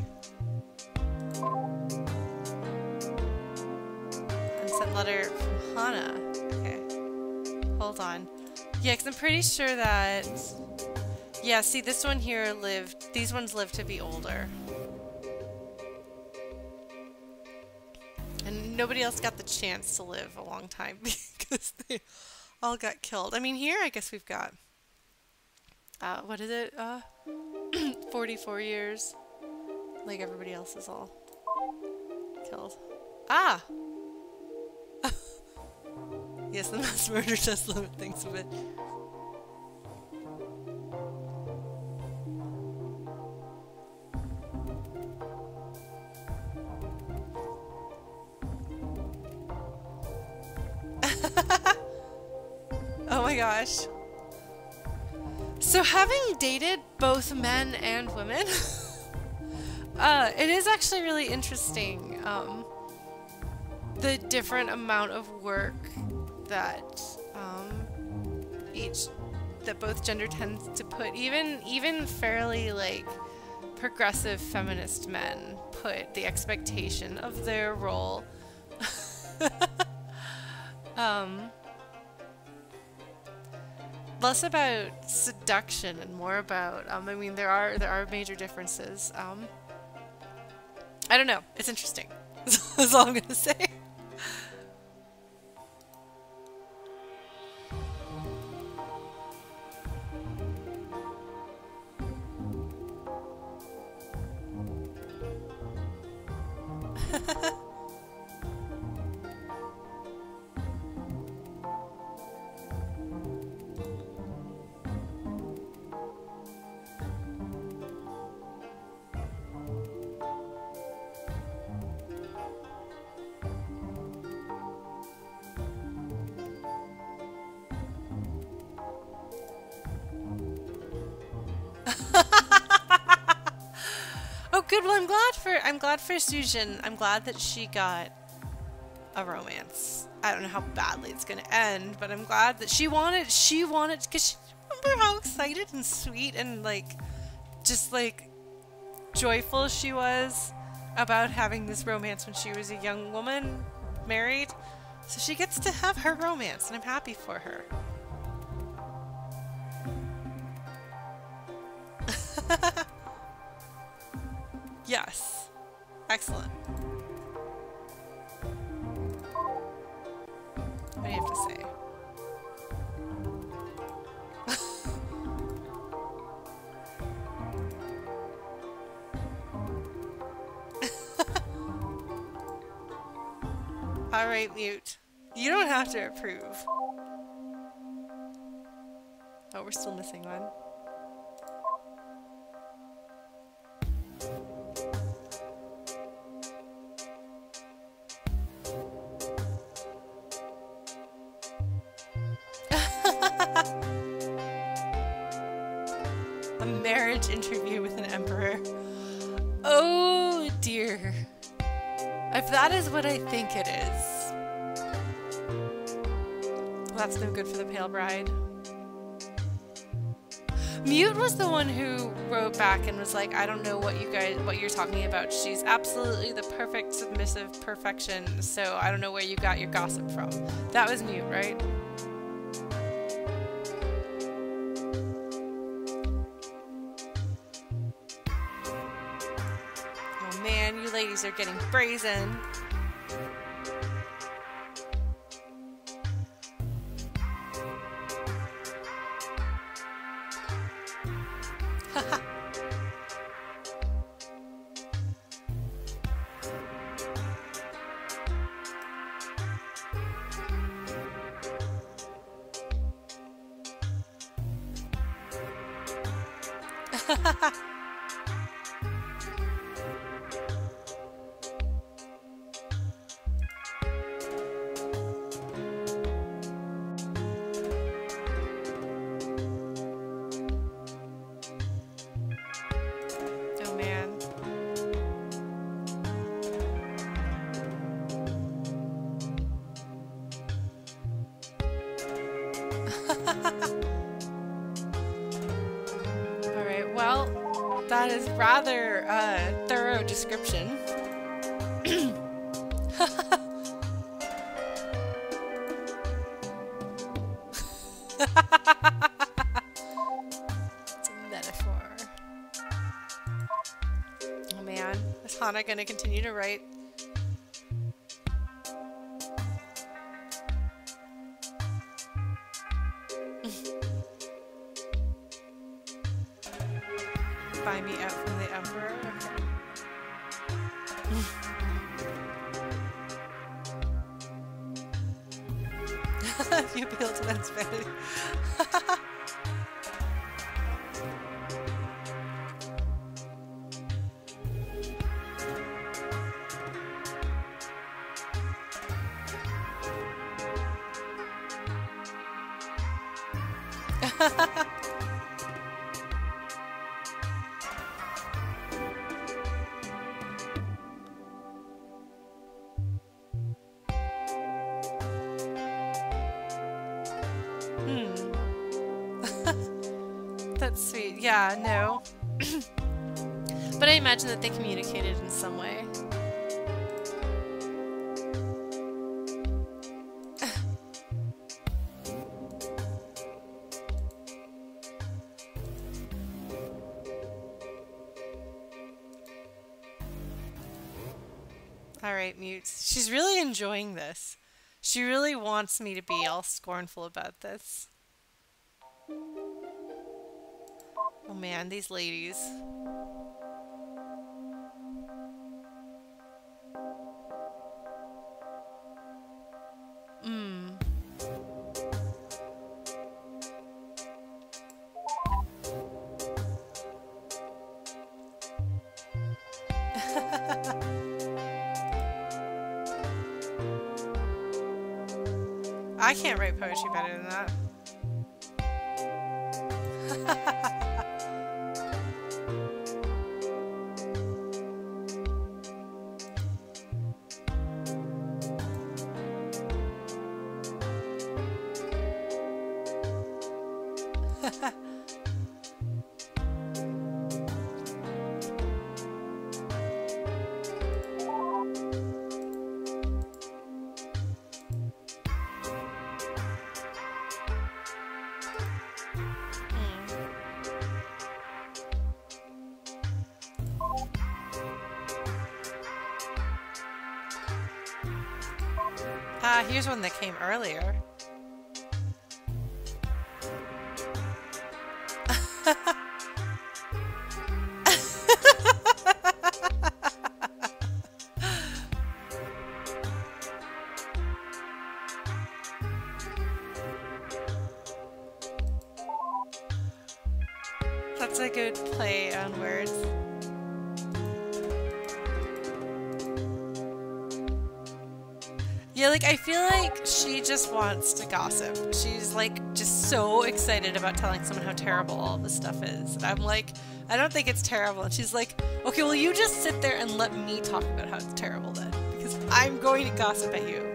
And send letter from Hana. Okay. Hold on. Yeah, because I'm pretty sure that... Yeah, see, this one here lived... These ones lived to be older. And nobody else got the chance to live a long time <laughs> because they all got killed. I mean, here I guess we've got... Uh, what is it? Uh, <clears throat> 44 years. Like everybody else is all killed. Ah! <laughs> yes, the mass murder does limit things a bit. <laughs> oh my gosh. So having dated both men and women, <laughs> uh, it is actually really interesting um, the different amount of work that um, each that both gender tends to put. Even even fairly like progressive feminist men put the expectation of their role. <laughs> um, less about seduction and more about um, I mean there are there are major differences. Um, I don't know. It's interesting. <laughs> That's all I'm gonna say. Sujin. I'm glad that she got a romance. I don't know how badly it's gonna end, but I'm glad that she wanted. She wanted because remember how excited and sweet and like just like joyful she was about having this romance when she was a young woman married. So she gets to have her romance, and I'm happy for her. <laughs> Yes. Excellent. What do you have to say? <laughs> Alright, Mute. You don't have to approve. Oh, we're still missing one. That is what I think it is, that's no good for the Pale Bride. Mute was the one who wrote back and was like, I don't know what you guys, what you're talking about. She's absolutely the perfect submissive perfection, so I don't know where you got your gossip from. That was Mute, right? Are getting brazen. Continue to write? That's sweet. Yeah, no. <clears throat> but I imagine that they communicated in some way. <laughs> Alright, Mutes. She's really enjoying this. She really wants me to be all scornful about this. Oh man, these ladies. Mmm. <laughs> I can't write poetry better than that. Earlier. Just wants to gossip. She's like just so excited about telling someone how terrible all this stuff is. And I'm like, I don't think it's terrible. And she's like, okay, well, you just sit there and let me talk about how it's terrible then. Because I'm going to gossip at you.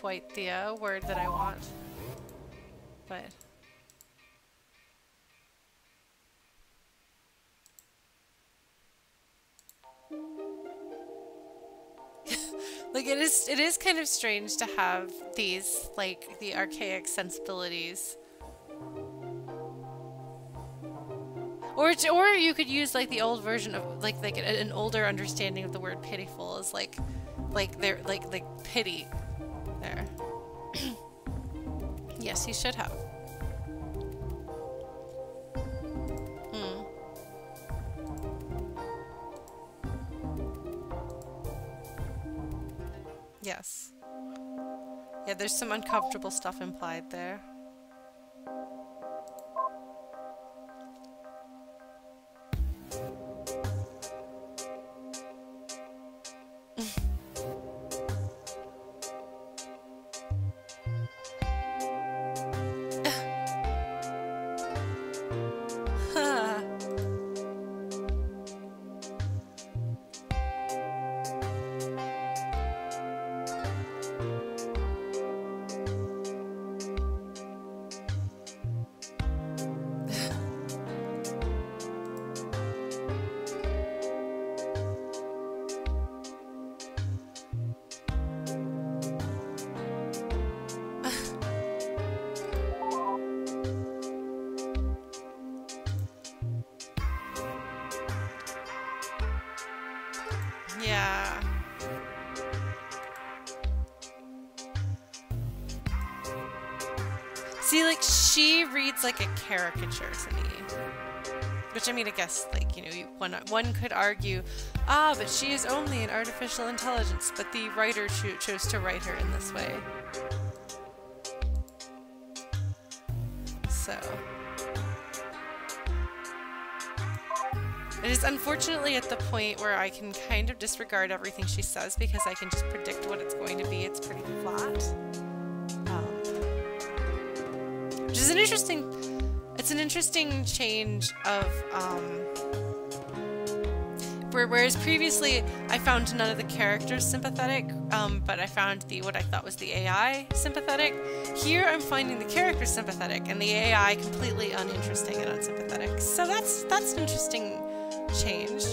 Quite the uh, word that I want, but... <laughs> like it is it is kind of strange to have these like the archaic sensibilities. Or or you could use like the old version of like like an older understanding of the word pitiful is like like they're like like pity yes you should have hmm. Yes. Yeah, there's some uncomfortable stuff implied there. Caricature to me. Which I mean, I guess, like, you know, one, one could argue, ah, but she is only an artificial intelligence, but the writer cho chose to write her in this way. So. It is unfortunately at the point where I can kind of disregard everything she says because I can just predict what it's going to be. It's pretty flat. Which is an interesting it's an interesting change of um, whereas previously I found none of the characters sympathetic, um, but I found the what I thought was the AI sympathetic. Here I'm finding the characters sympathetic and the AI completely uninteresting and unsympathetic. So that's that's an interesting change.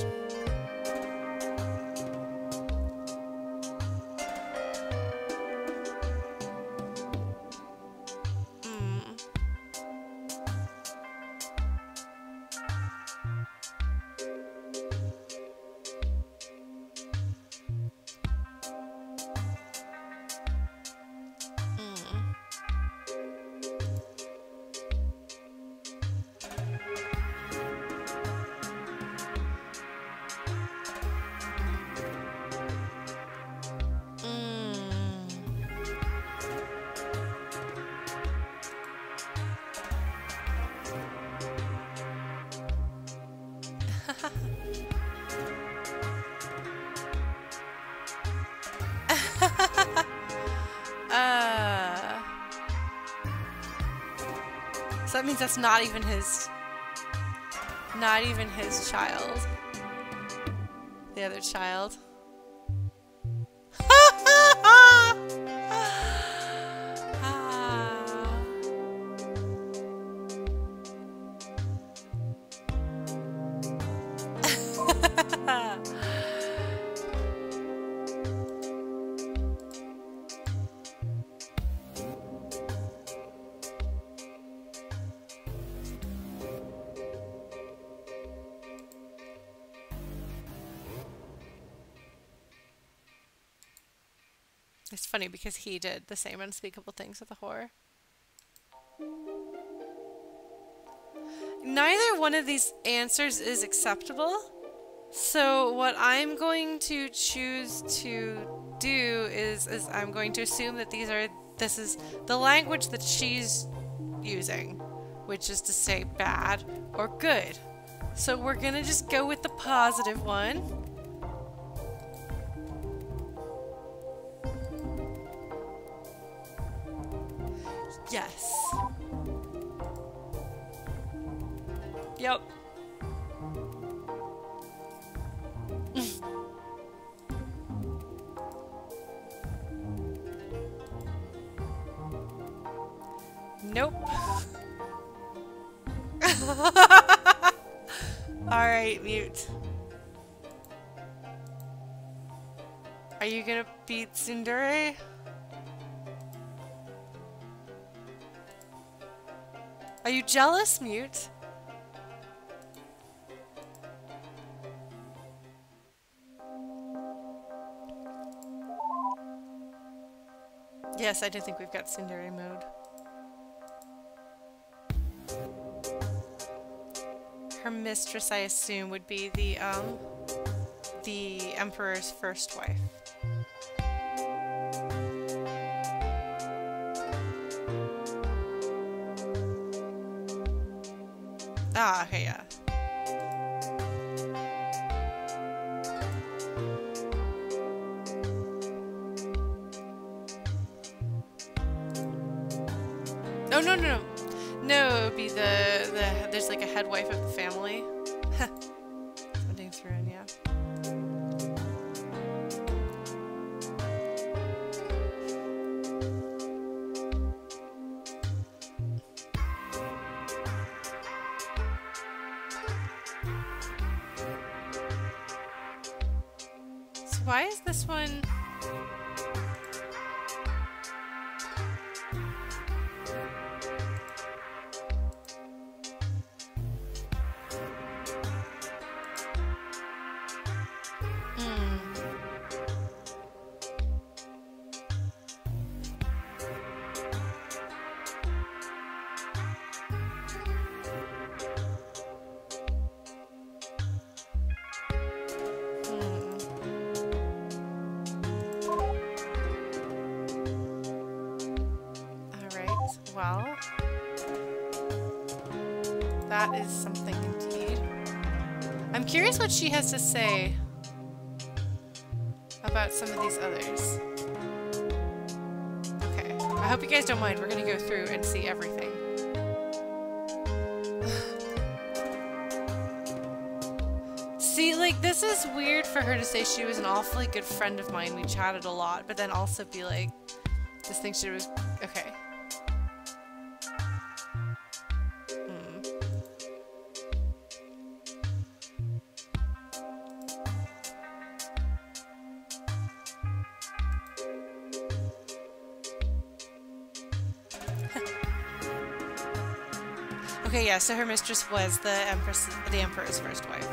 Means that's not even his... Not even his child. The other child. Because he did the same unspeakable things with the whore. Neither one of these answers is acceptable. So what I'm going to choose to do is, is I'm going to assume that these are this is the language that she's using, which is to say bad or good. So we're gonna just go with the positive one. Jealous, Mute? Yes, I do think we've got Tsundere mode. Her mistress, I assume, would be the, um, the Emperor's first wife. Ah, has to say about some of these others. Okay, I hope you guys don't mind. We're gonna go through and see everything. <sighs> see, like, this is weird for her to say she was an awfully good friend of mine. We chatted a lot, but then also be like, this thing she was... yeah, so her mistress was the empress, the emperor's first wife.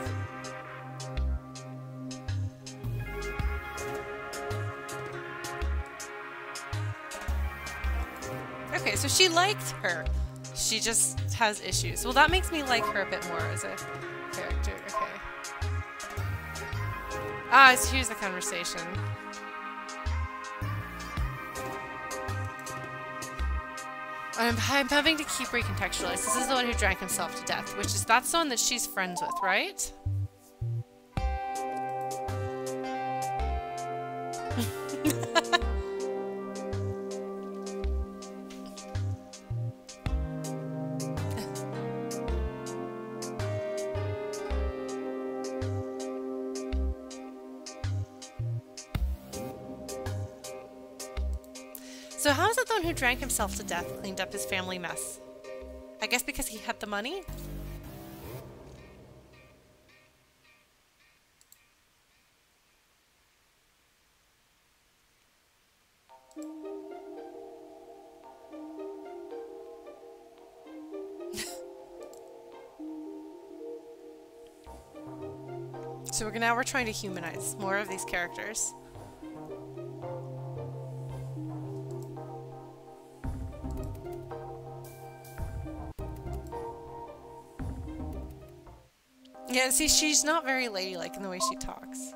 Okay, so she liked her. She just has issues. Well, that makes me like her a bit more as a character. Okay. Ah, so here's the conversation. I'm, I'm having to keep recontextualize. This is the one who drank himself to death, which is that's the one that she's friends with, right? Drank himself to death cleaned up his family mess? I guess because he had the money? <laughs> so we're now we're trying to humanize more of these characters. See, she's not very ladylike in the way she talks.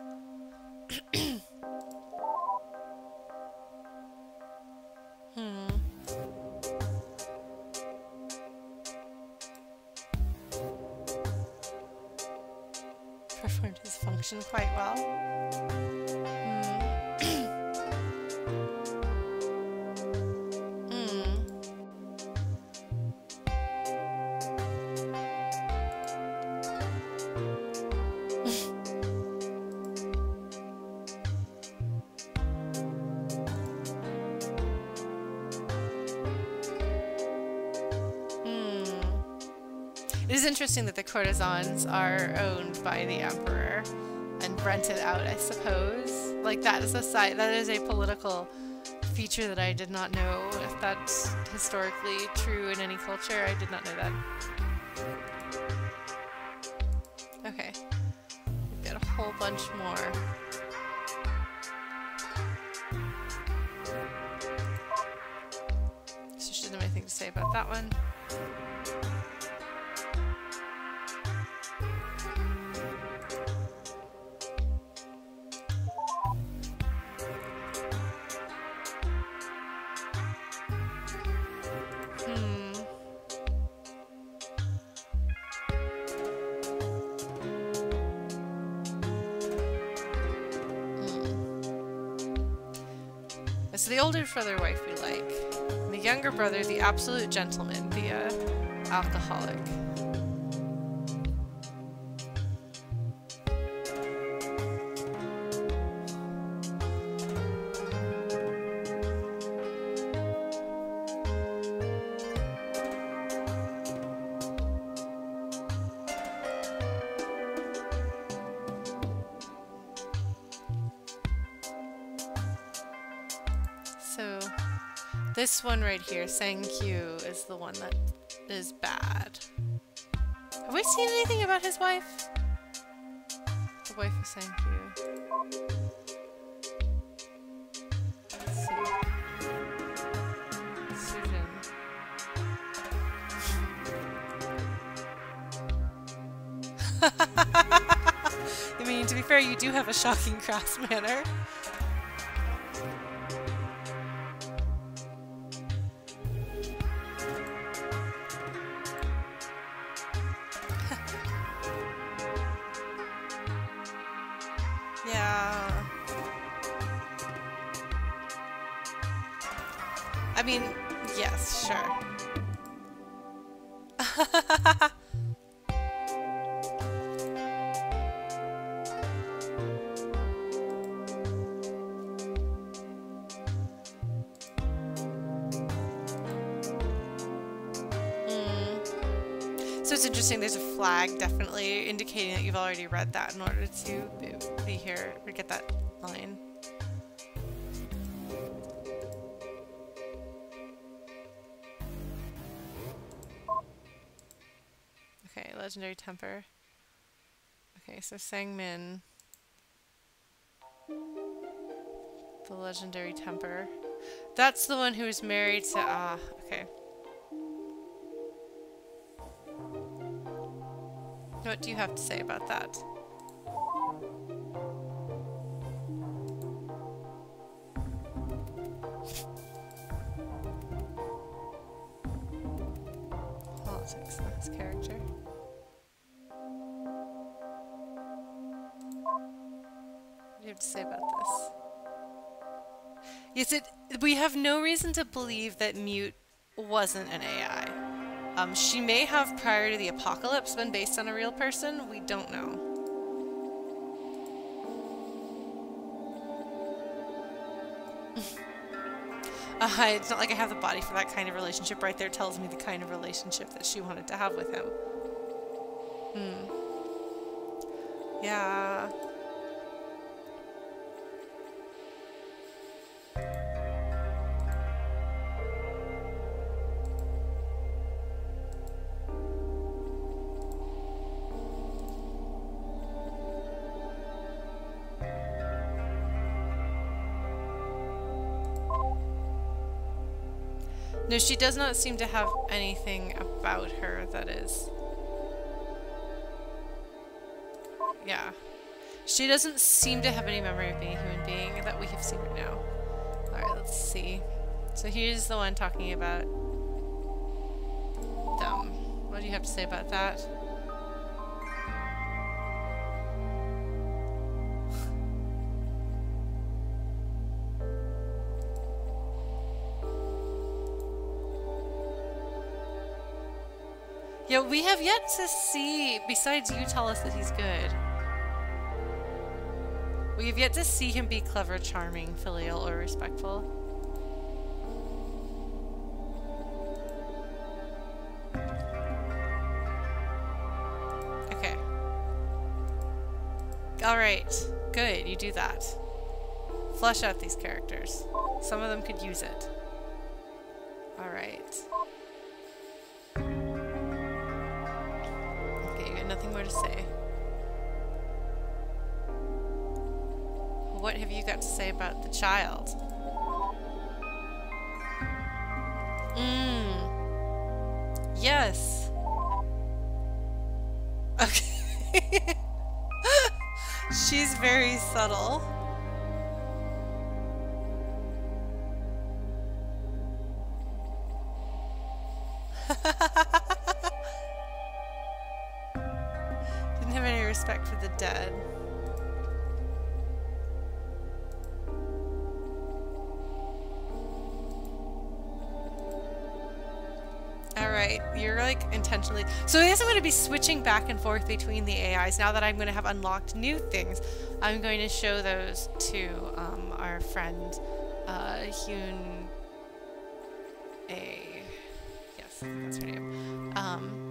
Courtesans are owned by the emperor and rented out, I suppose. Like that is a side that is a political feature that I did not know if that's historically true in any culture. I did not know that. Okay. We've got a whole bunch more. So she didn't have anything to say about that one. Brother wife we like. And the younger brother, the absolute gentleman, the uh, alcoholic. One right here, Sang-kyu, is the one that is bad. Have we seen anything about his wife? The wife of Sang-kyu. Let's see. I <laughs> mean, to be fair, you do have a shocking crass manner. Indicating that you've already read that in order to be here or get that line. Okay, legendary temper. Okay, so Sangmin. The legendary temper. That's the one who is married to ah, okay. What do you have to say about that? Politics in his character. What do you have to say about this? Yes, it. We have no reason to believe that Mute wasn't an AI. Um, she may have, prior to the apocalypse, been based on a real person. We don't know. <laughs> uh, it's not like I have the body for that kind of relationship. Right there tells me the kind of relationship that she wanted to have with him. Hmm. Yeah. No, she does not seem to have anything about her that is... Yeah. She doesn't seem to have any memory of being a human being that we have seen right now. Alright, let's see. So here's the one talking about them. What do you have to say about that? We have yet to see, besides you tell us that he's good. We have yet to see him be clever, charming, filial, or respectful. Okay. Alright. Good, you do that. Flush out these characters. Some of them could use it. To say. What have you got to say about the child? So I guess I'm going to be switching back and forth between the AIs. Now that I'm going to have unlocked new things, I'm going to show those to um, our friend uh, Hyun A. Yes, that's her name. Um,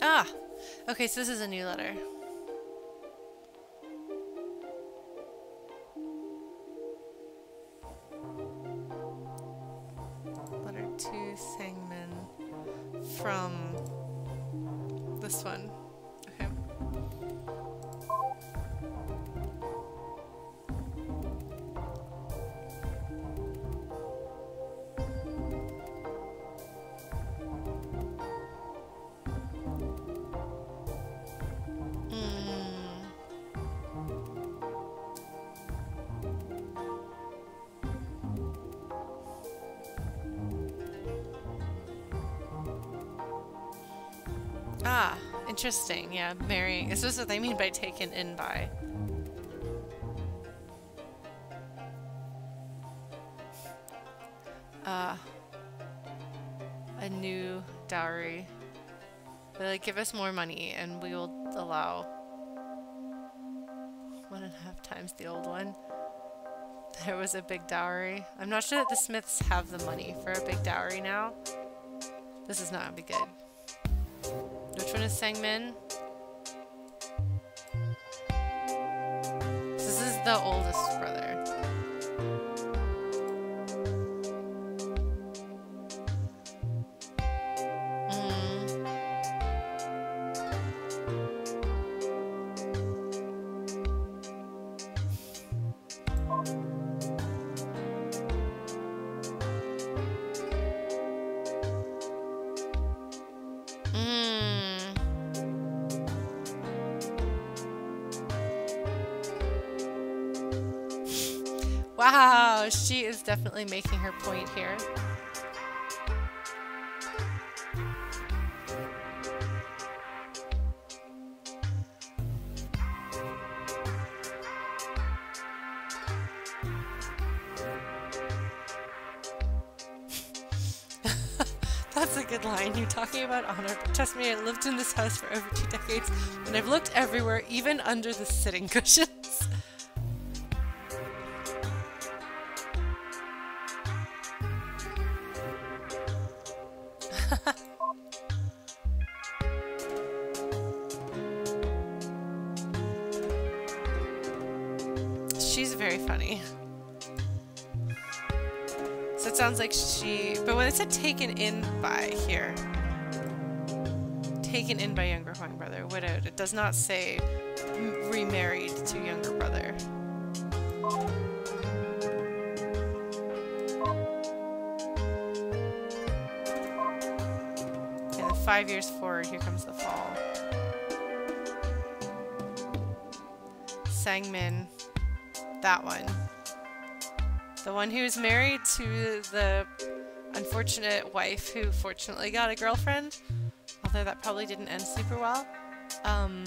ah! Okay, so this is a new letter. Letter Ah, interesting. Yeah, marrying. This is what they mean by taken in by. Uh, a new dowry. They're like, give us more money and we will allow one and a half times the old one. There was a big dowry. I'm not sure that the Smiths have the money for a big dowry now. This is not gonna be good. Which one is Sangmin? This is the oldest brother. Definitely making her point here. <laughs> That's a good line. You're talking about honor, trust me, I lived in this house for over two decades, and I've looked everywhere, even under the sitting cushions. In by here, taken in by younger Huang brother, widowed, it does not say remarried to younger brother. Then five years forward, here comes the fall. Sangmin, that one. The one who is married to the unfortunate wife who fortunately got a girlfriend, although that probably didn't end super well. Um,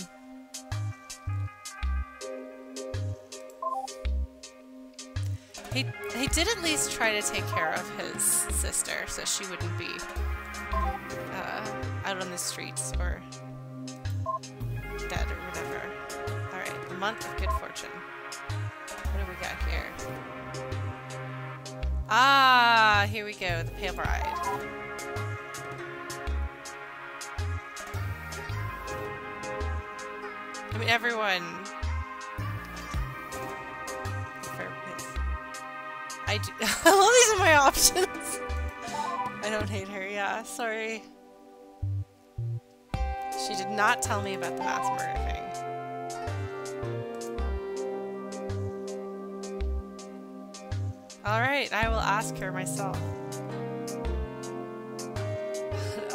he, he did at least try to take care of his sister so she wouldn't be uh, out on the streets or dead or whatever. Alright, the month of good fortune. What do we got here? Ah! Here we go, the Pale Bride. I mean, everyone. I do. <laughs> well, these are my options. I don't hate her, yeah, sorry. She did not tell me about the mass murder thing. Alright, I will ask her myself.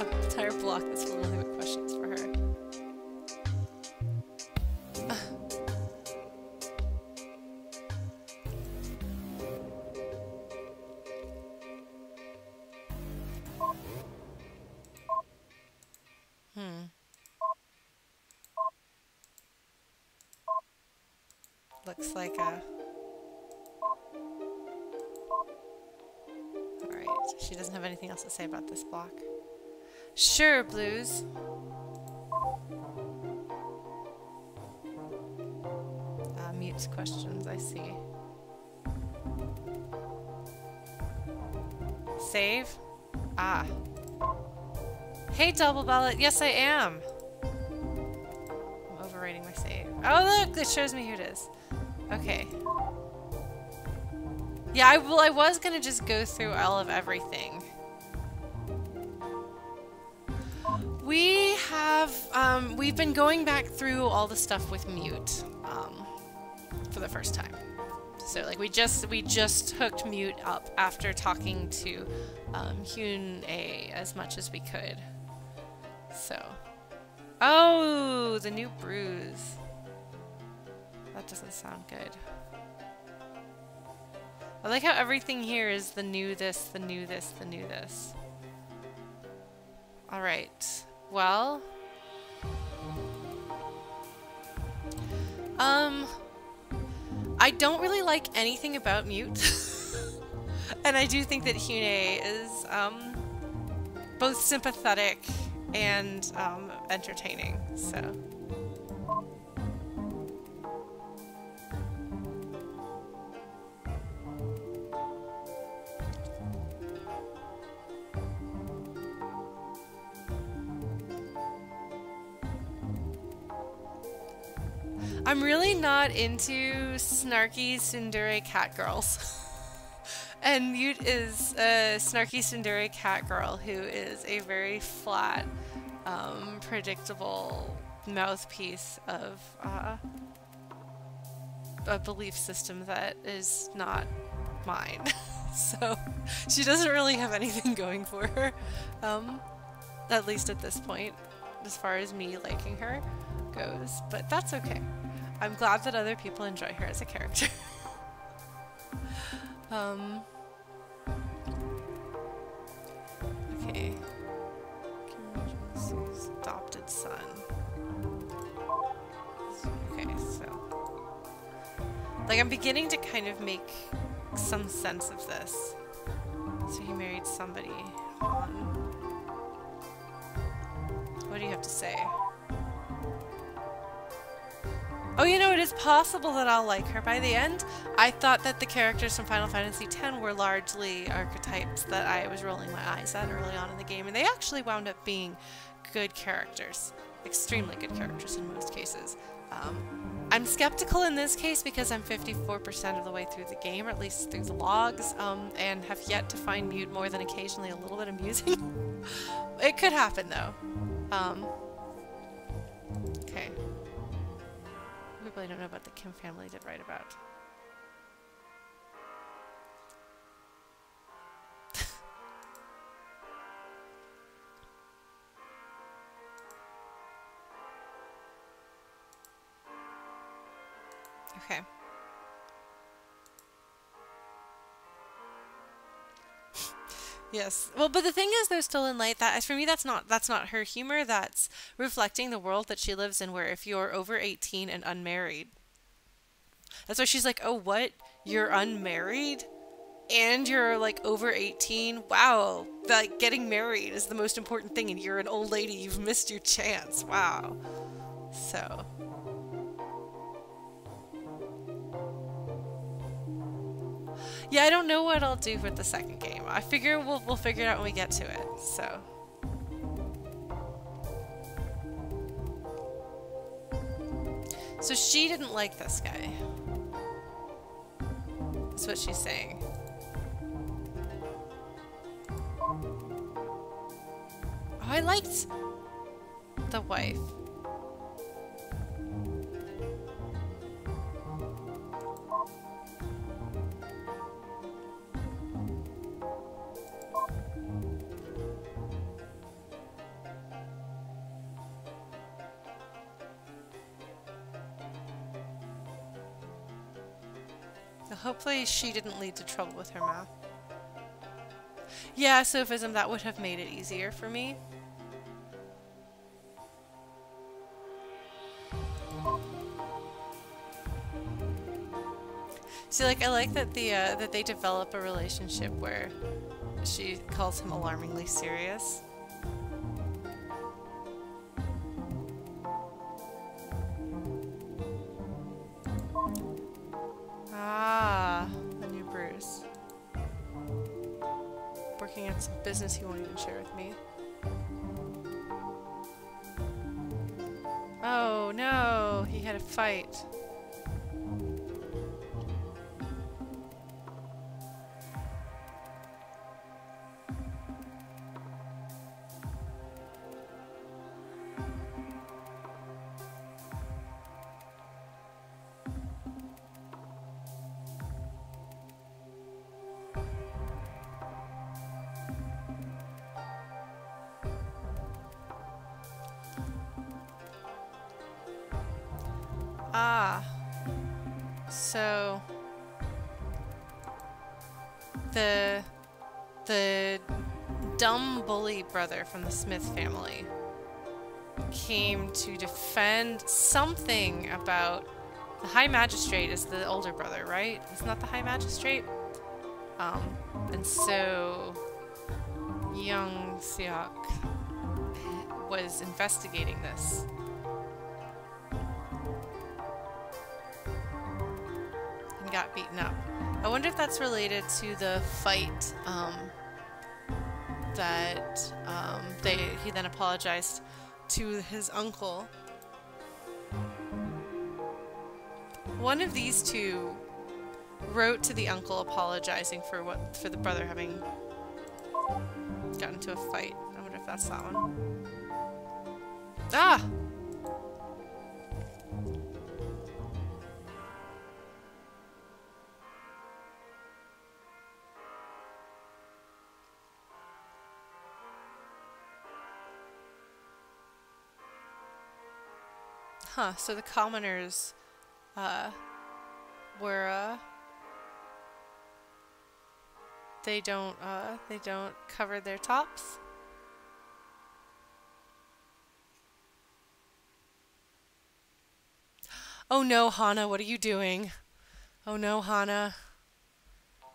<laughs> Entire block that's full of Sure, Blues. Uh, mutes questions, I see. Save? Ah. Hey, Double Ballot. Yes, I am. I'm overwriting my save. Oh, look! It shows me who it is. Okay. Yeah, I, well, I was gonna just go through all of everything. We have, um, we've been going back through all the stuff with Mute, um, for the first time. So, like, we just, we just hooked Mute up after talking to, um, Hyun-ae as much as we could. So. Oh, the new bruise. That doesn't sound good. I like how everything here is the new this, the new this, the new this. Alright. Well. Um. I don't really like anything about Mute. <laughs> and I do think that Hyun-ae is, um, both sympathetic and, um, entertaining, so. I'm really not into snarky tsundere cat girls. <laughs> and Mute is a snarky tsundere cat girl who is a very flat, um, predictable mouthpiece of uh, a belief system that is not mine. <laughs> so she doesn't really have anything going for her, um, at least at this point, as far as me liking her goes, but that's okay. I'm glad that other people enjoy her as a character. <laughs> um, okay. adopted son. Okay, so. Like, I'm beginning to kind of make some sense of this. So he married somebody. What do you have to say? Oh, you know, it is possible that I'll like her by the end. I thought that the characters from Final Fantasy X were largely archetypes that I was rolling my eyes at early on in the game, and they actually wound up being good characters. Extremely good characters in most cases. Um, I'm skeptical in this case because I'm 54% of the way through the game, or at least through the logs, um, and have yet to find Mute more than occasionally a little bit amusing. <laughs> it could happen, though. Um, okay I don't know about the Kim family did write about. Yes. Well, but the thing is, they're still in light. That for me, that's not that's not her humor. That's reflecting the world that she lives in. Where if you're over eighteen and unmarried, that's why she's like, "Oh, what? You're unmarried, and you're like over eighteen? Wow! Like getting married is the most important thing, and you're an old lady. You've missed your chance. Wow." So. Yeah, I don't know what I'll do with the second game. I figure we'll, we'll figure it out when we get to it, so. So she didn't like this guy. That's what she's saying. Oh, I liked the wife. Hopefully she didn't lead to trouble with her math. Yeah, sophism, that would have made it easier for me. See, like, I like that the uh, that they develop a relationship where she calls him alarmingly serious. Ah, the new Bruce. Working on some business he won't even share with me. Oh no, he had a fight. Brother from the Smith family came to defend something about the High Magistrate is the older brother, right? It's not the High Magistrate? Um, and so Yeong Seok was investigating this. And got beaten up. I wonder if that's related to the fight um, that um, they he then apologized to his uncle. One of these two wrote to the uncle apologizing for what for the brother having gotten into a fight. I wonder if that's that one. Ah! Huh, so the commoners uh, were uh, they don't uh, they don't cover their tops. Oh no, Hana, what are you doing? Oh no, Hana.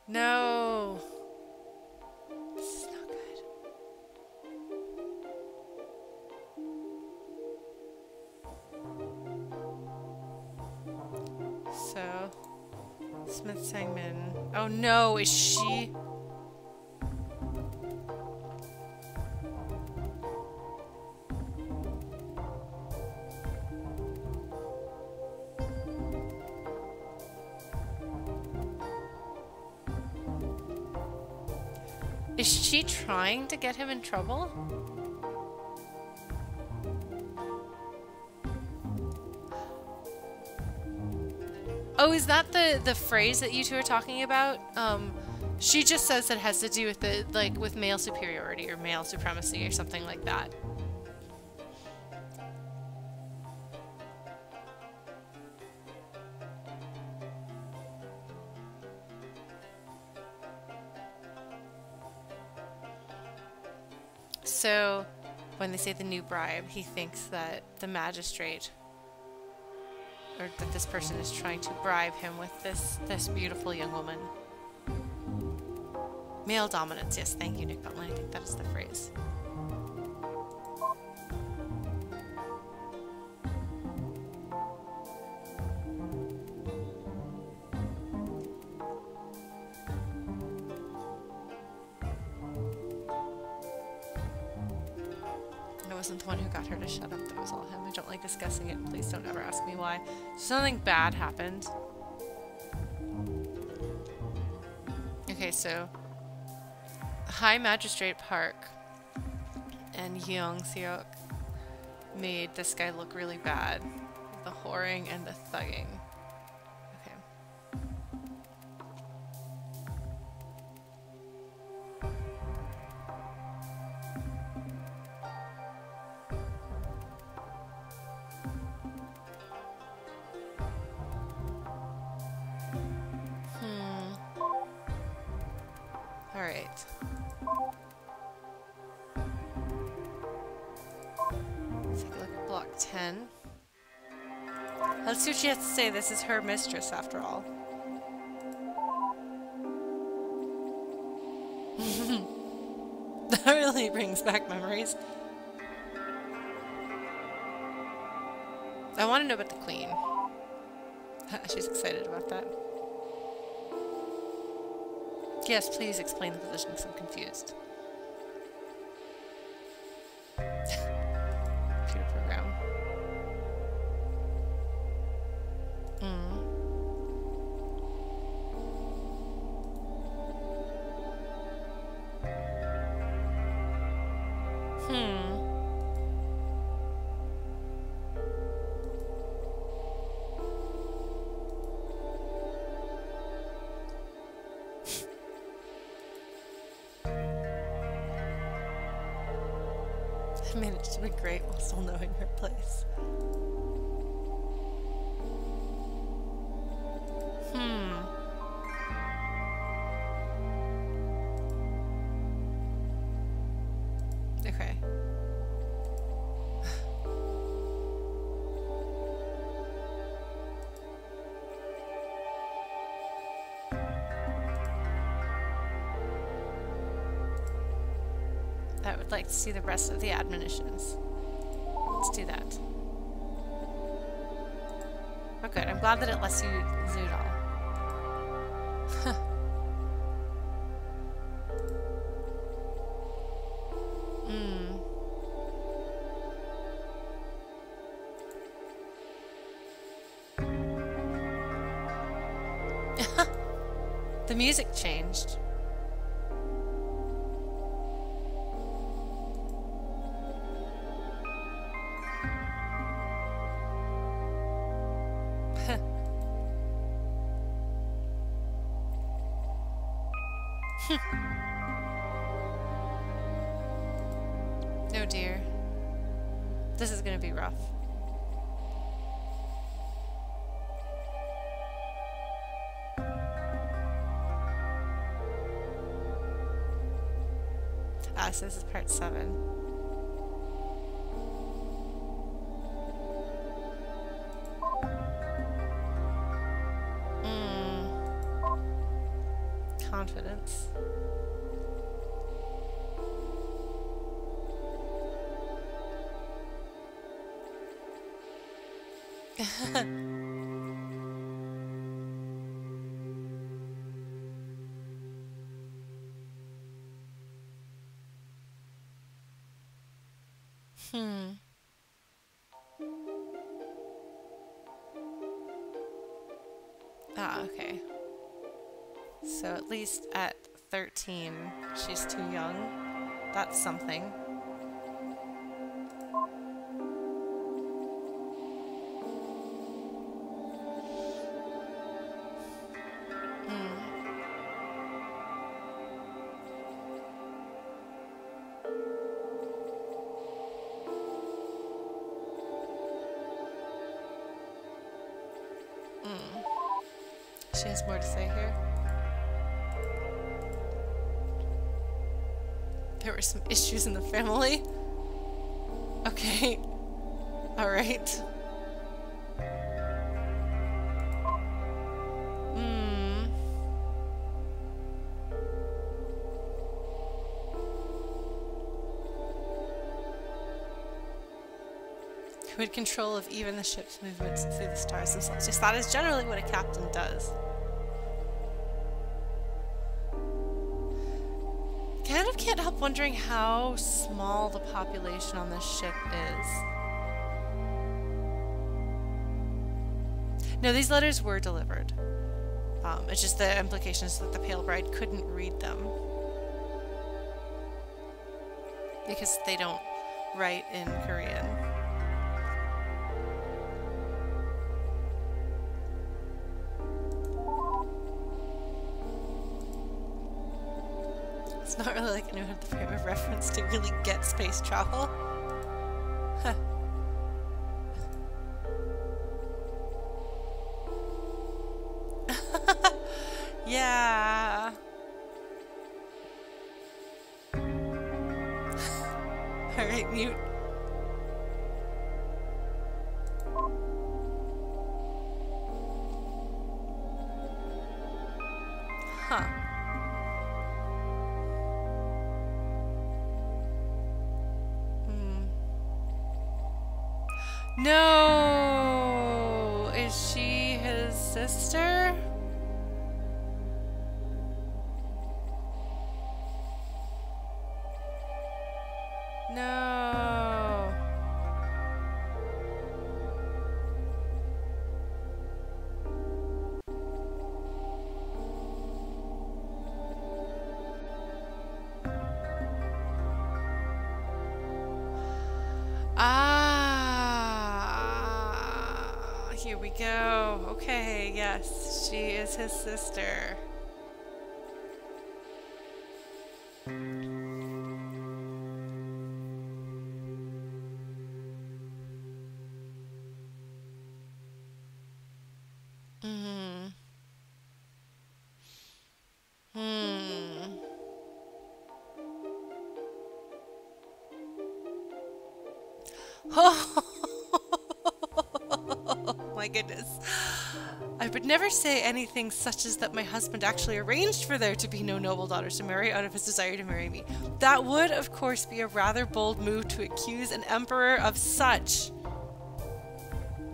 No. No, is she... Is she trying to get him in trouble? Oh, is that the the phrase that you two are talking about? Um, she just says it has to do with the like with male superiority or male supremacy or something like that. So, when they say the new bribe, he thinks that the magistrate or that this person is trying to bribe him with this this beautiful young woman. Male dominance, yes, thank you, Nick Bentley. I think that is the phrase. Something bad happened. Okay, so High Magistrate Park and Yeong Seok made this guy look really bad. The whoring and the thugging. This is her mistress after all. <laughs> that really brings back memories. I want to know about the queen. <laughs> She's excited about that. Yes, please explain the position because I'm confused. Would like to see the rest of the admonitions. Let's do that. Oh good, I'm glad that it lets you zoodle. <laughs> Hmm. <laughs> the music changed. So this is part seven. Mm. Confidence. <laughs> least at 13, she's too young. That's something. Control of even the ship's movements through the stars themselves. Just that is generally what a captain does. Kind of can't help wondering how small the population on this ship is. No, these letters were delivered. Um, it's just the implications that the Pale Bride couldn't read them. Because they don't write in Korean. To really get space travel. She is his sister. Never say anything such as that my husband actually arranged for there to be no noble daughters to marry out of his desire to marry me. That would, of course, be a rather bold move to accuse an emperor of such.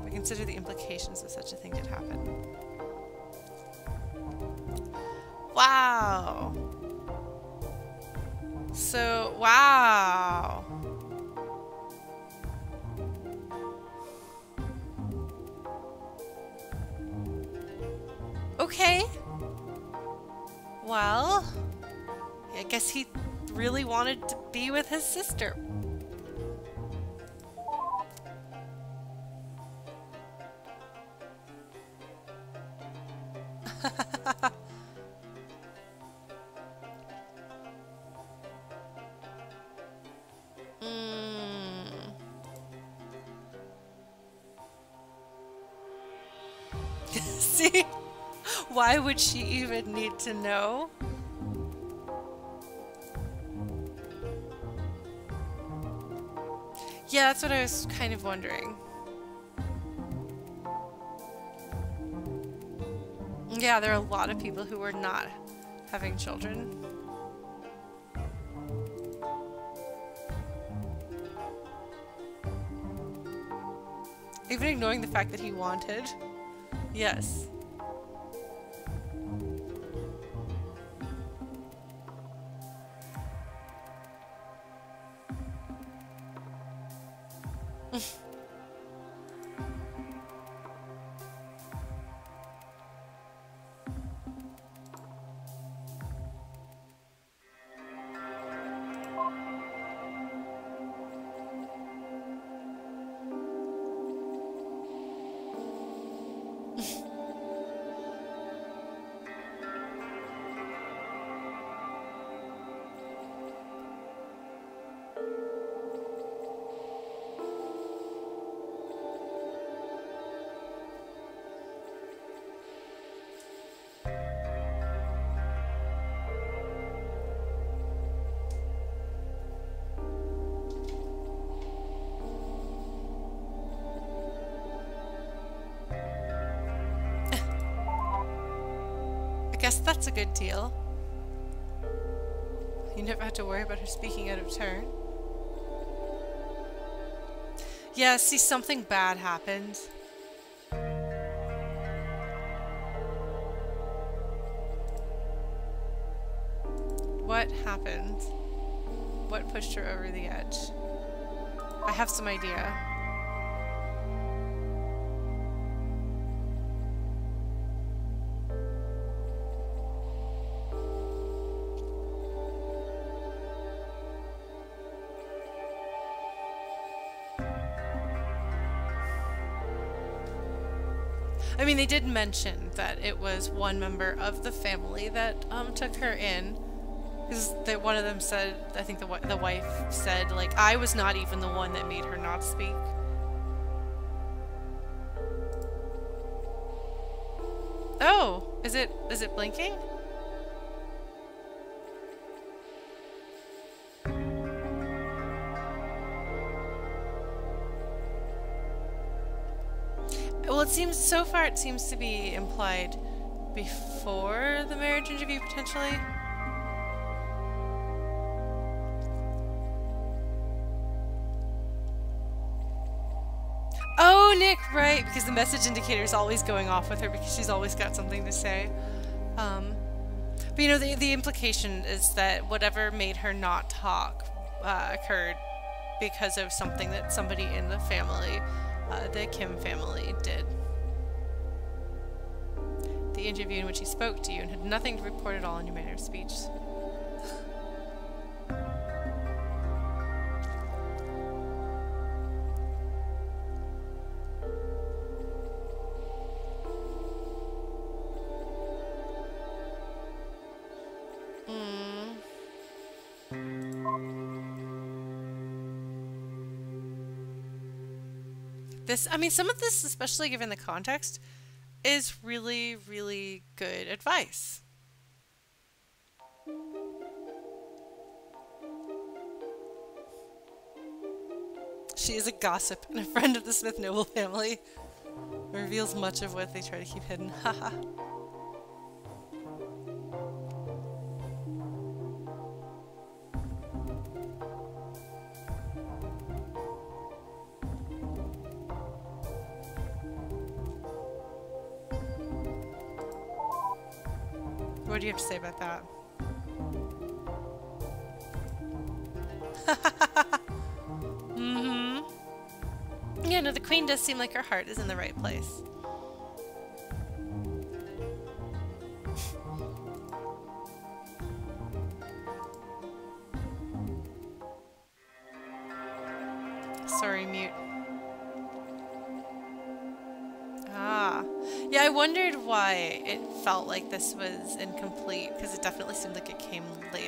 But consider the implications of such a thing did happen. Wow. So, wow. To be with his sister. <laughs> Hmm. <laughs> See? Why would she even need to know? That's what I was kind of wondering. Yeah, there are a lot of people who are not having children. Even ignoring the fact that he wanted. Yes. Good deal. You never have to worry about her speaking out of turn. Yeah, see, something bad happened. What happened? what pushed her over the edge? I have some idea. Mention that it was one member of the family that um, took her in. Because that one of them said, I think the, the wife said, like, I was not even the one that made her not speak. Oh, is it, is it blinking? So far it seems to be implied before the marriage interview, potentially. Oh, Nick, right, because the message indicator is always going off with her because she's always got something to say. Um, but you know, the, the implication is that whatever made her not talk uh, occurred because of something that somebody in the family uh, the Kim family did. The interview in which he spoke to you and had nothing to report at all in your manner of speech. Hmm. this, I mean, some of this, especially given the context, is really, really good advice. She is a gossip and a friend of the Smith noble family. Reveals much of what they try to keep hidden. <laughs> Haha. Like her heart is in the right place. <laughs> Sorry, mute. Ah. Yeah, I wondered why it felt like this was incomplete, because it definitely seemed like it came later.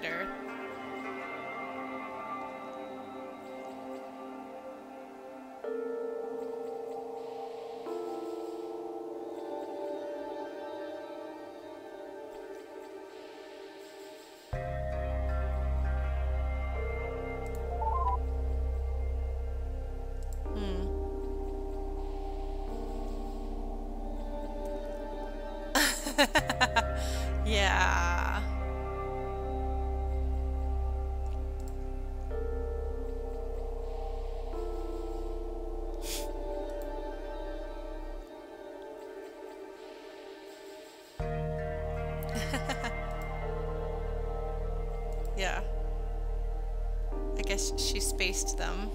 Guess she spaced them.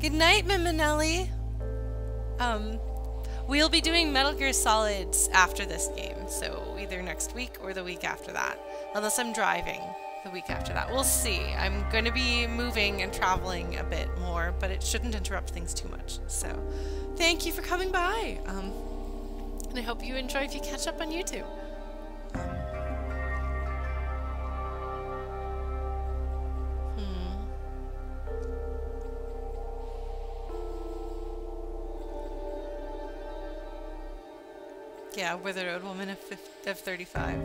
Good night, Miminelli. Um, we'll be doing Metal Gear Solids after this game, so either next week or the week after that. Unless I'm driving the week after that. We'll see. I'm going to be moving and traveling a bit more, but it shouldn't interrupt things too much. So, thank you for coming by. Um, and I hope you enjoy if you catch up on YouTube. Hmm. Yeah, withered old woman of, of 35.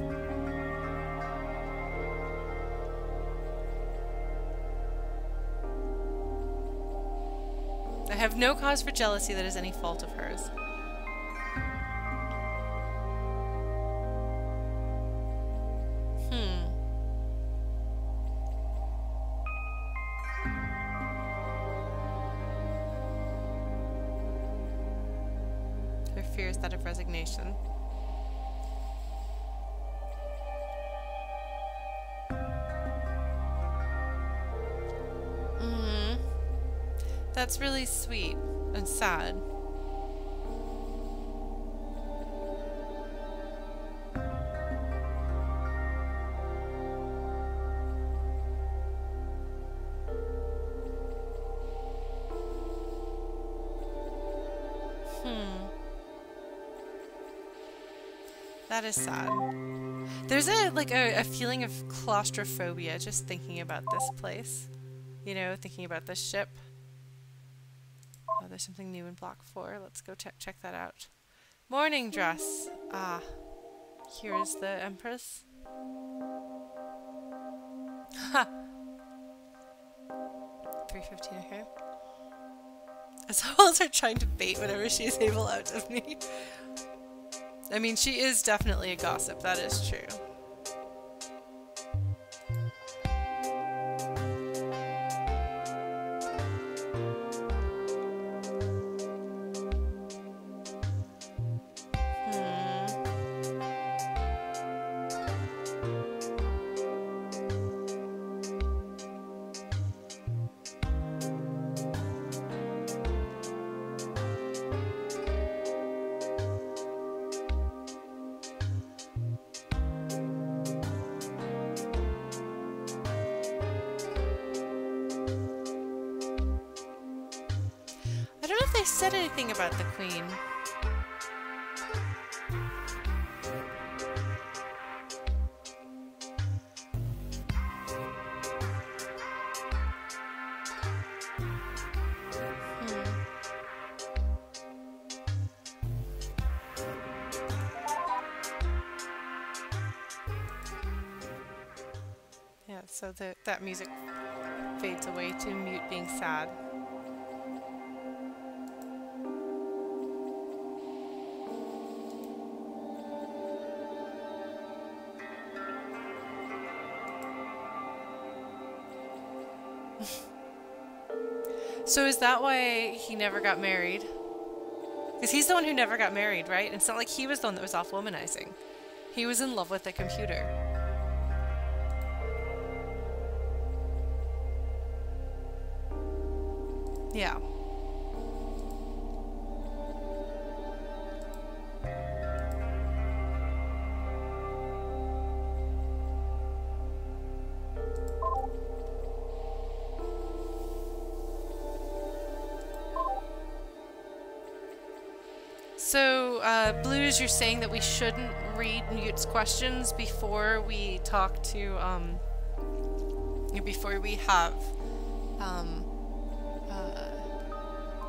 I have no cause for jealousy that is any fault of hers. That's really sweet and sad. Hmm. That is sad. There's a like a, a, feeling of claustrophobia just thinking about this place. You know, thinking about this ship. There's something new in block four. Let's go check check that out. Morning dress. Ah, here is the Empress. Ha. 315, okay. As <laughs> well as her trying to bait whatever she is able out of me. I mean, she is definitely a gossip, that is true. That music fades away to mute being sad. <laughs> So is that why he never got married? Because he's the one who never got married, right? It's not like he was the one that was off womanizing. He was in love with the computer. Blues, you're saying that we shouldn't read Mute's questions before we talk to, um, before we have, um, uh,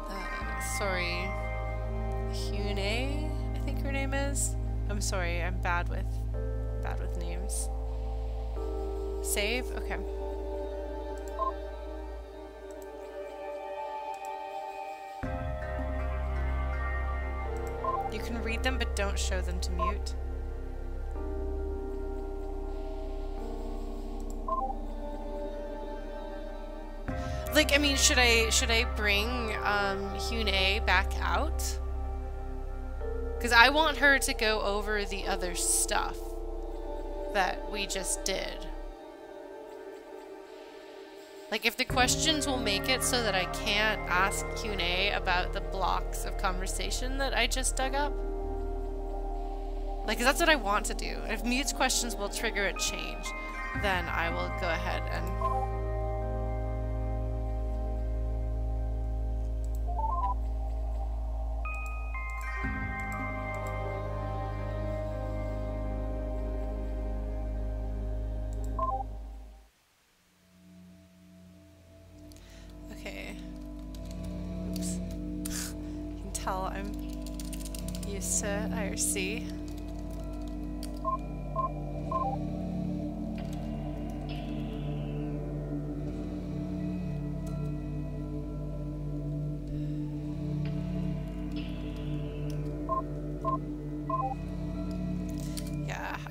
uh, sorry, Hyun-ae, I think her name is. I'm sorry, I'm bad with, bad with names. Save? Okay. Them, but don't show them to mute. Like, I mean, should I should I bring um, Hyun-ae back out? Because I want her to go over the other stuff that we just did. Like, if the questions will make it so that I can't ask Hyun-ae about the blocks of conversation that I just dug up. Like, that's what I want to do. If Mute's questions will trigger a change, then I will go ahead and <laughs>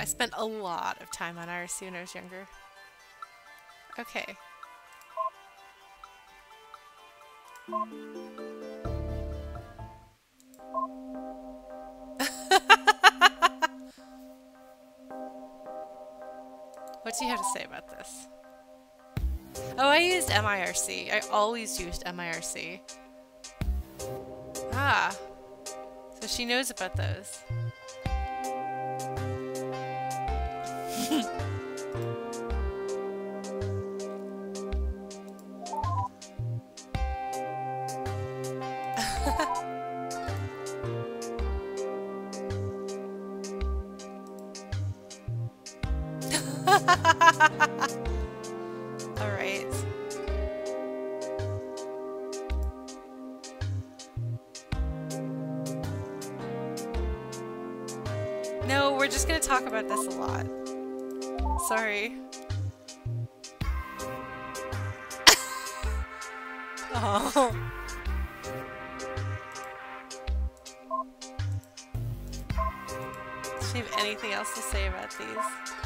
I spent a lot of time on IRC when I was younger. Okay. <laughs> what do you have to say about this? Oh, I used MIRC. I always used MIRC. Ah. So she knows about those. about this a lot. Sorry. <laughs> oh. Do she have anything else to say about these?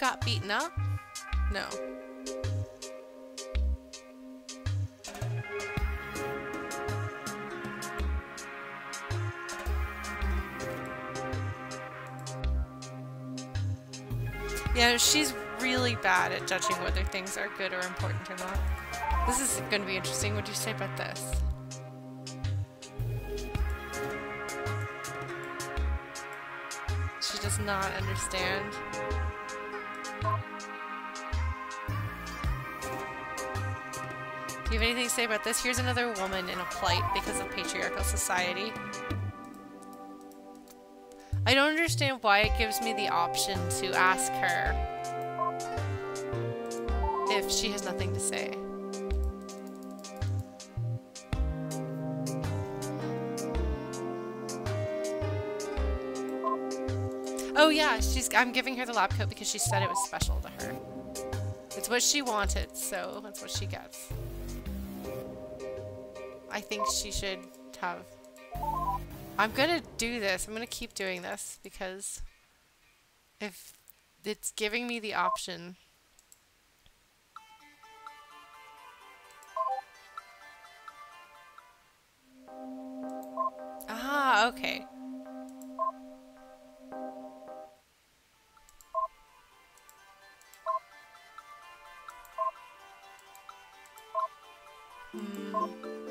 Got beaten up? No. Yeah, she's really bad at judging whether things are good or important or not. This is going to be interesting. What do you say about this? She does not understand. Do you have anything to say about this? Here's another woman in a plight because of patriarchal society. I don't understand why it gives me the option to ask her if she has nothing to say. Oh yeah, she's I'm giving her the lab coat because she said it was special to her. It's what she wanted, so that's what she gets. I think she should have... I'm gonna do this. I'm gonna keep doing this because if it's giving me the option Ah, okay. to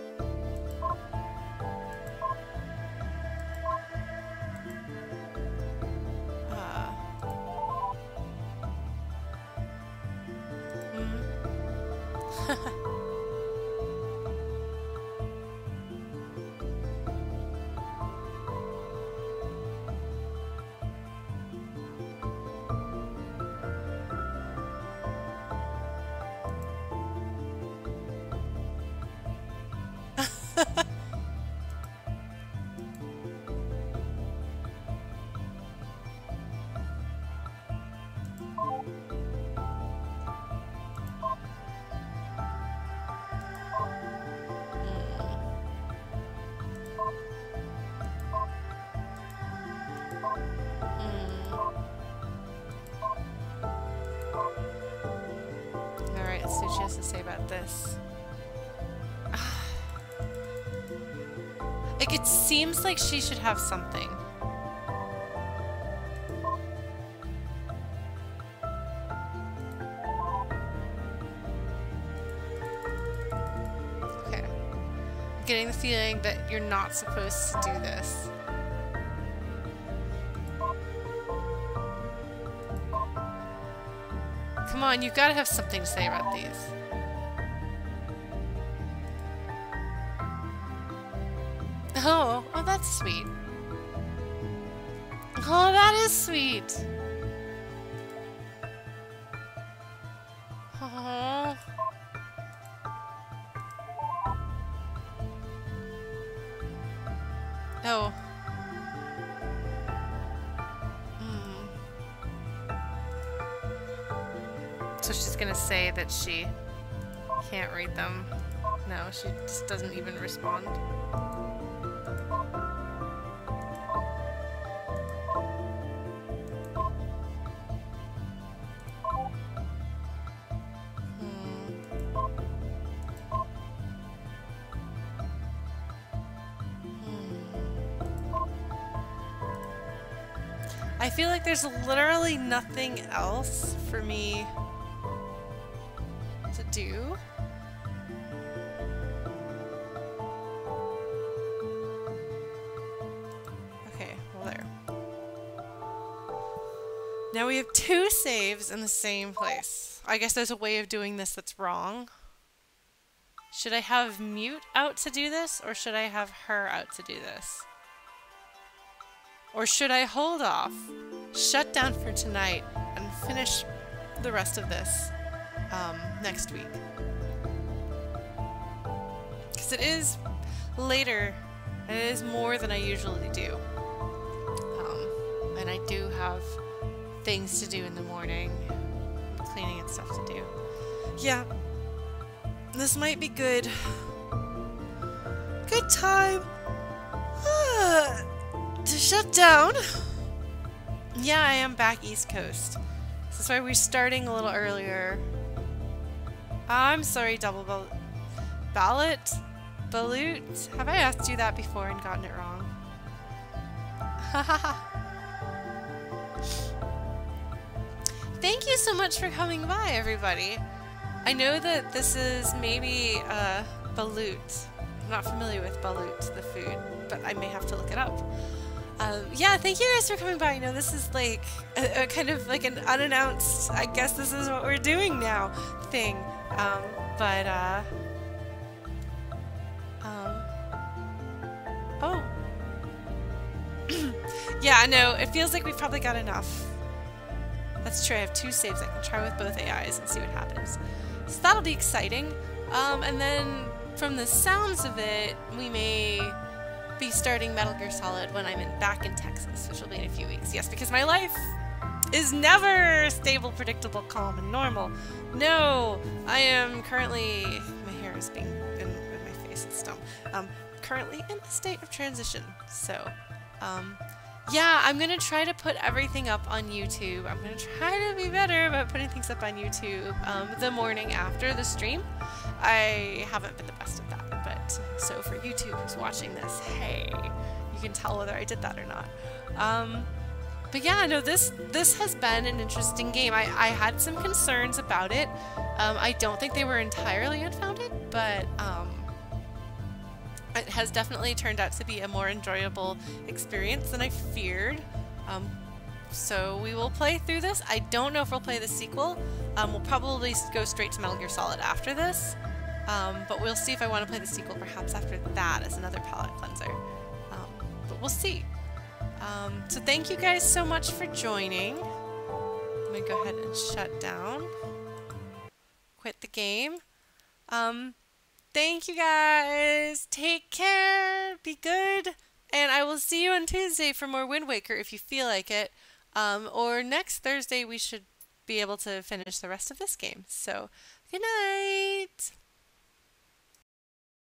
like, it seems like she should have something. Okay. Getting the feeling that you're not supposed to do this. Come on, you've got to have something to say about these. Oh. So she's gonna say that she can't read them. No, she just doesn't even respond. Feel like there's literally nothing else for me to do. Okay, well there. Now we have two saves in the same place. I guess there's a way of doing this that's wrong. Should I have Mute out to do this, or should I have her out to do this? Or should I hold off, shut down for tonight, and finish the rest of this um, next week? Because it is later, and it is more than I usually do. Um, and I do have things to do in the morning, cleaning and stuff to do. Yeah, this might be good. Good time. Ah to shut down. Yeah, I am back East Coast. This is why we're starting a little earlier. I'm sorry, double ball ballot? Balut? Have I asked you that before and gotten it wrong? <laughs> Thank you so much for coming by, everybody. I know that this is maybe uh, balut. I'm not familiar with balut, the food, but I may have to look it up. Um, yeah, thank you guys for coming by. You know, this is like a, a, kind of like an unannounced, I guess this is what we're doing now thing. Um, but, uh, um, oh. <clears throat> yeah, no, it feels like we've probably got enough. That's true, I have two saves. I can try with both AIs and see what happens. So that'll be exciting. Um, and then from the sounds of it, we may be starting Metal Gear Solid when I'm in, back in Texas, which will be in a few weeks. Yes, because my life is never stable, predictable, calm, and normal. No, I am currently. My hair is being in, in my face. It's dumb. Um, currently in a state of transition. So, um, yeah, I'm gonna try to put everything up on YouTube. I'm gonna try to be better about putting things up on YouTube um, the morning after the stream. I haven't been the best at that. So for YouTube who's watching this, hey, you can tell whether I did that or not. Um, but yeah, no, this this has been an interesting game. I, I had some concerns about it. Um, I don't think they were entirely unfounded, but um, it has definitely turned out to be a more enjoyable experience than I feared. Um, so we will play through this. I don't know if we'll play the sequel. Um, we'll probably go straight to Metal Gear Solid after this. Um, but we'll see if I want to play the sequel perhaps after that as another palate cleanser. Um, but we'll see. Um, so thank you guys so much for joining. I'm going to go ahead and shut down. Quit the game. Um, thank you guys. Take care. Be good. And I will see you on Tuesday for more Wind Waker if you feel like it. Um, or next Thursday we should be able to finish the rest of this game. So, good night.